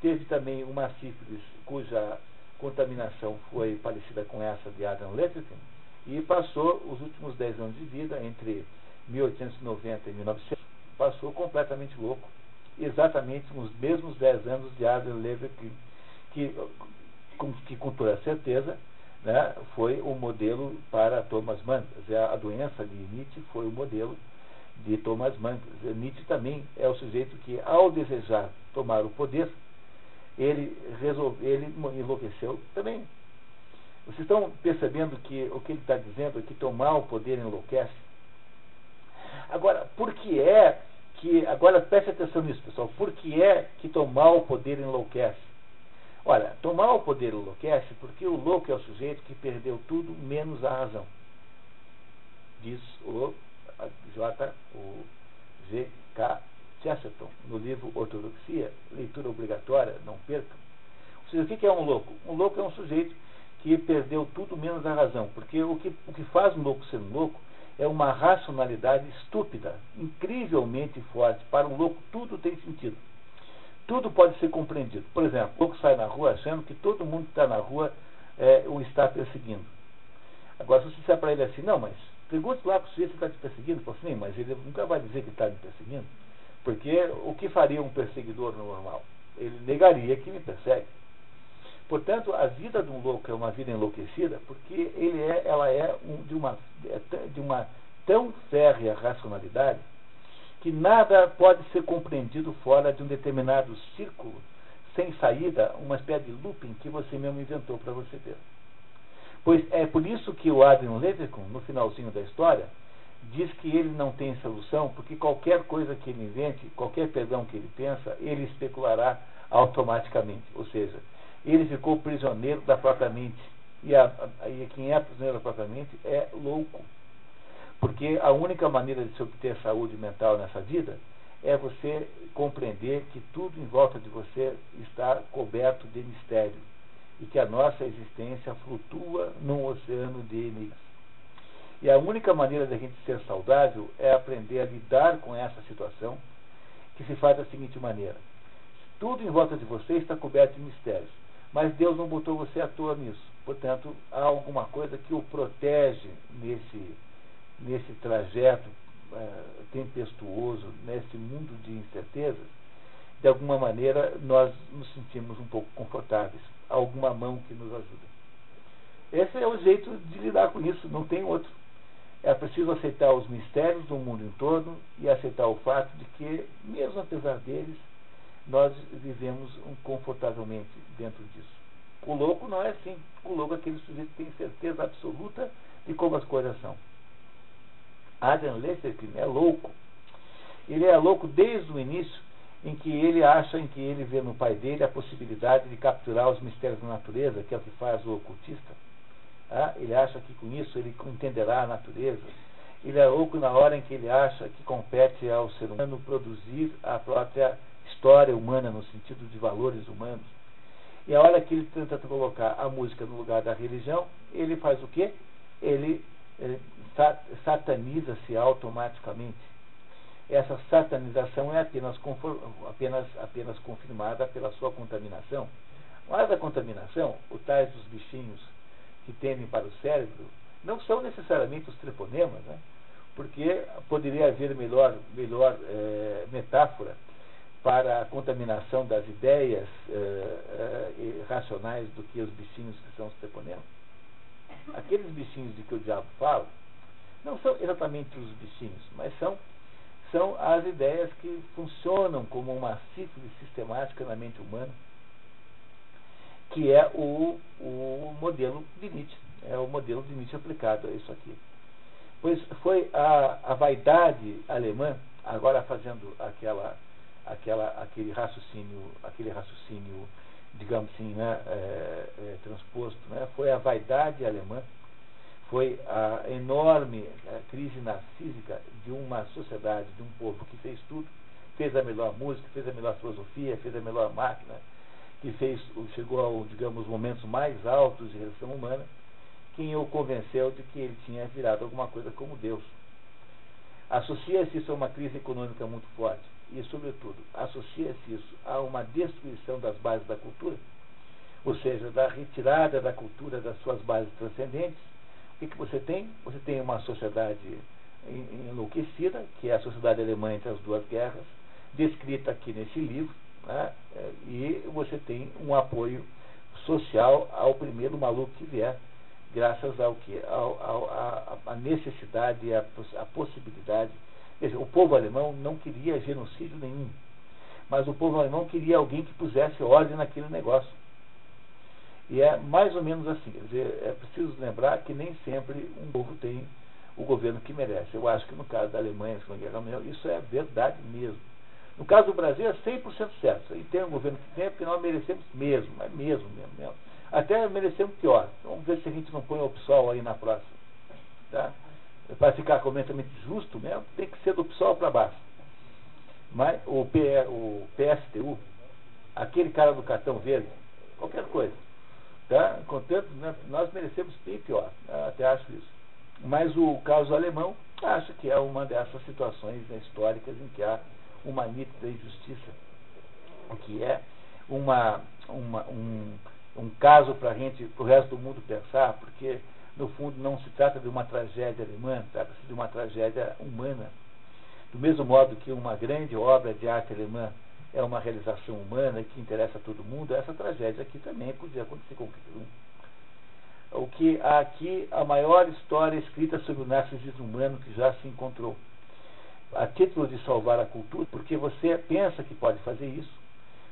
teve também uma sífilis cuja contaminação foi parecida com essa de Adam Levitin e passou os últimos 10 anos de vida entre 1890 e 1900, passou completamente louco. Exatamente nos mesmos 10 anos de Adrian Levitin, que, com, que com toda certeza né, foi o modelo para Thomas Mann. A doença de Nietzsche foi o modelo de Thomas Mann. Nietzsche também é o sujeito que, ao desejar tomar o poder, ele, resolve, ele enlouqueceu também. Vocês estão percebendo que o que ele está dizendo é que tomar o poder enlouquece? Agora, por que é que. Agora preste atenção nisso, pessoal. Por que é que tomar o poder enlouquece? Olha, tomar o poder enlouquece porque o louco é o sujeito que perdeu tudo menos a razão. Diz o J. O G. K. Chesterton, no livro Ortodoxia, leitura obrigatória, não percam. Ou seja, o que é um louco? Um louco é um sujeito que perdeu tudo menos a razão, porque o que, o que faz um louco ser um louco é uma racionalidade estúpida, incrivelmente forte. Para um louco, tudo tem sentido. Tudo pode ser compreendido. Por exemplo, o louco sai na rua achando que todo mundo que está na rua é, o está perseguindo. Agora, se você disser para ele assim, não, mas pergunte lá para o sujeito se está te perseguindo, fala assim, mas ele nunca vai dizer que está me perseguindo. Porque o que faria um perseguidor normal? Ele negaria que me persegue. Portanto, a vida de um louco é uma vida enlouquecida porque ele é, ela é um, de, uma, é de uma tão férrea racionalidade que nada pode ser compreendido fora de um determinado círculo sem saída, uma espécie de looping que você mesmo inventou para você ver. Pois é por isso que o Adrian Levitin, no finalzinho da história, diz que ele não tem solução, porque qualquer coisa que ele invente, qualquer perdão que ele pensa, ele especulará automaticamente. Ou seja, ele ficou prisioneiro da própria mente. E, a, a, e quem é prisioneiro da própria mente é louco. Porque a única maneira de se obter saúde mental nessa vida é você compreender que tudo em volta de você está coberto de mistério e que a nossa existência flutua num oceano de enigmas. E a única maneira da gente ser saudável é aprender a lidar com essa situação, que se faz da seguinte maneira: tudo em volta de você está coberto de mistérios. Mas Deus não botou você à toa nisso. Portanto, há alguma coisa que o protege nesse, nesse trajeto é, tempestuoso, nesse mundo de incertezas. De alguma maneira, nós nos sentimos um pouco confortáveis. Alguma mão que nos ajuda. Esse é o jeito de lidar com isso, não tem outro. É preciso aceitar os mistérios do mundo em torno e aceitar o fato de que, mesmo apesar deles, nós vivemos confortavelmente dentro disso. O louco não é assim. O louco é aquele sujeito que tem certeza absoluta de como as coisas são. Adrian Lesterkin é louco. Ele é louco desde o início, em que ele acha, em que ele vê no pai dele a possibilidade de capturar os mistérios da natureza, que é o que faz o ocultista. Ah, ele acha que com isso ele entenderá a natureza. Ele é louco na hora em que ele acha que compete ao ser humano produzir a própria história humana, no sentido de valores humanos. E a hora que ele tenta colocar a música no lugar da religião, ele faz o quê? Ele, ele sataniza-se automaticamente. Essa satanização é apenas, apenas, apenas confirmada pela sua contaminação. Mas a contaminação, o tais dos bichinhos que temem para o cérebro, não são necessariamente os treponemas. Né? porque poderia haver melhor, melhor é, metáfora para a contaminação das ideias é, é, racionais do que os bichinhos que são os treponemas. Aqueles bichinhos de que o diabo fala não são exatamente os bichinhos, mas são, são as ideias que funcionam como uma síntese sistemática na mente humana, que é o, o modelo de Nietzsche, é o modelo de Nietzsche aplicado a isso aqui. Pois foi a, a vaidade alemã, agora fazendo aquela, aquela, aquele raciocínio, aquele raciocínio, digamos assim, né, é, é, transposto, né, foi a vaidade alemã, foi a enorme a crise narcísica de uma sociedade, de um povo que fez tudo, fez a melhor música, fez a melhor filosofia, fez a melhor máquina, que fez, chegou ao, digamos, momentos mais altos de relação humana, quem o convenceu de que ele tinha virado alguma coisa como Deus. Associa-se isso a uma crise econômica muito forte e, sobretudo, associa-se isso a uma destruição das bases da cultura, ou seja, da retirada da cultura das suas bases transcendentes. O que, que você tem? Você tem uma sociedade enlouquecida, que é a sociedade alemã entre as duas guerras, descrita aqui nesse livro, né? e você tem um apoio social ao primeiro maluco que vier graças ao que? Ao, ao, a, a necessidade e a, a possibilidade. Dizer, o povo alemão não queria genocídio nenhum, mas o povo alemão queria alguém que pusesse ordem naquele negócio. E é mais ou menos assim. Quer dizer, é preciso lembrar que nem sempre um povo tem o governo que merece. Eu acho que no caso da Alemanha, Segunda Guerra Mundial, isso é verdade mesmo. No caso do Brasil é 100% certo. E tem um governo que tem, porque nós merecemos mesmo, é mesmo, mesmo, mesmo. Até merecemos pior. Vamos ver se a gente não põe o PSOL aí na próxima. Tá? Para ficar completamente justo mesmo, tem que ser do PSOL para baixo. Mas o, P, o PSTU, aquele cara do cartão verde, qualquer coisa. Tá? Contanto, né, nós merecemos bem pior. Né? Até acho isso. Mas o caso alemão, acho que é uma dessas situações né, históricas em que há uma nítida injustiça. O que é uma, uma, um, um caso para a gente, para o resto do mundo pensar, porque no fundo não se trata de uma tragédia alemã, trata-se de uma tragédia humana. Do mesmo modo que uma grande obra de arte alemã é uma realização humana que interessa a todo mundo, essa tragédia aqui também podia acontecer com qualquer um. O que há aqui a maior história escrita sobre o narcisismo humano que já se encontrou. A título de salvar a cultura, porque você pensa que pode fazer isso,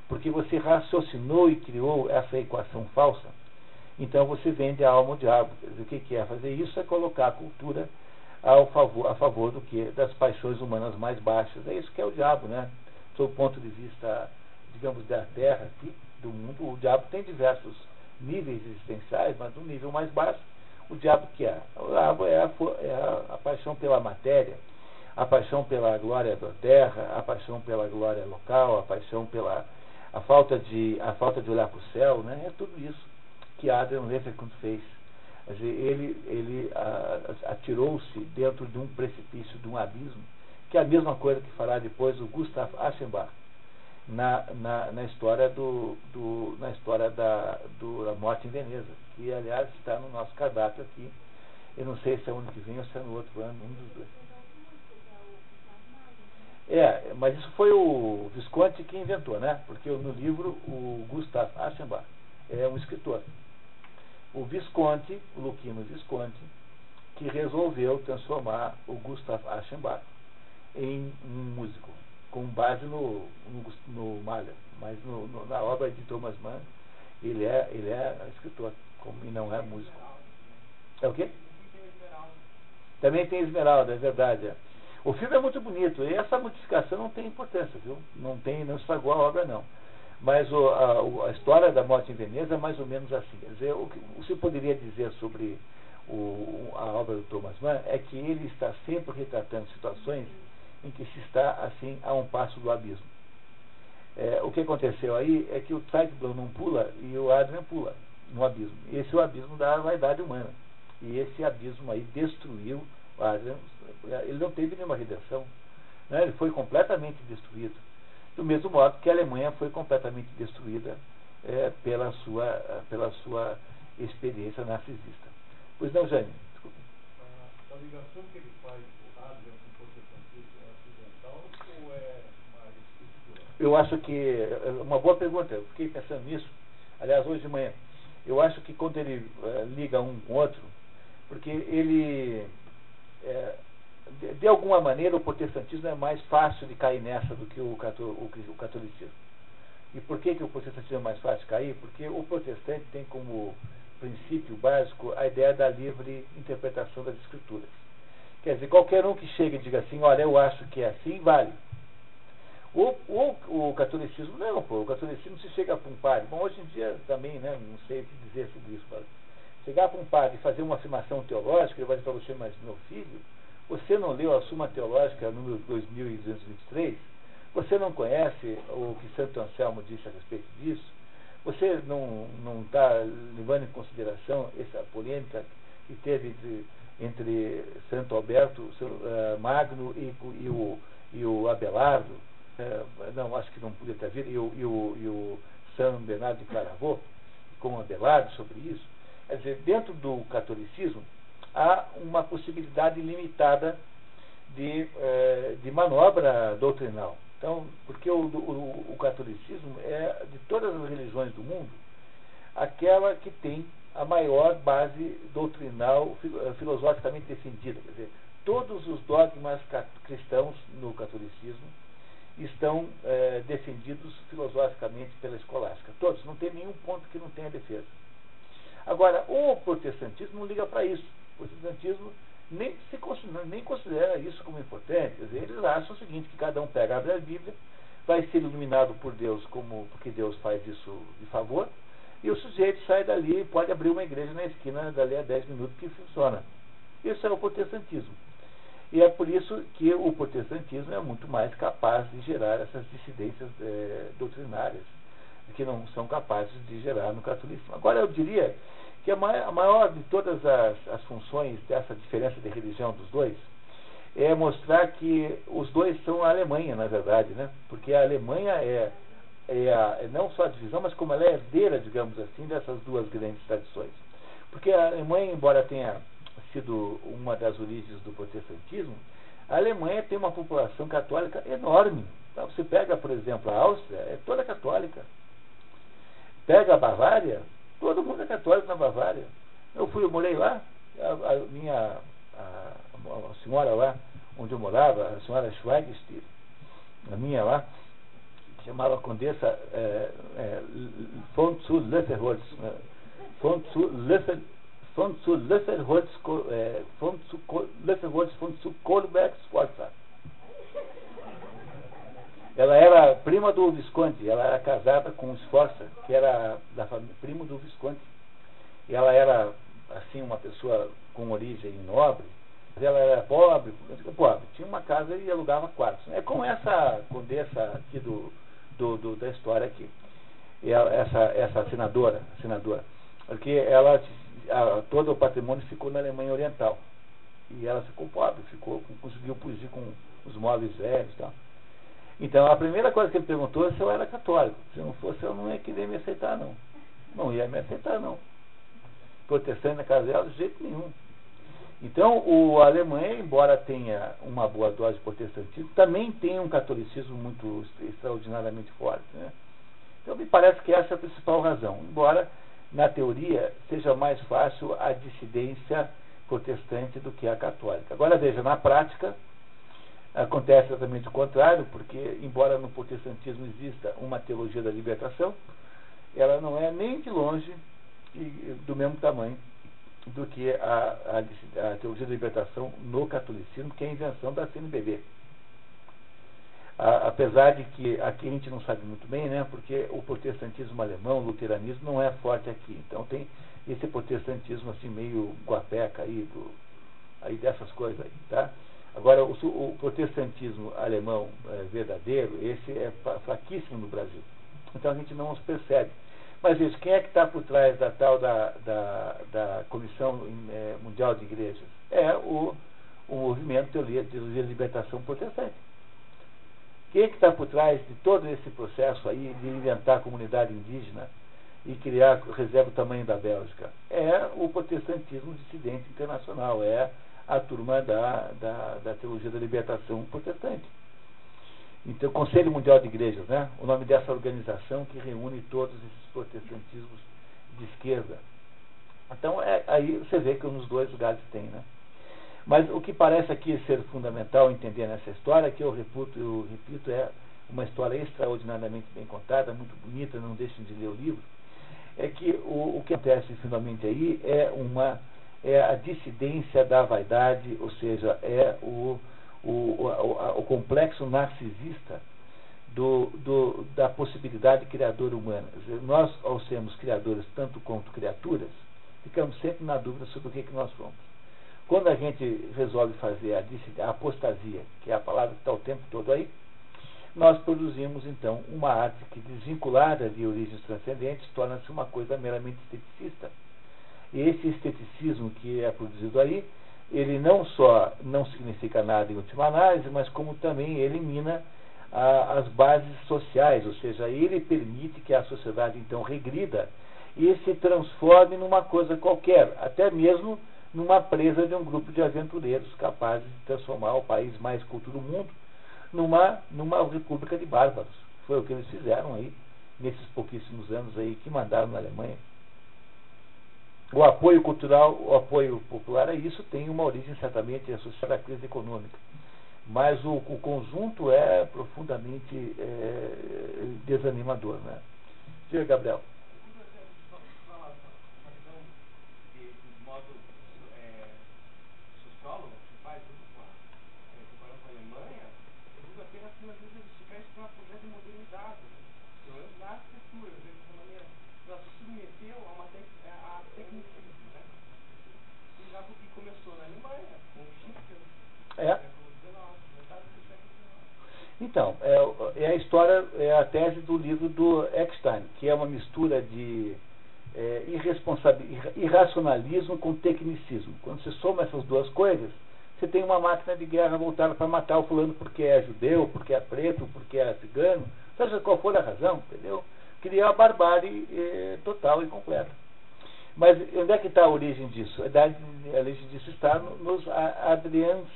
porque você raciocinou e criou essa equação falsa, então você vende a alma ao diabo. o que é fazer isso? É colocar a cultura ao favor, a favor do que? Das paixões humanas mais baixas. É isso que é o diabo, né? Sob o ponto de vista, digamos, da terra aqui, do mundo, o diabo tem diversos níveis existenciais, mas no nível mais baixo, o diabo que é? O diabo é a, é a, a paixão pela matéria, a paixão pela glória da terra, a paixão pela glória local, a paixão pela a falta de, a falta de olhar para o céu, né? é tudo isso que Adrian Leverkund fez. Dizer, ele ele atirou-se dentro de um precipício, de um abismo, que é a mesma coisa que fará depois o Gustav Aschenbach na, na, na história, do, do, na história da, do, da morte em Veneza, que aliás está no nosso cardápio aqui. Eu não sei se é o ano que vem ou se é no outro ano, um dos dois. É, mas isso foi o Visconti que inventou, né? Porque no livro o Gustav Aschenbach é um escritor. O Visconti, o Luquino Visconti, que resolveu transformar o Gustav Aschenbach em um músico, com base no, no, no Mahler, mas no, no, na obra de Thomas Mann ele é, ele é escritor como, e não é músico. É o quê? Também tem Esmeralda, é verdade. É. O filme é muito bonito e essa modificação não tem importância, viu? Não tem, não estragou a obra não. Mas o, a, a, história da morte em Veneza é mais ou menos assim. Quer dizer, o que você poderia dizer sobre o, a obra do Thomas Mann é que ele está sempre retratando situações em que se está assim a um passo do abismo. É, o que aconteceu aí é que o Zeitblom não pula e o Adrian pula no abismo. Esse é o abismo da vaidade humana. E esse abismo aí destruiu o Adrian ele não teve nenhuma redenção. Né? Ele foi completamente destruído. Do mesmo modo que a Alemanha foi completamente destruída é, pela, sua, pela sua experiência narcisista. Pois não, Jane? A ligação que ele faz do Adrian com o protestantismo é acidental ou é mais estrutural? Eu acho que. é Uma boa pergunta, eu fiquei pensando nisso. Aliás, hoje de manhã. Eu acho que quando ele eh, liga um com o outro, porque ele. eh, de, de alguma maneira, o protestantismo é mais fácil de cair nessa do que o, o o catolicismo. E por que, que o protestantismo é mais fácil de cair? Porque o protestante tem como princípio básico a ideia da livre interpretação das escrituras. Quer dizer, qualquer um que chegue e diga assim, olha, eu acho que é assim, vale. O, o, o catolicismo não, pô, o catolicismo se chega para um padre, bom, hoje em dia também, né, não sei o que dizer sobre isso, mas chegar para um padre e fazer uma afirmação teológica, ele vai dizer para você, mas meu filho, você não leu a Suma Teológica número 2223? Você não conhece o que Santo Anselmo disse a respeito disso? Você não está levando em consideração essa polêmica que teve entre, entre Santo Alberto eh, Magno e, e o, e o Abelardo? Eh, não, acho que não podia ter havido. E o, e o, e o São Bernardo de Claravô, com Abelardo sobre isso. Quer dizer, dentro do catolicismo há uma possibilidade limitada de, eh, de manobra doutrinal. Então, porque o, o, o catolicismo é, de todas as religiões do mundo, aquela que tem a maior base doutrinal, eh, filosoficamente defendida. Quer dizer, todos os dogmas cristãos no catolicismo estão eh, defendidos filosoficamente pela escolástica. Todos, não tem nenhum ponto que não tenha defesa. Agora, o protestantismo não liga para isso. O protestantismo nem, se considera, nem considera isso como importante. Dizer, eles acham o seguinte, que cada um pega abre a Bíblia, vai ser iluminado por Deus, como porque Deus faz isso de favor, e o sujeito sai dali e pode abrir uma igreja na esquina dali a 10 minutos que funciona. Isso é o protestantismo. E é por isso que o protestantismo é muito mais capaz de gerar essas dissidências eh, doutrinárias, que não são capazes de gerar no catolicismo. Agora, eu diria que a maior de todas as, as funções dessa diferença de religião dos dois é mostrar que os dois são a Alemanha, na verdade, né? porque a Alemanha é, é, a- é não só a divisão, mas como ela é herdeira, digamos assim, dessas duas grandes tradições. Porque a Alemanha, embora tenha sido uma das origens do protestantismo, a Alemanha tem uma população católica enorme. Então, você pega, por exemplo, a Áustria, é toda católica. Pega a Bavária, todo mundo é católico na Bavária. Eu fui, eu morei lá, a, a minha a, a senhora lá, onde eu morava, a senhora Schweigstiel, a minha lá, chamava Condessa é, é, von zu Löffelholz, né? von zu von zu Löffelholz, é, von zu Löffelholz, von zu Kohlberg Sforza. Ela era prima do Visconde, ela era casada com o Sforza, que era da família, primo do Visconde. E ela era, assim, uma pessoa com origem nobre, mas ela era pobre, pobre, tinha uma casa e alugava quartos. É como essa condessa aqui do, do, do- da história aqui. E ela- essa, essa senadora, senadora, porque ela, a- todo o patrimônio ficou na Alemanha Oriental. E ela ficou pobre, ficou, conseguiu fugir com os móveis velhos e tal. Então, a primeira coisa que ele perguntou é se eu era católico. Se não fosse, eu não ia querer me aceitar, não. Não ia me aceitar, não. Protestante na casa dela, de jeito nenhum. Então, o Alemanha, embora tenha uma boa dose de protestantismo, também tem um catolicismo muito extraordinariamente forte. Né? Então, me parece que essa é a principal razão. Embora, na teoria, seja mais fácil a dissidência protestante do que a católica. Agora, veja, na prática, acontece exatamente o contrário, porque, embora no protestantismo exista uma teologia da libertação, ela não é nem de longe do mesmo tamanho do que a, a, a teologia da libertação no catolicismo, que é a invenção da CNBB. A, apesar de que aqui a gente não sabe muito bem, né, porque o protestantismo alemão, o luteranismo, não é forte aqui. Então tem esse protestantismo assim meio guapeca aí, do, aí dessas coisas aí, tá? Agora, o, o protestantismo alemão é, verdadeiro, esse é fra- fraquíssimo no Brasil. Então a gente não os percebe. Mas isso, quem é que está por trás da tal da, da, da Comissão eh, Mundial de Igrejas? É o, o movimento de libertação protestante. Quem é que está por trás de todo esse processo aí de inventar comunidade indígena e criar reserva do tamanho da Bélgica? É o protestantismo dissidente internacional, é a turma da, da, da teologia da libertação protestante. Então, Conselho Mundial de Igrejas, né? o nome dessa organização que reúne todos esses protestantismos de esquerda. Então, é, aí você vê que nos dois lugares tem. Né? Mas o que parece aqui ser fundamental entender nessa história, que eu repito, eu repito, é uma história extraordinariamente bem contada, muito bonita, não deixem de ler o livro, é que o, o que acontece finalmente aí é uma é a dissidência da vaidade, ou seja, é o, o, o, o complexo narcisista do, do, da possibilidade criadora humana. Nós, ao sermos criadores tanto quanto criaturas, ficamos sempre na dúvida sobre o que, que nós somos. Quando a gente resolve fazer a, apostasia, que é a palavra que está o tempo todo aí, nós produzimos então uma arte que, desvinculada de origens transcendentes, torna-se uma coisa meramente esteticista. E esse esteticismo que é produzido aí, ele não só não significa nada em última análise, mas como também elimina a, as bases sociais, ou seja, ele permite que a sociedade então regrida e se transforme numa coisa qualquer, até mesmo numa presa de um grupo de aventureiros capazes de transformar o país mais culto do mundo numa, numa república de bárbaros. Foi o que eles fizeram aí, nesses pouquíssimos anos aí que mandaram na Alemanha. O apoio cultural, o apoio popular a isso tem uma origem certamente associada à crise econômica. Mas o, o conjunto é profundamente é, desanimador. Né? Diga, Gabriel. Então, é, é, a história, é a tese do livro do Eckstein, que é uma mistura de é, irracionalismo com tecnicismo. Quando você soma essas duas coisas, você tem uma máquina de guerra voltada para matar o fulano porque é judeu, porque é preto, porque é cigano, seja qual for a razão, entendeu? Cria a barbárie é, total e completa. Mas onde é que está a origem disso? A origem disso está nos Adrians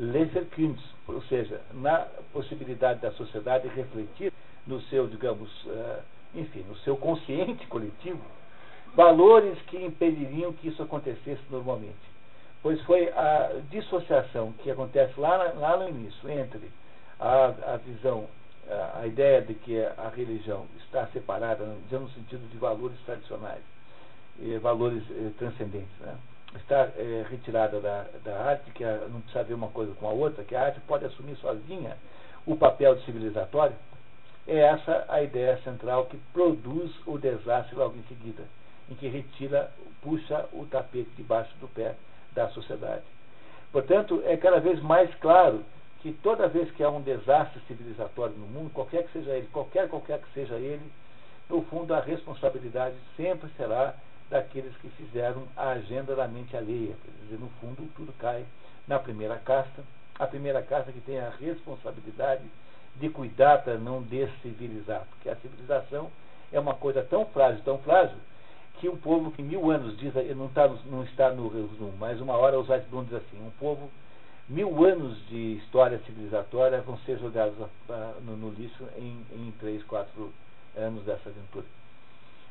Leserkunst, ou seja, na possibilidade da sociedade refletir no seu, digamos, uh, enfim, no seu consciente coletivo, valores que impediriam que isso acontecesse normalmente. Pois foi a dissociação que acontece lá, lá no início entre a, a visão, a, a, ideia de que a religião está separada, no sentido de valores tradicionais, valores eh, transcendentes, né? Está é, retirada da, da arte, que a, não precisa ver uma coisa com a outra, que a arte pode assumir sozinha o papel de civilizatório, é essa a ideia central que produz o desastre logo em seguida, em que retira, puxa o tapete debaixo do pé da sociedade. Portanto, é cada vez mais claro que toda vez que há um desastre civilizatório no mundo, qualquer que seja ele, qualquer qualquer que seja ele, no fundo a responsabilidade sempre será daqueles que fizeram a agenda da mente alheia. Quer dizer, no fundo, tudo cai na primeira casta, a primeira casta que tem a responsabilidade de cuidar para não descivilizar, porque a civilização é uma coisa tão frágil, tão frágil, que um povo que mil anos diz, não, tá, não está no resumo, mas uma hora os Weissblum diz assim, um povo, mil anos de história civilizatória vão ser jogados no, no lixo em, em três, quatro anos dessa aventura.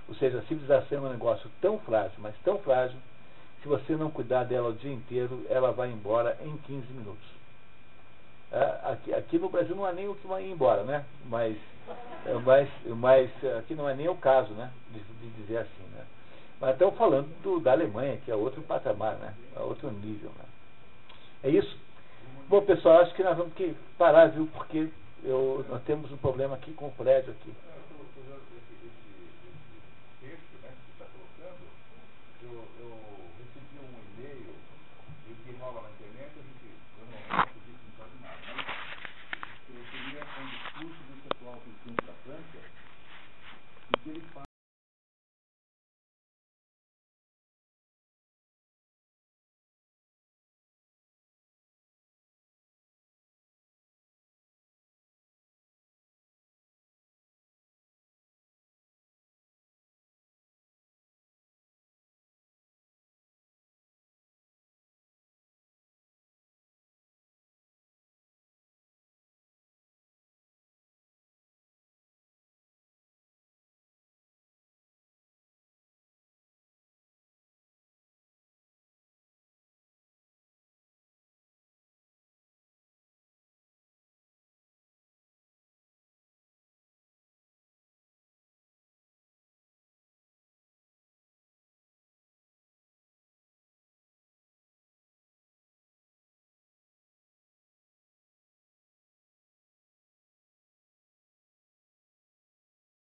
Ou seja, a civilização é um negócio tão frágil, mas tão frágil, se você não cuidar dela o dia inteiro, ela vai embora em 15 minutos. É, aqui, aqui, no Brasil não é nem o que vai embora, né? Mas, é, mas, mas aqui não é nem o caso, né? De, de dizer assim, né? Mas estamos falando do, da Alemanha, que é outro patamar, né? É outro nível, né? É isso? Bom, pessoal, acho que nós vamos que parar, viu? Porque eu, nós temos um problema aqui com o prédio aqui.